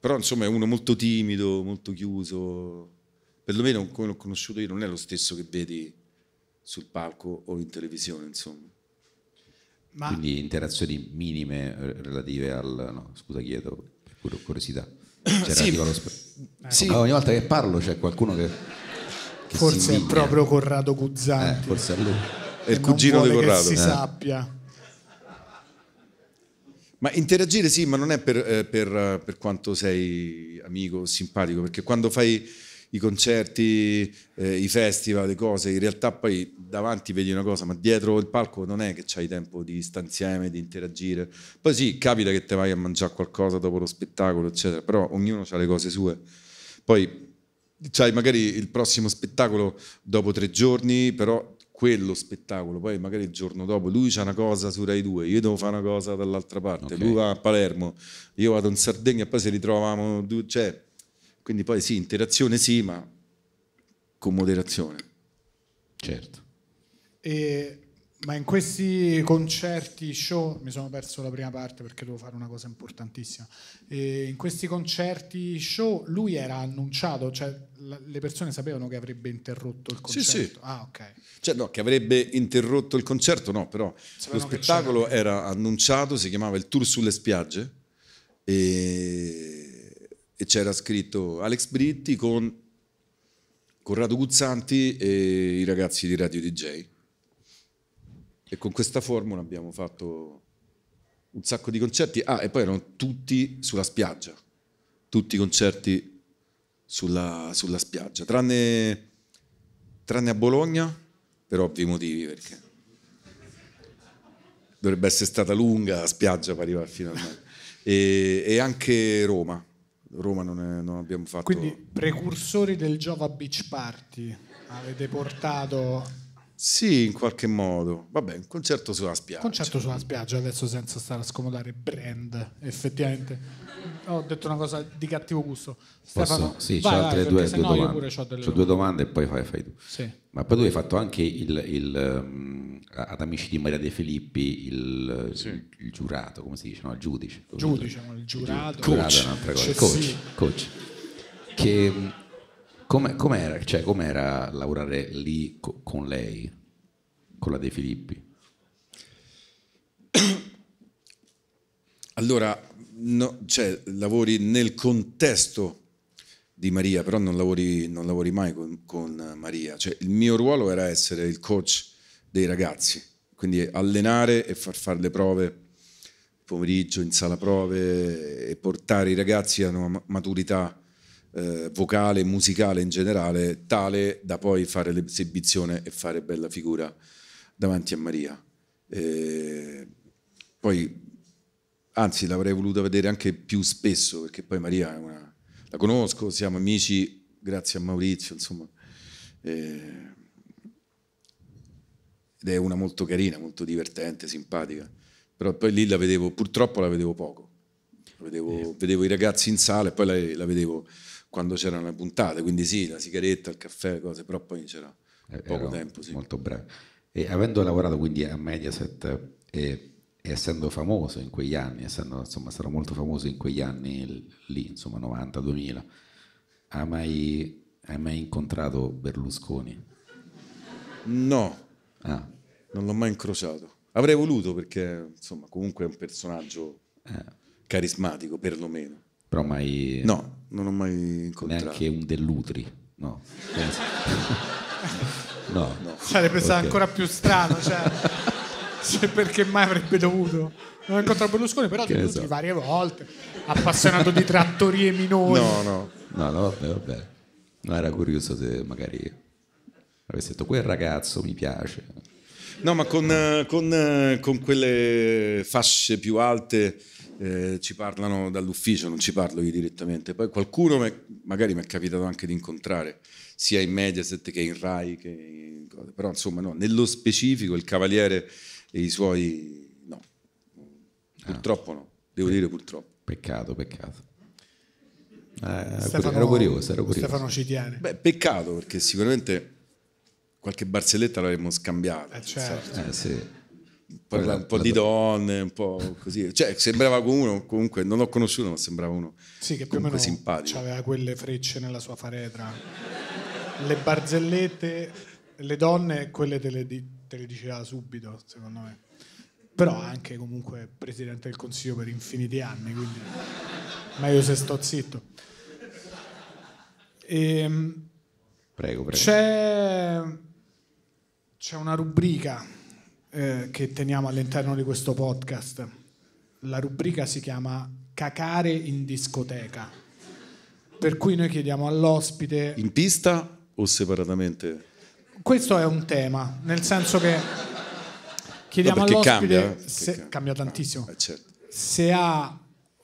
Però insomma è uno molto timido, molto chiuso. Perlomeno come l'ho conosciuto io non è lo stesso che vedi sul palco o in televisione, insomma. Ma Quindi interazioni minime eh, relative al... No, scusa, chiedo per cur- curiosità. Cioè, Sì. spe- Sì. Ma ogni volta che parlo c'è qualcuno che... che si forse è proprio Corrado Eh, Guzzanti. forse è lui. È il cugino non di vuole Corrado. Che si Eh. sappia. Ma interagire sì, ma non è per, eh, per, eh, per quanto sei amico, simpatico, perché quando fai i concerti, eh, i festival, le cose, in realtà poi davanti vedi una cosa, ma dietro il palco non è che c'hai tempo di stare insieme, di interagire. Poi sì, capita che te vai a mangiare qualcosa dopo lo spettacolo, eccetera, però ognuno ha le cose sue. Poi c'hai magari il prossimo spettacolo dopo tre giorni, però quello spettacolo, poi magari il giorno dopo lui c'ha una cosa su Rai 2, io devo fare una cosa dall'altra parte, Ok. lui va a Palermo, io vado in Sardegna e poi se ritrovavamo, due- cioè, quindi poi sì, interazione sì, ma con moderazione. Certo. E- ma in questi concerti show mi sono perso la prima parte perché devo fare una cosa importantissima. E in questi concerti show lui era annunciato, cioè la- le persone sapevano che avrebbe interrotto il Sì, concerto. sì. Ah, ok. Cioè no, che avrebbe interrotto il concerto, no, però lo Sapevano che spettacolo era annunciato, si chiamava il Tour sulle spiagge e, e c'era scritto Alex Britti con Corrado Guzzanti e i ragazzi di Radio DJ. E con questa formula abbiamo fatto un sacco di concerti. Ah, e poi erano tutti sulla spiaggia, tutti i concerti sulla, sulla spiaggia, tranne, tranne a Bologna, per ovvi motivi, perché dovrebbe essere stata lunga la spiaggia per arrivare fino al mare. E, e anche Roma. Roma non, è- non abbiamo fatto... Quindi precursori del Jova Beach Party avete portato Sì, in qualche modo. Vabbè, un concerto sulla spiaggia. Concerto sulla spiaggia, adesso senza stare a scomodare brand, effettivamente. Ho detto una cosa di cattivo gusto. Stefano, Posso? Sì, c'ho altre due, due domande. C'ho, c'ho due domande e poi fai, fai tu. Sì. Ma poi tu hai fatto anche il, il um, ad Amici di Maria De Filippi il, sì. il, il, giurato, come si dice? No, il giudice. Giudice, il giurato. Il giurato coach. È cosa. Coach, sì. coach. Che come, com'era, cioè, com'era lavorare lì co- con lei, con la De Filippi? Allora, no, cioè, lavori nel contesto di Maria, però non lavori, non lavori mai con, con, Maria. Cioè, il mio ruolo era essere il coach dei ragazzi, quindi allenare e far fare le prove pomeriggio in sala prove e portare i ragazzi a una maturità eh, vocale, musicale in generale, tale da poi fare l'esibizione e fare bella figura davanti a Maria. E poi, anzi, l'avrei voluta vedere anche più spesso, perché poi Maria una, la conosco, siamo amici grazie a Maurizio, insomma. E, ed è una molto carina, molto divertente, simpatica. Però poi lì la vedevo, purtroppo la vedevo poco. La vedevo, vedevo i ragazzi in sala e poi la, la vedevo quando c'erano le puntate, quindi sì, la sigaretta, il caffè, cose, però poi c'era eh, poco tempo. Sì. Molto bravo. E avendo lavorato quindi a Mediaset e, e, essendo famoso in quegli anni, essendo insomma stato molto famoso in quegli anni lì, insomma 90-2000, hai mai, hai mai incontrato Berlusconi? No, ah. non l'ho mai incrociato. Avrei voluto perché insomma comunque è un personaggio eh. carismatico perlomeno. Però mai... No, non ho mai incontrato. Neanche un dell'Utri, no. no. no. Sarebbe stato okay. ancora più strano, cioè, cioè, perché mai avrebbe dovuto... Non ho incontrato Berlusconi, però che dell'Utri so. varie volte, appassionato di trattorie minori. No, no. No, no, vabbè, vabbè. No, era curioso se magari avessi detto quel ragazzo mi piace. No, ma con, con, con quelle fasce più alte eh, ci parlano dall'ufficio, non ci parlo io direttamente. Poi qualcuno me, magari mi è capitato anche di incontrare, sia in Mediaset che in Rai, che in, però insomma no, nello specifico il Cavaliere e i suoi no, purtroppo ah. no, devo dire purtroppo. Peccato, peccato. Eh, Stefano, ero curioso, ero curioso. Stefano ci tiene. Beh, peccato perché sicuramente qualche barzelletta l'avremmo scambiata. Eh, certo. eh, sì parla un po' di donne, un po' così. Cioè, sembrava uno, comunque, non l'ho conosciuto, ma sembrava uno sì, che più o meno simpatico. Aveva quelle frecce nella sua faretra. Le barzellette, le donne, quelle te le, te le diceva subito, secondo me. Però anche comunque presidente del consiglio per infiniti anni, quindi meglio se sto zitto. E, ehm, prego, prego. C'è, c'è una rubrica eh, che teniamo all'interno di questo podcast. La rubrica si chiama Cacare in discoteca. Per cui noi chiediamo all'ospite... In pista o separatamente? Questo è un tema, nel senso che chiediamo no, all'ospite... Cambia, eh? se, cambia tantissimo. Eh, certo. Se ha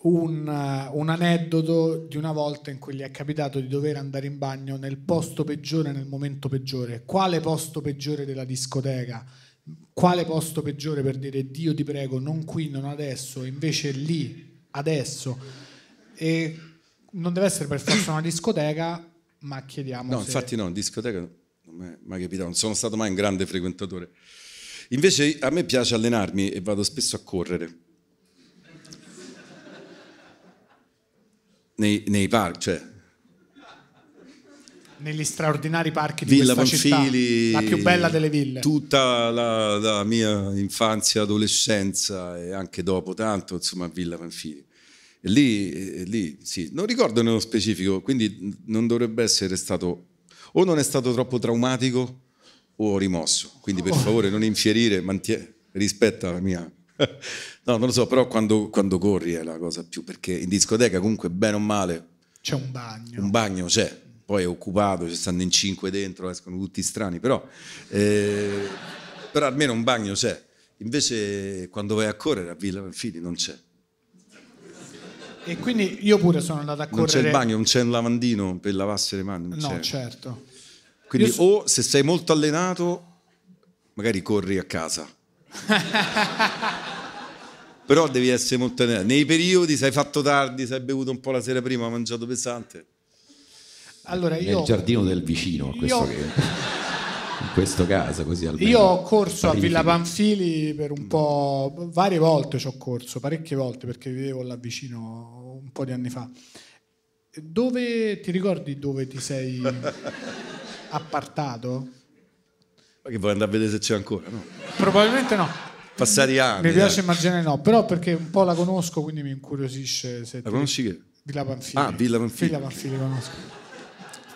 un, un, aneddoto di una volta in cui gli è capitato di dover andare in bagno nel posto peggiore, nel momento peggiore. Quale posto peggiore della discoteca? Quale posto peggiore per dire Dio ti prego, non qui, non adesso, invece lì, adesso. E non deve essere per forza una discoteca, ma chiediamo. No, se... infatti no, discoteca non mi è mai capitato, non sono stato mai un grande frequentatore. Invece a me piace allenarmi e vado spesso a correre. Nei, nei parchi, cioè negli straordinari parchi di Villa questa Panfili, città, la più bella delle ville. Tutta la, la, mia infanzia, adolescenza e anche dopo tanto, insomma, a Villa Panfili. E lì, e lì, sì, non ricordo nello specifico, quindi non dovrebbe essere stato, o non è stato troppo traumatico o rimosso. Quindi per oh. favore non infierire, mantie- rispetta la mia... no, non lo so, però quando, quando corri è la cosa più, perché in discoteca comunque bene o male... C'è un bagno. Un bagno c'è, poi è occupato, ci stanno in cinque dentro, escono tutti strani, però, eh, però almeno un bagno c'è. Invece quando vai a correre a Villa Panfili non c'è. E quindi io pure sono andato a correre. Non c'è il bagno, non c'è un lavandino per lavarsi le mani. no, c'è. certo. Quindi so... o se sei molto allenato magari corri a casa. Però devi essere molto nei periodi, se hai fatto tardi, se hai bevuto un po' la sera prima, hai mangiato pesante. Allora io, Nel giardino del vicino, questo io- che, in questo caso, così almeno. Io ho corso a. Villa Panfili per un po', varie volte ci ho corso, parecchie volte perché vivevo là vicino un po' di anni fa. Dove ti ricordi dove ti sei appartato? Ma che vuoi andare a vedere se c'è ancora? No. Probabilmente no. Passati anni. Mi piace dai. immaginare no, però perché un po' la conosco, quindi mi incuriosisce se La ti- conosci che? Villa Panfili. Ah, Villa Panfili. Villa Panfili conosco.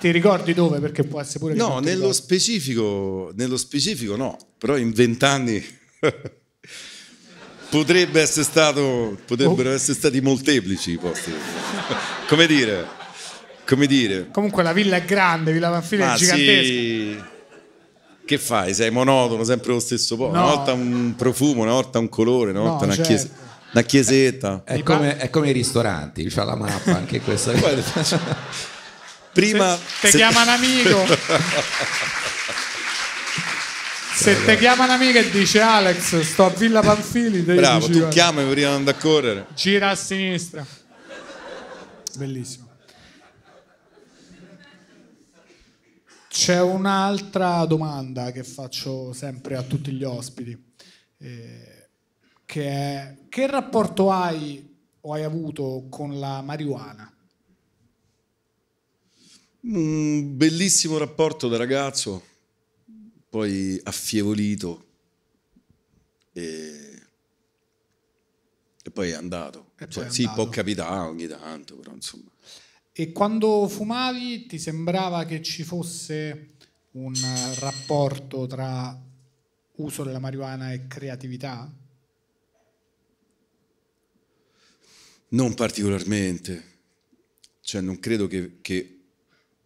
Ti ricordi dove? Perché può essere pure No, nello specifico, nello specifico no, però in vent'anni potrebbe essere stato, potrebbero Oh. essere stati molteplici i posti. come dire, come dire. Comunque la villa è grande, Villa Panfili è gigantesca. sì, che fai? Sei monotono, sempre lo stesso posto. No. Una volta un profumo, una volta un colore, una No, volta una, certo. chiese- una chiesetta. È Mi come, è come i ristoranti, c'ha la mappa anche questa. Prima Se se- chiama un amico. Se te chiama un'amica e dice Alex, sto a Villa Panfili, Bravo, dici, tu chiami prima di andare a correre. gira a sinistra. Bellissimo. C'è un'altra domanda che faccio sempre a tutti gli ospiti, eh, che è che rapporto hai o hai avuto con la marijuana? Un bellissimo rapporto da ragazzo, poi affievolito e, e poi è andato. E Cioè, poi è sì, andato. può capitare ogni tanto, però insomma. E quando fumavi ti sembrava che ci fosse un rapporto tra uso della marijuana e creatività? Non particolarmente, cioè non credo che, che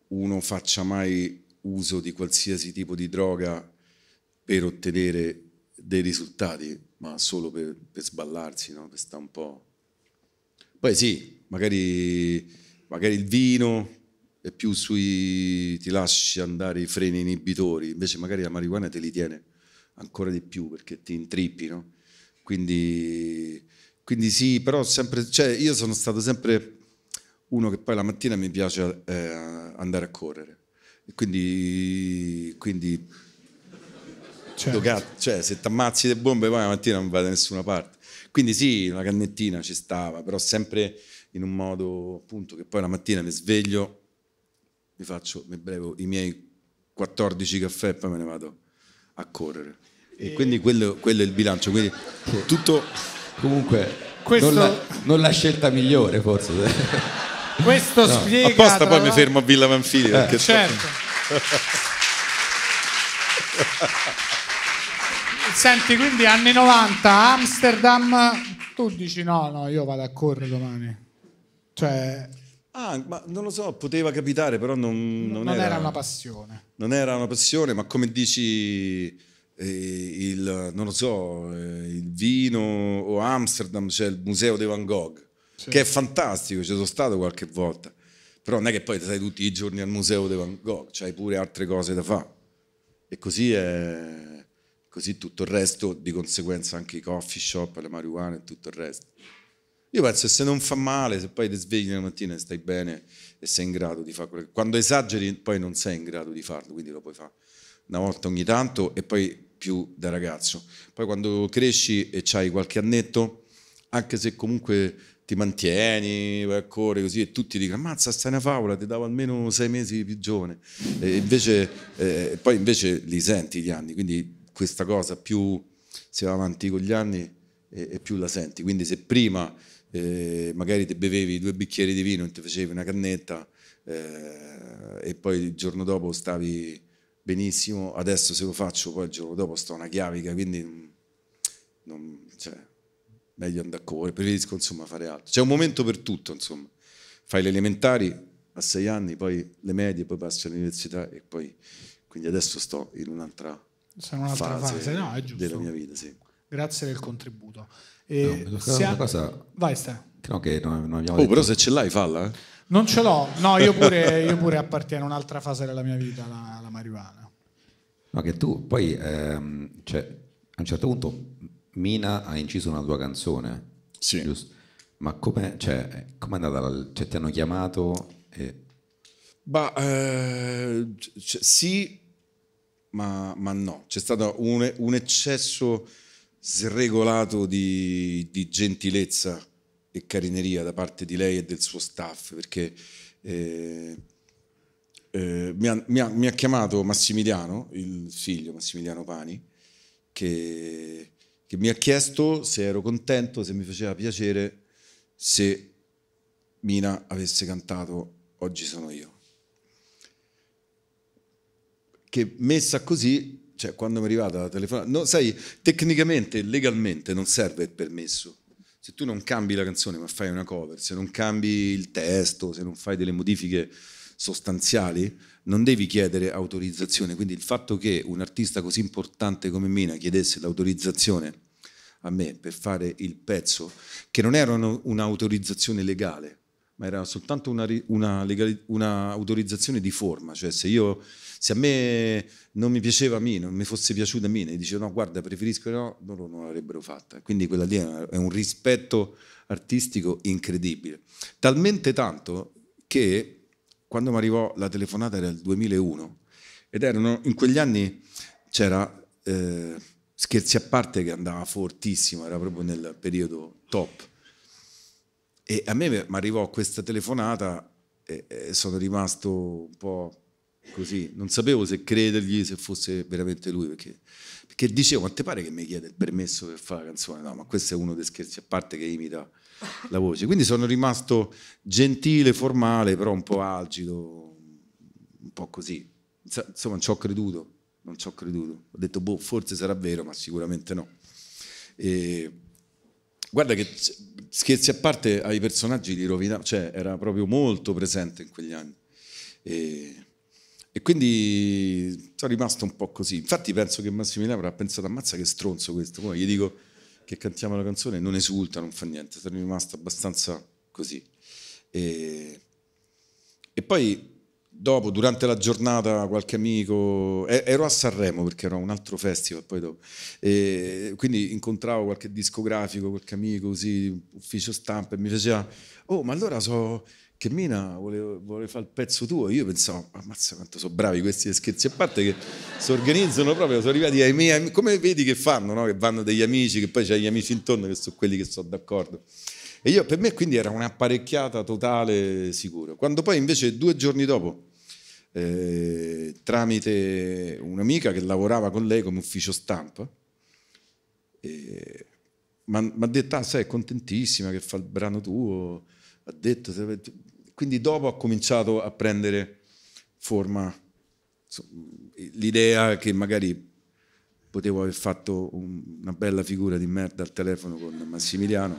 uno faccia mai uso di qualsiasi tipo di droga per ottenere dei risultati, ma solo per, per sballarsi, no? per stare un po'. Poi sì, magari, magari il vino è più sui ti lasci andare i freni inibitori, invece magari la marijuana te li tiene ancora di più perché ti intrippi, no? Quindi, quindi sì, però sempre, cioè io sono stato sempre uno che poi la mattina mi piace eh, andare a correre. E quindi, quindi Cioè, do cazzo, cioè, se ti ammazzi le bombe poi la mattina non vai da nessuna parte. Quindi sì, una cannettina ci stava, però sempre in un modo appunto che poi la mattina mi sveglio, mi faccio, mi bevo i miei 14 caffè e poi me ne vado a correre. E quindi quello, quello è il bilancio. Quindi tutto, Comunque, Questo- non, la, non la scelta migliore forse. questo spiega... apposta poi mi fermo a Villa Manfili perché Certo. Senti, quindi anni 90, Amsterdam, tu dici no, no, io vado a correre domani. Cioè, Ah, ma non lo so, poteva capitare, però non, non, non era... una passione. non era una passione, ma come dici, eh, il, non lo so, eh, il vino o Amsterdam, c'è il museo di Van Gogh, Sì. che è fantastico, ci sono stato qualche volta, però non è che poi stai tutti i giorni al museo di Van Gogh, c'hai pure altre cose da fare. E così è così tutto il resto, di conseguenza anche i coffee shop, le marijuane e tutto il resto. Io penso se non fa male, se poi ti svegli la mattina e stai bene e sei in grado di fare quello che... Quando esageri poi non sei in grado di farlo, quindi lo puoi fare una volta ogni tanto e poi più da ragazzo. Poi quando cresci e c'hai qualche annetto, anche se comunque ti mantieni, vai a correre così e tutti dicono ammazza stai una favola, ti davo almeno sei mesi più giovane. E invece, eh, poi invece li senti gli anni, quindi questa cosa più si va avanti con gli anni e, e più la senti. Quindi se prima eh, magari ti bevevi due bicchieri di vino e ti facevi una cannetta eh, e poi il giorno dopo stavi benissimo, adesso se lo faccio poi il giorno dopo sto una chiavica, quindi non- cioè, meglio andare a correre, preferisco insomma fare altro. C'è un momento per tutto, insomma. Fai le elementari a sei anni, poi le medie, poi passi all'università e poi quindi adesso sto in un'altra, Sono un'altra fase, fase, no, è giusto. della mia vita, sì. Grazie del contributo. No, E mi sono scordato sia- una cosa Vai, che no, che non, non abbiamo Oh, detto. però se ce l'hai, falla, eh. Non ce l'ho, no, io pure, io pure appartiene a un'altra fase della mia vita, la, la marijuana. No, che tu poi ehm, cioè, a un certo punto Mina ha inciso una tua canzone. Sì. Giusto? Ma come cioè, è andata? La, cioè, ti hanno chiamato? E... Bah, eh, c- sì, ma, ma, no. C'è stato un, un eccesso sregolato di, di, gentilezza e carineria da parte di lei e del suo staff, perché eh, eh, mi, ha, mi, ha, mi, ha, chiamato Massimiliano, il figlio Massimiliano Pani, che, che mi ha chiesto se ero contento, se mi faceva piacere se Mina avesse cantato Oggi sono io. Che messa così, cioè quando mi è arrivata la telefonata, no, sai, tecnicamente, legalmente non serve il permesso. Se tu non cambi la canzone ma fai una cover, se non cambi il testo, se non fai delle modifiche sostanziali, non devi chiedere autorizzazione. Quindi il fatto che un artista così importante come Mina chiedesse l'autorizzazione a me per fare il pezzo, che non era un'autorizzazione legale, ma era soltanto una, una, legali, una, autorizzazione di forma, cioè se, io, se a me non mi piaceva a me, non mi fosse piaciuta a me, e dicevo no guarda preferisco no, loro non l'avrebbero fatta, quindi quella lì è un rispetto artistico incredibile, talmente tanto che quando mi arrivò la telefonata era il 2001 ed erano in quegli anni c'era... Eh, scherzi a parte che andava fortissimo, era proprio nel periodo top. E a me mi arrivò questa telefonata e, e sono rimasto un po' così, non sapevo se credergli, se fosse veramente lui, perché, perché dicevo, ma te pare che mi chiede il permesso per fare la canzone? No, ma questo è uno dei scherzi a parte che imita la voce. Quindi sono rimasto gentile, formale, però un po' algido, un po' così. Insomma, ci ho creduto non ci ho creduto. Ho detto, boh, forse sarà vero, ma sicuramente no. E guarda che scherzi a parte ai personaggi di Rovina, cioè era proprio molto presente in quegli anni. E, e, quindi sono rimasto un po' così. Infatti penso che Massimiliano avrà pensato, ammazza che stronzo questo. Poi gli dico che cantiamo la canzone, non esulta, non fa niente. Sono rimasto abbastanza così. E, e poi dopo, durante la giornata, qualche amico, ero a Sanremo perché era un altro festival, poi dopo, e quindi incontravo qualche discografico, qualche amico così, ufficio stampa e mi faceva, oh ma allora so che Mina vuole, vuole fare il pezzo tuo, io pensavo, ammazza quanto sono bravi questi scherzi, a parte che si organizzano proprio, sono arrivati ai miei, come vedi che fanno, no? che vanno degli amici, che poi c'è gli amici intorno che sono quelli che sono d'accordo. E io, per me quindi era un'apparecchiata totale sicuro. Quando poi invece due giorni dopo, eh, tramite un'amica che lavorava con lei come ufficio stampa, mi ha detto, ah sei contentissima che fa il brano tuo, ha detto, quindi dopo ha cominciato a prendere forma l'idea che magari potevo aver fatto una bella figura di merda al telefono con Massimiliano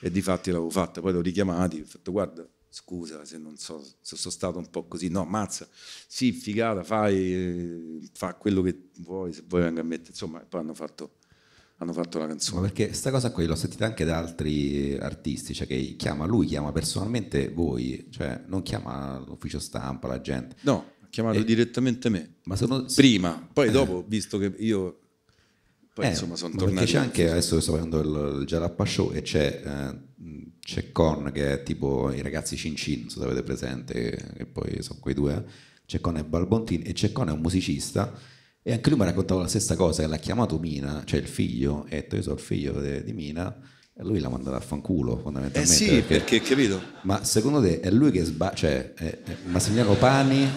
e di fatti l'avevo fatta, poi l'ho richiamati, ho fatto guarda, scusa se non so, se sono stato un po' così, no, mazza, sì, figata, fai, eh, fa quello che vuoi, se vuoi venga a mettere, insomma, poi hanno fatto, hanno fatto la canzone. Ma perché questa cosa qui l'ho sentita anche da altri artisti, cioè che chiama, lui chiama personalmente voi, cioè non chiama l'ufficio stampa, la gente. No, ha chiamato e... direttamente me, ma sono... prima, poi eh. dopo, visto che io poi eh, insomma sono tornato. Perché c'è anche, adesso sto facendo il, il Jalappa Show e c'è, eh, c'è Con che è tipo i ragazzi Cin Cin, non so se avete presente, che poi sono quei due. C'è Con e Balbontini e c'è Con è un musicista e anche lui mi ha raccontato la stessa cosa, che l'ha chiamato Mina, cioè il figlio, e ha detto io sono il figlio di, Mina e lui l'ha mandato a fanculo fondamentalmente. Eh sì, perché, perché capito? Ma secondo te è lui che sbaglia, cioè è, è Massimiliano Pani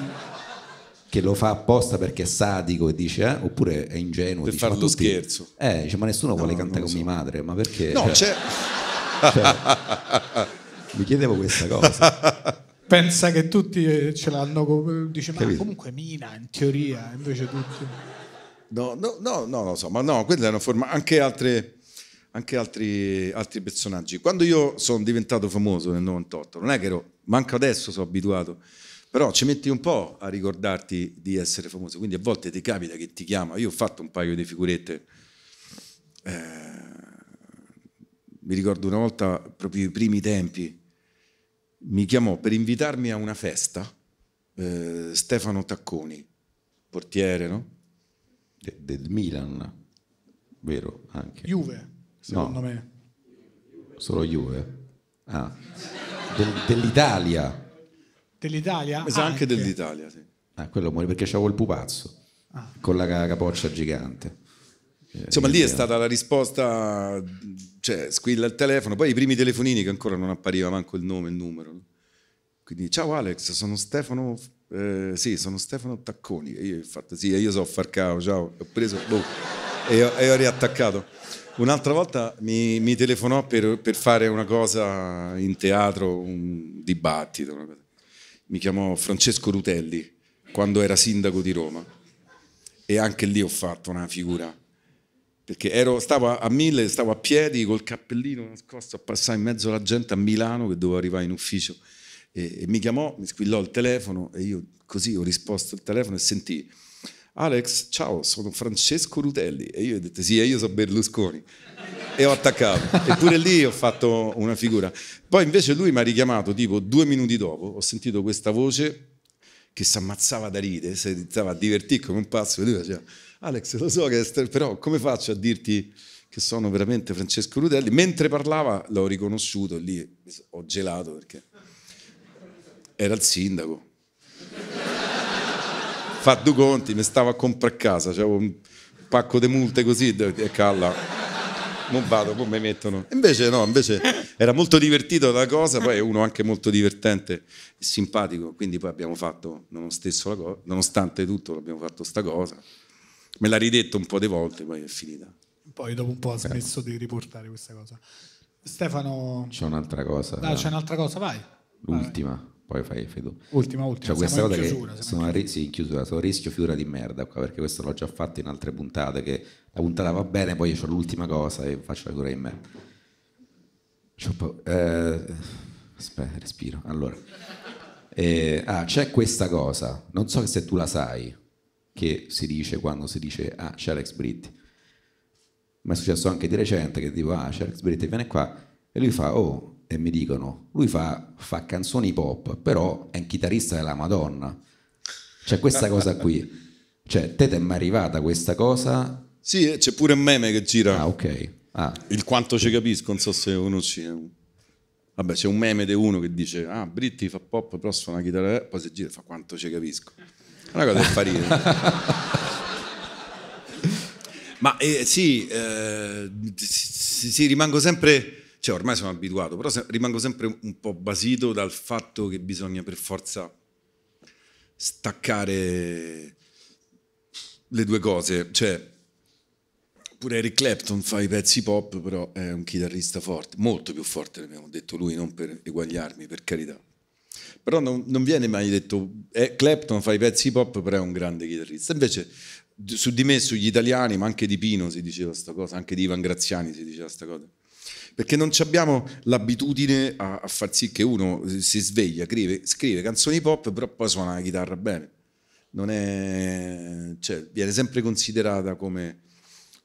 che lo fa apposta perché è sadico e dice eh? oppure è ingenuo per fare lo scherzo eh, dice ma nessuno no, vuole cantare con so. mia madre ma perché no cioè, cioè, mi chiedevo questa cosa pensa che tutti eh, ce l'hanno dice ma Capito? comunque Mina in teoria invece tutti no no no no lo so ma no quella è una forma anche altre anche altri, altri personaggi quando io sono diventato famoso nel 98 non è che ero manco adesso sono abituato però ci metti un po' a ricordarti di essere famoso, quindi a volte ti capita che ti chiama, io ho fatto un paio di figurette, eh, mi ricordo una volta, proprio i primi tempi, mi chiamò per invitarmi a una festa eh, Stefano Tacconi, portiere, no? De- del Milan, vero? Anche. Juve, secondo No. me. Solo Juve? Ah, Del- dell'Italia. Dell'Italia? Sa anche Anche. dell'Italia, sì. Ah, quello muore perché c'avevo il pupazzo Ah. con la ca- capoccia gigante. Eh, Insomma, lì è stata la risposta, cioè squilla il telefono, poi i primi telefonini che ancora non appariva manco il nome, il numero. Quindi, ciao Alex, sono Stefano, eh, sì, sono Stefano Tacconi. E io ho fatto, sì, io so Farcao, ciao, ho preso, boh, e, ho, e ho riattaccato. Un'altra volta mi, mi telefonò per, per fare una cosa in teatro, un dibattito. Mi chiamò Francesco Rutelli quando era sindaco di Roma e anche lì ho fatto una figura perché ero, stavo a- mille, stavo a piedi col cappellino nascosto a passare in mezzo alla gente a Milano che dovevo arrivare in ufficio. E, e mi chiamò, mi squillò il telefono e io così ho risposto al telefono e sentì Alex, ciao, sono Francesco Rutelli. E io ho detto sì, io sono Berlusconi. E ho attaccato. Eppure lì ho fatto una figura. Poi invece lui mi ha richiamato tipo due minuti dopo ho sentito questa voce che si ammazzava da ride, si iniziava a divertire come un pazzo, e lui faceva, Alex, lo so che, st- però come faccio a dirti che sono veramente Francesco Rutelli? Mentre parlava l'ho riconosciuto, lì ho gelato perché era il sindaco. Fa due conti, mi stavo a comprare a casa, c'avevo un pacco di multe così, e calla. Non vado, mi mettono. Invece no, invece era molto divertito la cosa, poi è uno anche molto divertente e simpatico, quindi poi abbiamo fatto, nonostante tutto, abbiamo fatto sta cosa. Me l'ha ridetto un po' di volte, poi è finita. Poi dopo un po' ha smesso di riportare questa cosa. Stefano, C'è un'altra cosa. dai, c'è un'altra cosa, vai. L'ultima, poi fai, fai tu. Ultima, ultima. Cioè, questa cosa in che chiusura, siamo sono in a, ri- sì, in chiusura, sono a rischio figura di merda qua, perché questo l'ho già fatto in altre puntate, che la puntata va bene, poi ho l'ultima cosa e faccio la figura di merda. Po'- eh, aspetta, respiro. Allora, Eh, ah, c'è questa cosa, non so se tu la sai, che si dice quando si dice, ah, c'è Alex Britti. Ma è successo anche di recente che tipo, ah, c'è Alex Britti, viene qua, e lui fa, oh, e mi dicono, lui fa, fa canzoni pop, però è un chitarrista della Madonna. C'è questa cosa qui. Cioè, te ti è mai arrivata questa cosa? Sì, eh, c'è pure un meme che gira. Ah, ok. Ah, Il quanto ci capisco, non so se conosci. Vabbè, c'è un meme di uno che dice: Ah, Britti fa pop, però suona la chitarra, eh", poi si gira e fa quanto ci capisco. È una cosa fa ridere. Ma eh, sì, eh, sì, sì, rimango sempre, cioè ormai sono abituato, però se- rimango sempre un po' basito dal fatto che bisogna per forza staccare le due cose. Cioè, Pure Eric Clapton fa i pezzi pop, però è un chitarrista forte, molto più forte, abbiamo detto lui, non per eguagliarmi, per carità. Però non, non viene mai detto, eh, Clapton fa i pezzi pop, però è un grande chitarrista. Invece su di me, sugli italiani, ma anche di Pino si diceva questa cosa, anche di Ivan Graziani si diceva questa cosa. Perché non abbiamo l'abitudine a, a far sì che uno si sveglia, scrive, scrive canzoni pop, però poi suona la chitarra bene. È, cioè, viene sempre considerata come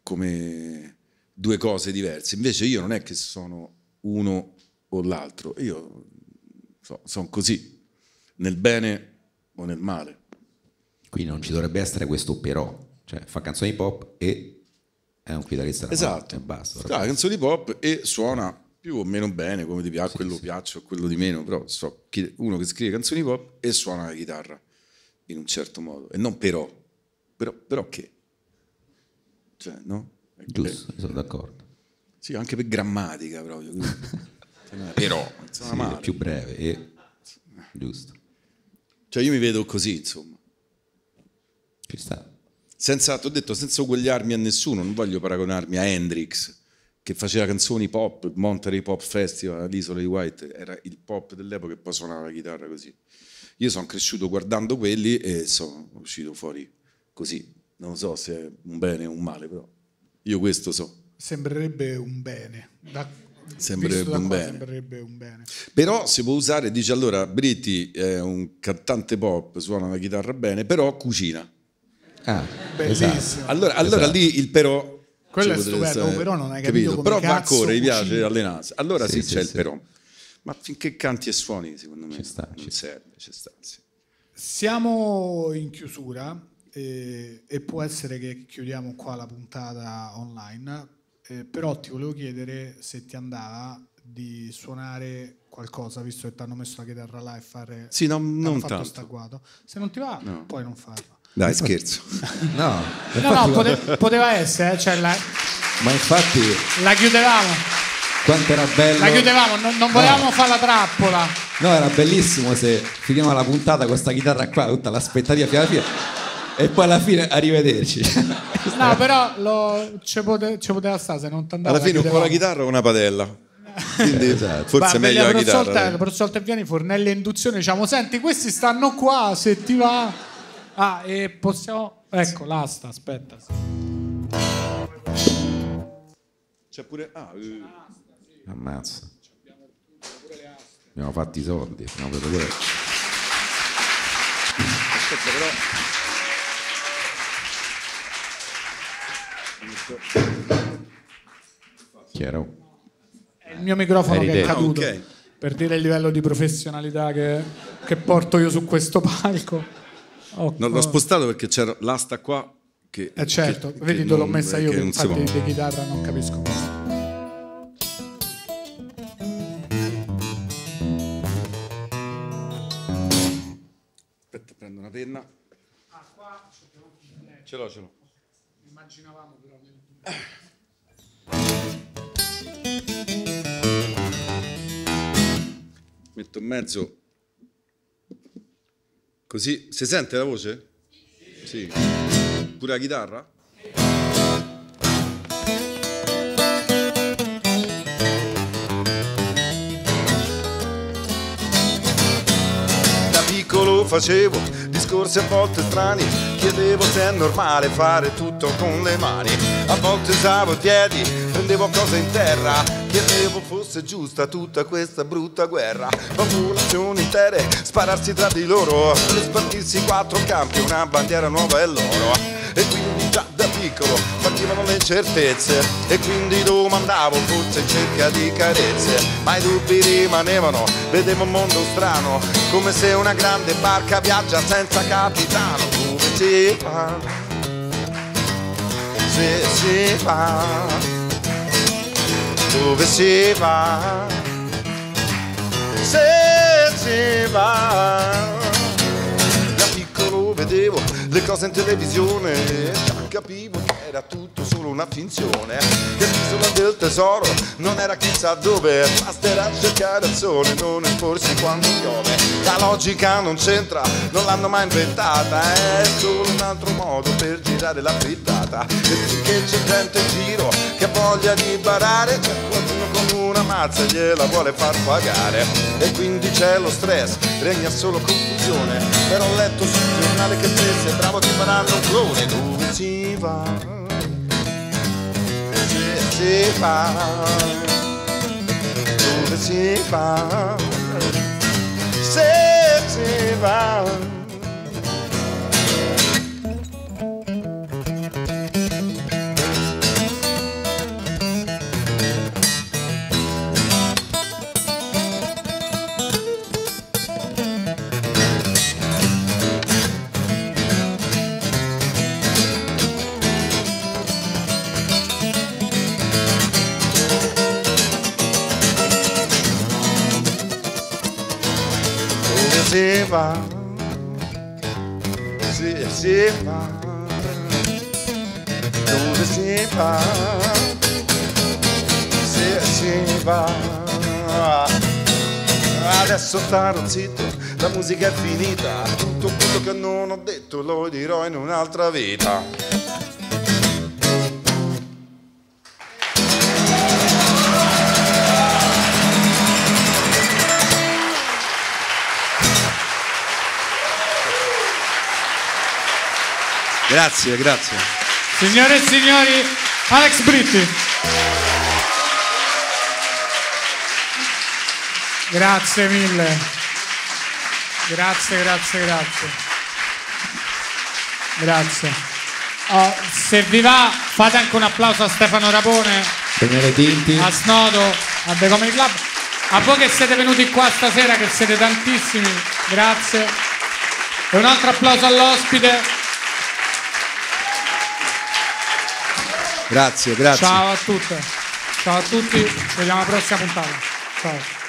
come due cose diverse. Invece io non è che sono uno o l'altro, io sono così, nel bene o nel male. quindi non ci dovrebbe essere questo però. Cioè, fa canzoni pop e è un chitarrista Esatto, e basta. Fa canzoni pop e suona più o meno bene, come ti piace, quello piace o quello di meno, però so uno che scrive canzoni pop e suona la chitarra in un certo modo, e non però, però, però che? Cioè, no? Giusto, sono d'accordo. Sì, anche per grammatica proprio. però, Sì, è più breve e giusto. Cioè io mi vedo così, insomma. Ci sta. Senza, ti ho detto, senza uguagliarmi a nessuno, non voglio paragonarmi a Hendrix, che faceva canzoni pop, Monterey Pop Festival all'isola di White, era il pop dell'epoca e poi suonava la chitarra così. Io sono cresciuto guardando quelli e sono uscito fuori così. Non so se è un bene o un male, però io questo so. Sembrerebbe un bene. Da, Sembrerebbe un bene. Sembrerebbe un bene. Però si può usare, dice allora, Britti è un cantante pop, suona la chitarra bene, però cucina. Ah, Bellissimo. esatto. Allora, allora Esatto. lì il però... Quello è stupendo, stare, però non hai capito come Però va a cazzo correre, gli piace allenarsi. Allora sì, Sì, sì, c'è il sì. però. Ma finché canti e suoni, secondo me, Ci sta, non ci serve, ci sta, sì. Siamo in chiusura. e, e, può essere che chiudiamo qua la puntata online, eh, però ti volevo chiedere se ti andava di suonare qualcosa, visto che ti hanno messo la chitarra là e fare... Sì, no, non tanto. Stacquato. Se non ti va, no. puoi non farlo. Dai, scherzo. no, no, no pote- poteva essere, eh, cioè la... ma infatti... La chiudevamo. Quanto era bello. La chiudevamo, non, non volevamo fare la trappola. No, era bellissimo se finiamo la puntata con questa chitarra qua, tutta l'aspettativa fino alla fine. E poi alla fine arrivederci. No, però lo, ci, pote, ci poteva stare se non ti andava. Alla fine con la chitarra o una padella. Quindi esatto. forse Beh, meglio la chitarra. La prossima volta vieni Fornelli e induzione, diciamo, senti, questi stanno qua, se ti va... Ah, e possiamo... Ecco, l'asta, aspetta. C'è pure... Ah, uh. Ammazza. Abbiamo fatto i soldi, abbiamo preso pure... Aspetta però... Chiaro. È il mio microfono Eri che è caduto. Okay. Per dire il livello di professionalità che, che porto io su questo palco. Oh, non l'ho spostato perché c'era l'asta qua che... Eh certo, che, vedi, te l'ho messa io che, che infatti di chitarra non capisco cosa. Aspetta, prendo una penna. Ah, qua ce l'ho, ce l'ho. Immaginavamo però... Metto in mezzo Così si sente la voce? Sì. Pure la chitarra? Da piccolo facevo discorsi a volte strani, chiedevo se è normale fare tutto con le mani. A volte usavo i piedi, prendevo cose in terra. Chiedevo fosse giusta tutta questa brutta guerra. Popolazioni intere spararsi tra di loro. Spartirsi quattro campi, una bandiera nuova e loro. E quindi già da piccolo partivano le incertezze E quindi domandavo forse in cerca di carezze. Ma i dubbi rimanevano, vedevo un mondo strano. Come se una grande barca viaggia senza capitano si va? Se si va dove si va, se si va. Da piccolo vedevo le cose in televisione, già capivo che era tutto solo una finzione, che l'isola del tesoro non era chissà dove, basterà cercare il sole, non imporsi quando piove. La logica non c'entra, non l'hanno mai inventata, è solo un altro modo per girare la frittata. E finché c'è gente in giro che voglia di barare, c'è qualcuno con una mazza gliela vuole far pagare. E quindi c'è lo stress, regna solo confusione. Però ho letto sul giornale che te sei bravo ti faranno un clone. Dove si va? Se si va? Dove si va? Se si si va, si, si va, dove si va, si, si va. Adesso starò zitto, la musica è finita, tutto quello che non ho detto lo dirò in un'altra vita. Grazie, grazie. Signore e signori, Alex Britti. Grazie mille. Grazie, grazie, grazie. Grazie. Oh, se vi va, fate anche un applauso a Stefano Rapone, a Snodo, a The Comedy Club. A voi che siete venuti qua stasera, che siete tantissimi, grazie. E un altro applauso all'ospite. Grazie, grazie. Ciao a tutte. Ciao a tutti, ci vediamo alla prossima puntata. Ciao.